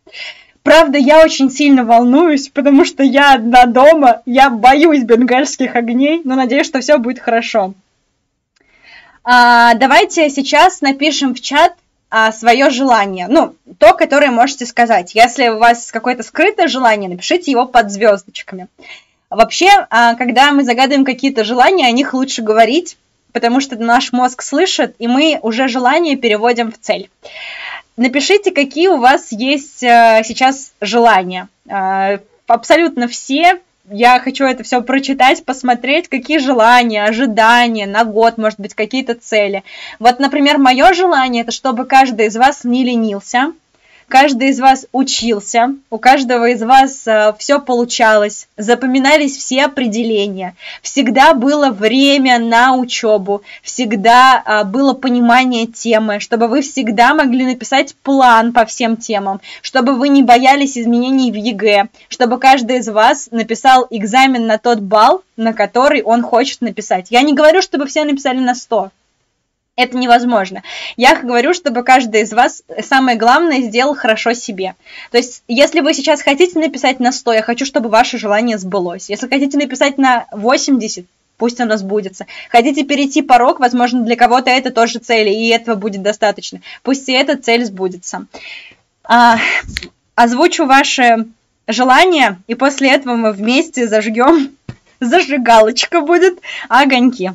Speaker 1: Правда, я очень сильно волнуюсь, потому что я одна дома, я боюсь бенгальских огней, но надеюсь, что все будет хорошо. А, давайте сейчас напишем в чат а, свое желание, ну, то, которое можете сказать. Если у вас какое-то скрытое желание, напишите его под звездочками. Вообще, а, когда мы загадываем какие-то желания, о них лучше говорить, потому что наш мозг слышит, и мы уже желание переводим в цель. Напишите, какие у вас есть э, сейчас желания. Э, абсолютно все. Я хочу это все прочитать, посмотреть, какие желания, ожидания на год, может быть, какие-то цели. Вот, например, мое желание это чтобы каждый из вас не ленился, каждый из вас учился, у каждого из вас э, все получалось, запоминались все определения, всегда было время на учебу, всегда э, было понимание темы, чтобы вы всегда могли написать план по всем темам, чтобы вы не боялись изменений в ЕГЭ, чтобы каждый из вас написал экзамен на тот балл, на который он хочет написать. Я не говорю, чтобы все написали на 100, это невозможно. Я говорю, чтобы каждый из вас, самое главное, сделал хорошо себе. То есть, если вы сейчас хотите написать на 100, я хочу, чтобы ваше желание сбылось. Если хотите написать на 80, пусть оно сбудется. Хотите перейти порог, возможно, для кого-то это тоже цель, и этого будет достаточно. Пусть и эта цель сбудется. А, озвучу ваши желания, и после этого мы вместе зажгем, <laughs> зажигалочка будет, огоньки.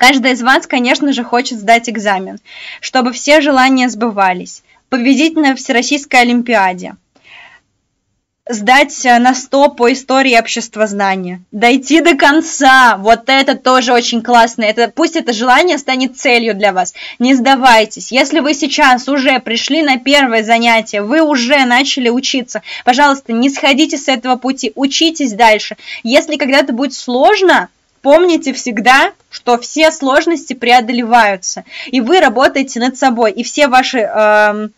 Speaker 1: Каждый из вас, конечно же, хочет сдать экзамен, чтобы все желания сбывались, победить на Всероссийской Олимпиаде, сдать на 100 по истории обществознания, дойти до конца, вот это тоже очень классно, это, пусть это желание станет целью для вас, не сдавайтесь, если вы сейчас уже пришли на первое занятие, вы уже начали учиться, пожалуйста, не сходите с этого пути, учитесь дальше, если когда-то будет сложно, Помните всегда, что все сложности преодолеваются, и вы работаете над собой, и все ваши э,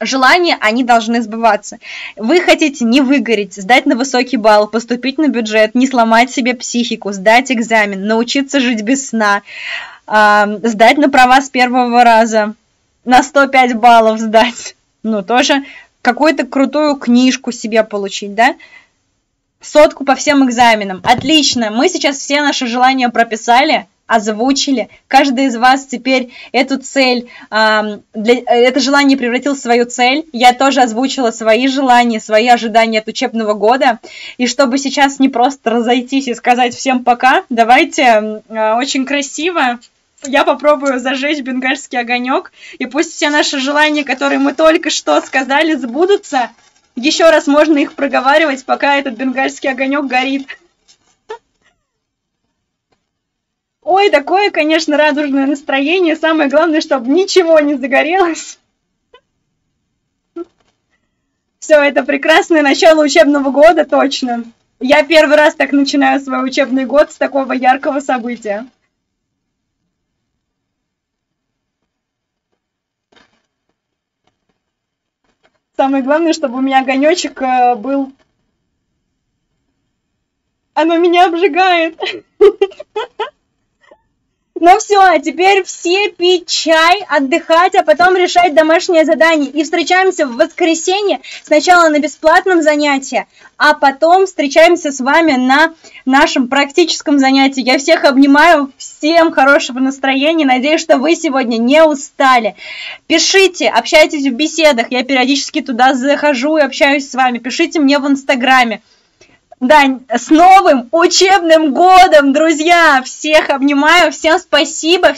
Speaker 1: желания, они должны сбываться. Вы хотите не выгореть, сдать на высокий балл, поступить на бюджет, не сломать себе психику, сдать экзамен, научиться жить без сна, э, сдать на права с первого раза, на 105 баллов сдать, ну, тоже какую-то крутую книжку себе получить, да, Сотку по всем экзаменам. Отлично. Мы сейчас все наши желания прописали, озвучили. Каждый из вас теперь эту цель, э, для, это желание превратил в свою цель. Я тоже озвучила свои желания, свои ожидания от учебного года. И чтобы сейчас не просто разойтись и сказать всем пока, давайте э, очень красиво я попробую зажечь бенгальский огонек, и пусть все наши желания, которые мы только что сказали, сбудутся, еще раз можно их проговаривать, пока этот бенгальский огонек горит. Ой, такое, конечно, радужное настроение. Самое главное, чтобы ничего не загорелось. Все, это прекрасное начало учебного года, точно. Я первый раз так начинаю свой учебный год с такого яркого события. Самое главное, чтобы у меня огонечек э, был. Оно меня обжигает. <laughs> Ну все, а теперь все пить чай, отдыхать, а потом решать домашнее задание. И встречаемся в воскресенье сначала на бесплатном занятии, а потом встречаемся с вами на нашем практическом занятии. Я всех обнимаю, всем хорошего настроения, надеюсь, что вы сегодня не устали. Пишите, общайтесь в беседах, я периодически туда захожу и общаюсь с вами. Пишите мне в Инстаграме. Да, с новым учебным годом, друзья! Всех обнимаю, всем спасибо,